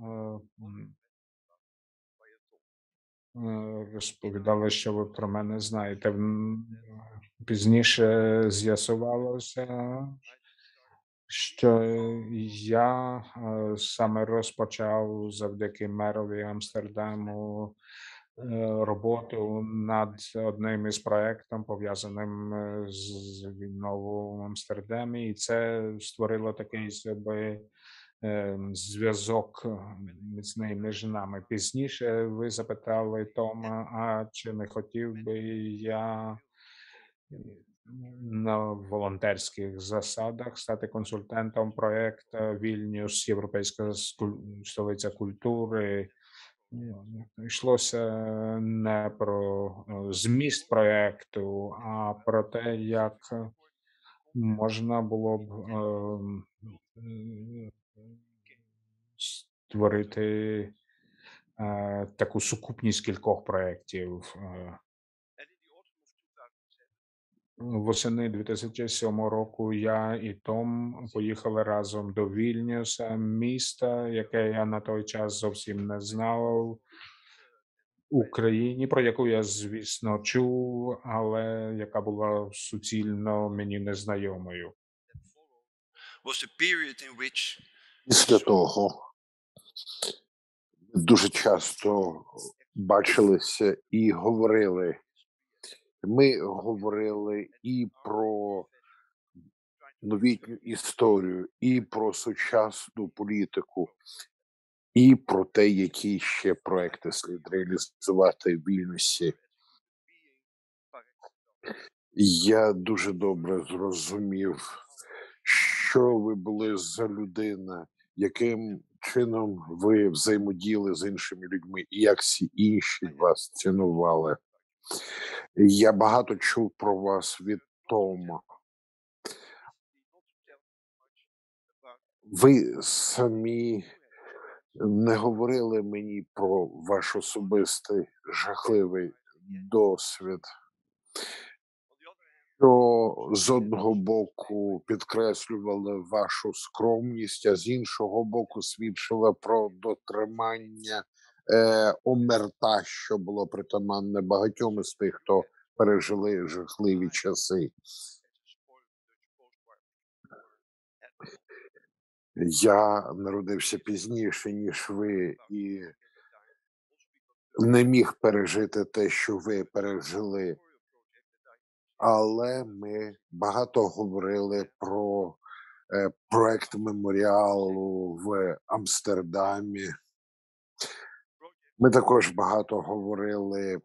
е, розповідали, що ви про мене знаєте. Пізніше з'ясувалося, що я е, саме розпочав завдяки мерові Амстердаму е, роботу над одним із проектом, пов'язаним е, з війною в Амстердамі, і це створило такий собі е, зв'язок міцний між нами. Пізніше ви запитали Тома, а чи не хотів би я на волонтерських засадах стати консультантом проекту Вільнюс, Європейська столиця культури. Ну, Йшлося не про е, зміст проекту, а про те, як можна було б ем, створити е, таку сукупність кількох проєктів. Восени 2007 року я і Том поїхали разом до Вільнюса, міста, яке я на той час зовсім не знав. Україні, про яку я, звісно, чув, але яка була суцільно мені незнайомою. Після того дуже часто бачилися і говорили. Ми говорили і про новітню історію, і про сучасну політику, і про те, які ще проекти слід реалізувати в Вільнюсі. Я дуже добре зрозумів, що ви були за людина, яким чином ви взаємодіяли з іншими людьми, і як всі інші вас цінували. Я багато чув про вас від Тома. Ви самі не говорили мені про ваш особистий жахливий досвід. Що з одного боку підкреслювали вашу скромність, а з іншого боку свідчили про дотримання е, омерта, що було притаманне багатьом із тих, хто пережили жахливі часи. Я народився пізніше, ніж ви, і не міг пережити те, що ви пережили. Але ми багато говорили про е, проект меморіалу в Амстердамі. Ми також багато говорили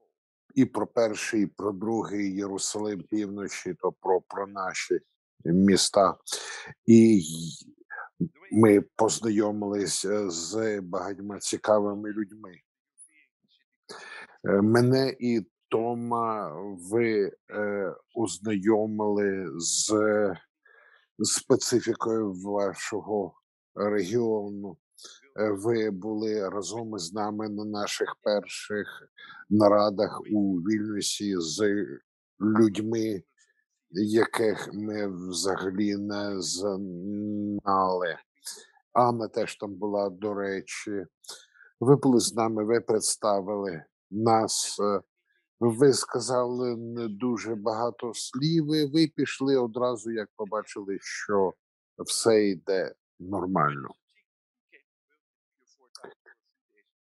і про перший, і про другий Єрусалим півночі, то про, про наші міста. І ми познайомилися з багатьма цікавими людьми. Е, Мене і Тома ви е, ознайомили з специфікою вашого регіону. Е, Ви були разом із нами на наших перших нарадах у Вільнюсі з людьми, яких ми взагалі не знали. Анна теж там була, до речі. Ви були з нами, ви представили нас е, Ви сказали не дуже багато слів, ви пішли одразу, як побачили, що все йде нормально. Е,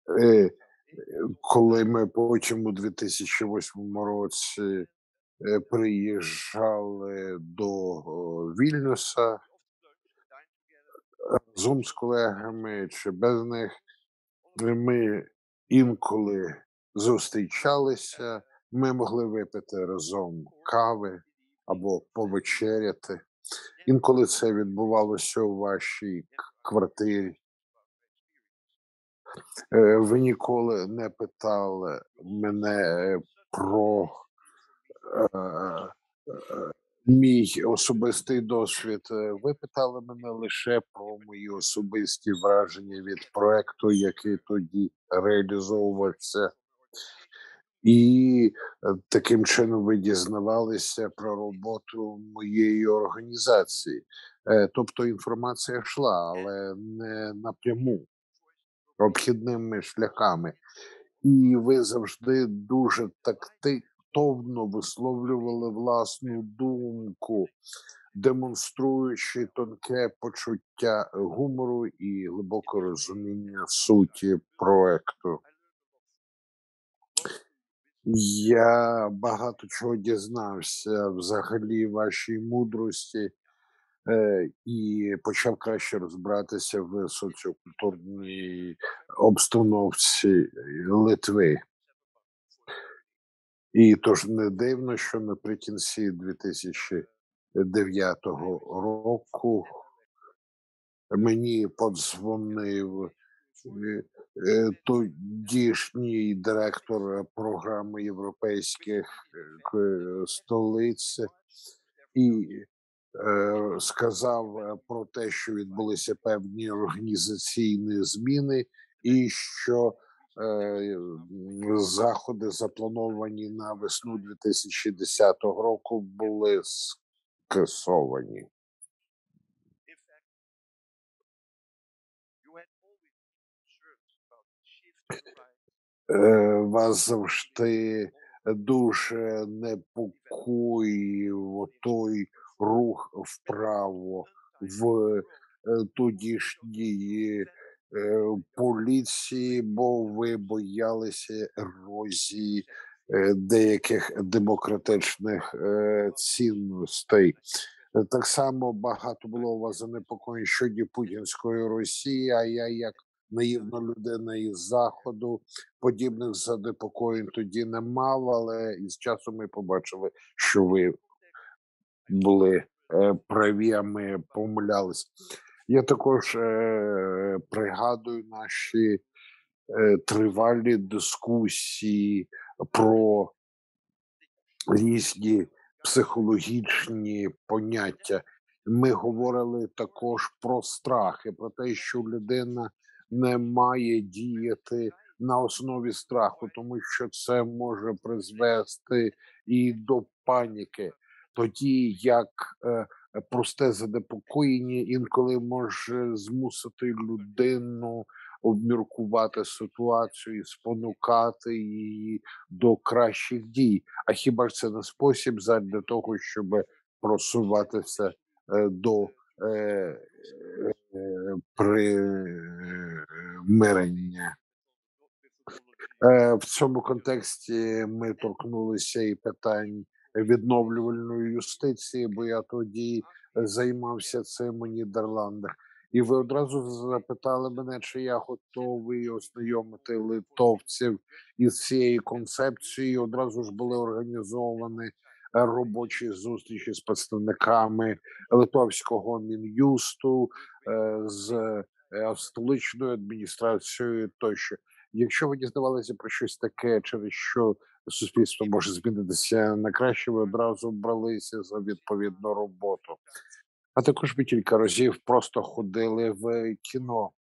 коли ми потім у 2008 році е, приїжджали до Вільнюса разом з колегами чи без них, ми інколи зустрічалися, ми могли випити разом кави або повечеряти. Інколи це відбувалося у вашій квартирі. Е, Ви ніколи не питали мене про е, е, мій особистий досвід. Ви питали мене лише про мої особисті враження від проекту, який тоді реалізовувався. І таким чином ви дізнавалися про роботу моєї організації. Тобто інформація йшла, але не напряму обхідними шляхами. І ви завжди дуже тактовно висловлювали власну думку, демонструючи тонке почуття гумору і глибоке розуміння суті проекту. Я багато чого дізнався взагалі вашій мудрості і почав краще розбиратися в соціокультурній обстановці Литви. І тож не дивно, що наприкінці 2009 року мені подзвонив е, е, тодішній директор програми європейських е, столиць і е, сказав е, про те, що відбулися певні організаційні зміни, і що е, заходи, заплановані на весну 2010 року, були скасовані. Е, Вас завжди дуже непокоїв той рух вправо в е, тодішній е, поліції, бо ви боялися ерозії е, деяких демократичних цінностей. Так само багато було у вас занепокоєнь щодо путінської Росії. А я, як наївна людина із заходу, подібних занепокоєнь тоді не мав, але із часом ми побачили, що ви були е, праві, а ми помилялись. Я також е, пригадую наші е, тривалі дискусії про різні психологічні поняття. Ми говорили також про страх і про те, що людина не має діяти на основі страху, тому що це може призвести і до паніки. Тоді як е, просте занепокоєння інколи може змусити людину обміркувати ситуацію спонукати її до кращих дій. А хіба ж це не спосіб задля того, щоб просуватися е, до е, примирення? В цьому контексті ми торкнулися і питань відновлювальної юстиції, бо я тоді займався цим у Нідерландах. І ви одразу запитали мене, чи я готовий ознайомити литовців із цією концепцією. Одразу ж були організовані е, робочі зустрічі з представниками литовського мін'юсту, е, з е, столичною адміністрацією тощо. Якщо ви дізнавалися про щось таке, через що суспільство може змінитися на краще, ви одразу бралися за відповідну роботу. А також ми кілька разів просто ходили в кіно.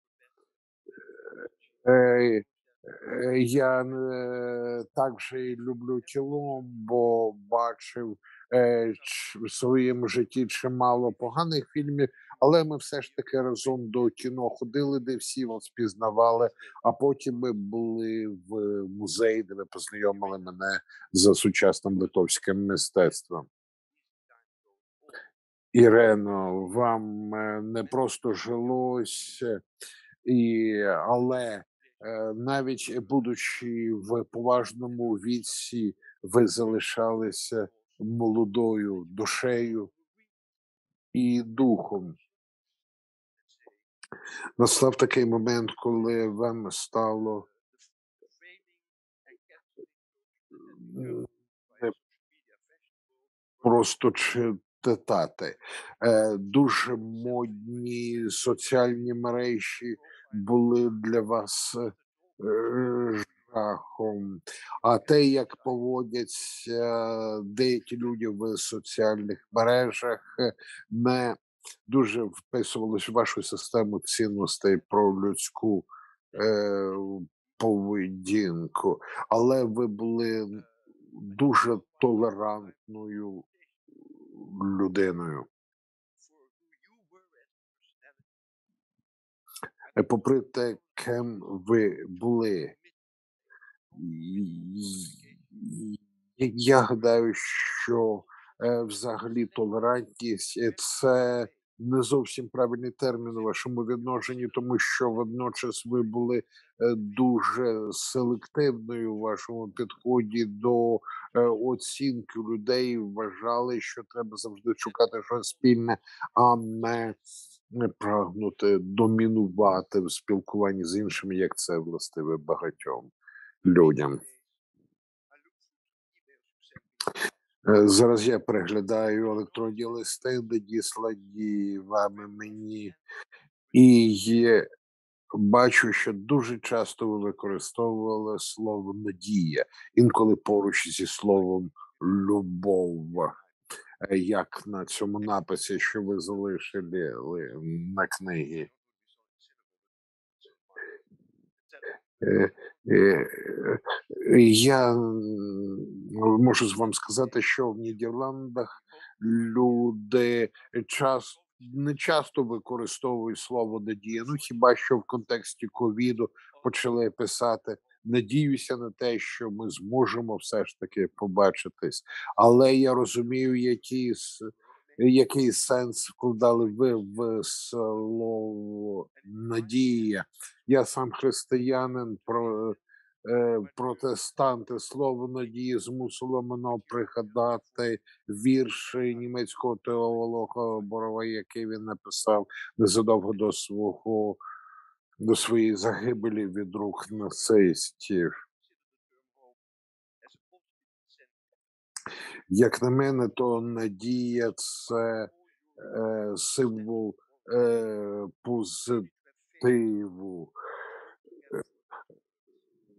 Е, Е, Я е, також люблю кіно, бо бачив в своєму житті чимало поганих фільмів, але ми все ж таки разом до кіно ходили, де всі вас пізнавали. А потім ми були в музеї, де ви познайомили мене за сучасним литовським мистецтвом. Ірено, вам е, не просто жилось, е, і, але е, навіть будучи в поважному віці, ви залишалися молодою душею і духом. Настав такий момент, коли вам стало просто читати. Е, Дуже модні соціальні мережі були для вас е, жахом. А те, як поводяться деякі люди в соціальних мережах, е, не дуже вписувалось в вашу систему цінностей про людську е, поведінку. Але ви були дуже толерантною людиною. Е, Попри те, ким ви були, я гадаю, що взагалі толерантність е, це не зовсім правильний термін у вашому відношенні, тому що водночас ви були е, дуже селективною у вашому підході до е, оцінки людей. Вважали, що треба завжди шукати щось спільне, а не прагнути домінувати в спілкуванні з іншими, як це властиве багатьом людям. Е, Зараз я переглядаю електронні листи, надіслані вами мені, і є, бачу, що дуже часто ви використовували слово надія, інколи поруч зі словом любов, Е, як на цьому написі, що ви залишили на книгі. Е, е, е, Я можу з вам сказати, що в Нідерландах люди час не часто використовують слово надія. Ну хіба що в контексті ковіду почали писати надіюся на те, що ми зможемо все ж таки побачитись. Але я розумію, які с- який сенс вкладали ви в слово надія. Я сам християнин, про е, протестанти слово надії змусило мене пригадати вірш німецького теолога Борова, який він написав незадовго до свого до своєї загибелі від рук нацистів. Як на мене, то надія це е, символ е, позитиву,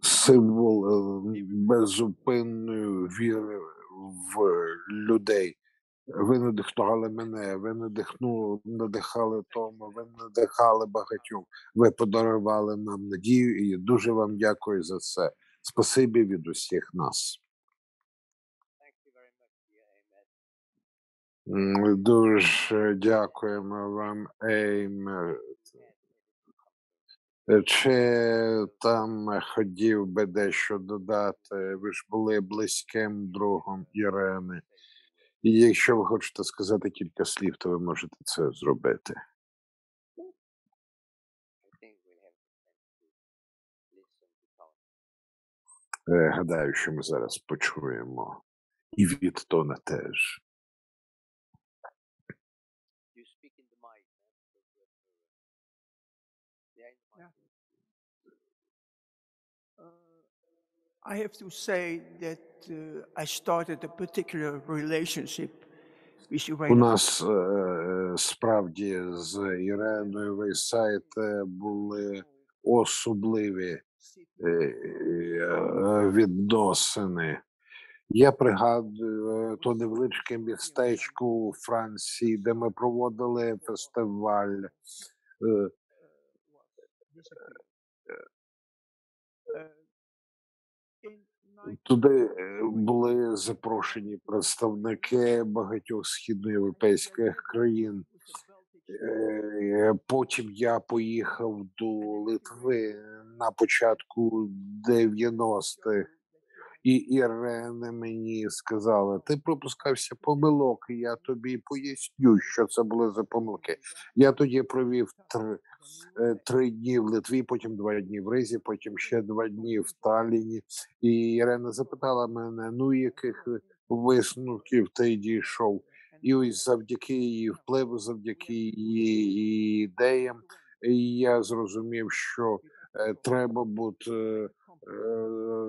символ е, беззупинної віри в людей. Ви надихнули мене, ви надихнули, надихали Тома, ви надихали багатьох. Ви подарували нам надію, і дуже вам дякую за це. Спасибі від усіх нас. Thank you very much, dear Ahmed. М, Дуже дякуємо вам, Ейм. Чи там хотів би дещо додати? Ви ж були близьким другом Ірени. І якщо ви хочете сказати кілька слів, то ви можете це зробити. Е, Гадаю, що ми зараз почуємо. І від Тона теж. You speak in the mic, man. because we have to- Yeah, in the mic. Uh, I have to say that uh, I started a particular relationship with У нас е, справді з Іреною Вейсайте були особливі е, е, відносини. Я пригадую е, то невеличке містечко у Франції, де ми проводили фестиваль. Туди е, були запрошені представники багатьох східноєвропейських країн. Е, Потім я поїхав до Литви на початку 90-х, і Ірена мені сказала: ти пропускався помилок, і я тобі поясню, що це були за помилки. Я тоді провів три, е, три дні в Литві, потім два дні в Ризі, потім ще два дні в Талліні. І Ірена запитала мене: ну яких висновків ти дійшов? І ось завдяки її впливу, завдяки її ідеям, я зрозумів, що е, треба е,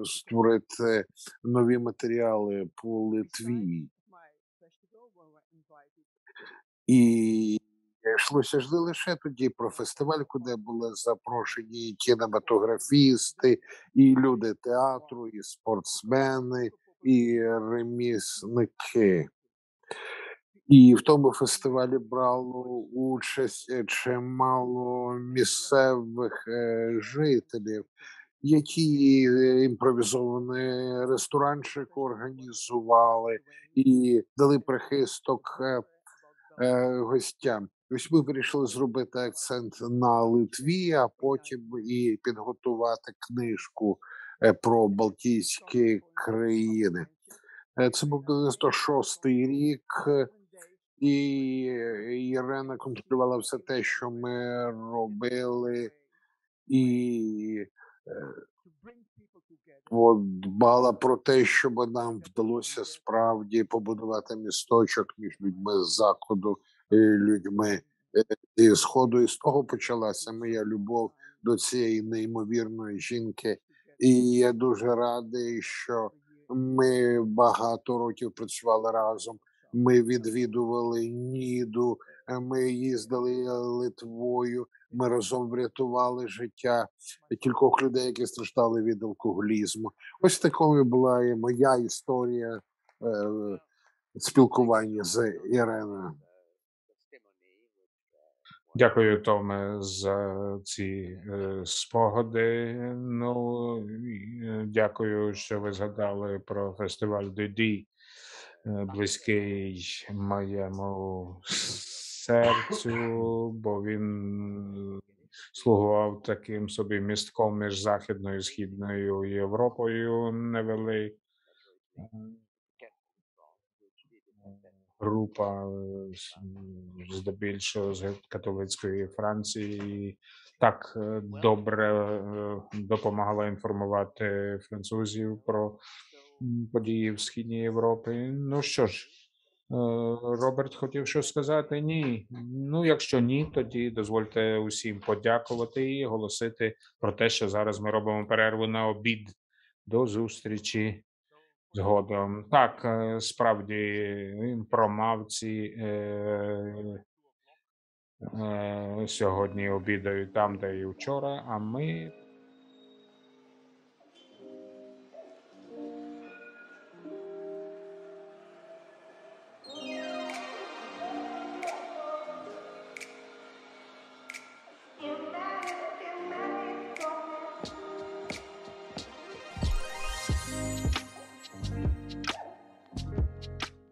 створити нові матеріали по Литві. І йшлося ж не лише тоді про фестиваль, куди були запрошені і кінематографісти, і люди театру, і спортсмени, і ремісники. І в тому фестивалі брало участь е, чимало місцевих е, жителів, які е, імпровізований ресторанчик організували і дали прихисток е, е, гостям. Ось ми вирішили зробити акцент на Литві, а потім і підготувати книжку про Балтійські країни. Це був 96-й рік, і Ірена контролювала все те, що ми робили, і от дбала про те, щоб нам вдалося справді побудувати місточок між людьми з заходу і людьми е, зі сходу. І з того почалася моя любов до цієї неймовірної жінки. І я дуже радий, що ми багато років працювали разом. Ми відвідували Ніду, ми їздили Литвою. Ми разом врятували життя кількох людей, які страждали від алкоголізму. Ось такою була і моя історія е, спілкування з Іреною. Дякую, Томе, за ці е, спогади. Ну, е, дякую, що ви згадали про фестиваль Диді, е, близький моєму серцю, бо він слугував таким собі містком між Західною і Східною Європою невеликою. група здебільшого з католицької Франції так е, добре е, допомагала інформувати французів про події в східній Європі. Ну що ж, Роберт хотів щось сказати? Ні. Ну, якщо ні, тоді дозвольте усім подякувати і оголосити про те, що зараз ми робимо перерву на обід. До зустрічі. Згодом. Так, е, справді промавці е, е, сьогодні обідають там, де і вчора, а ми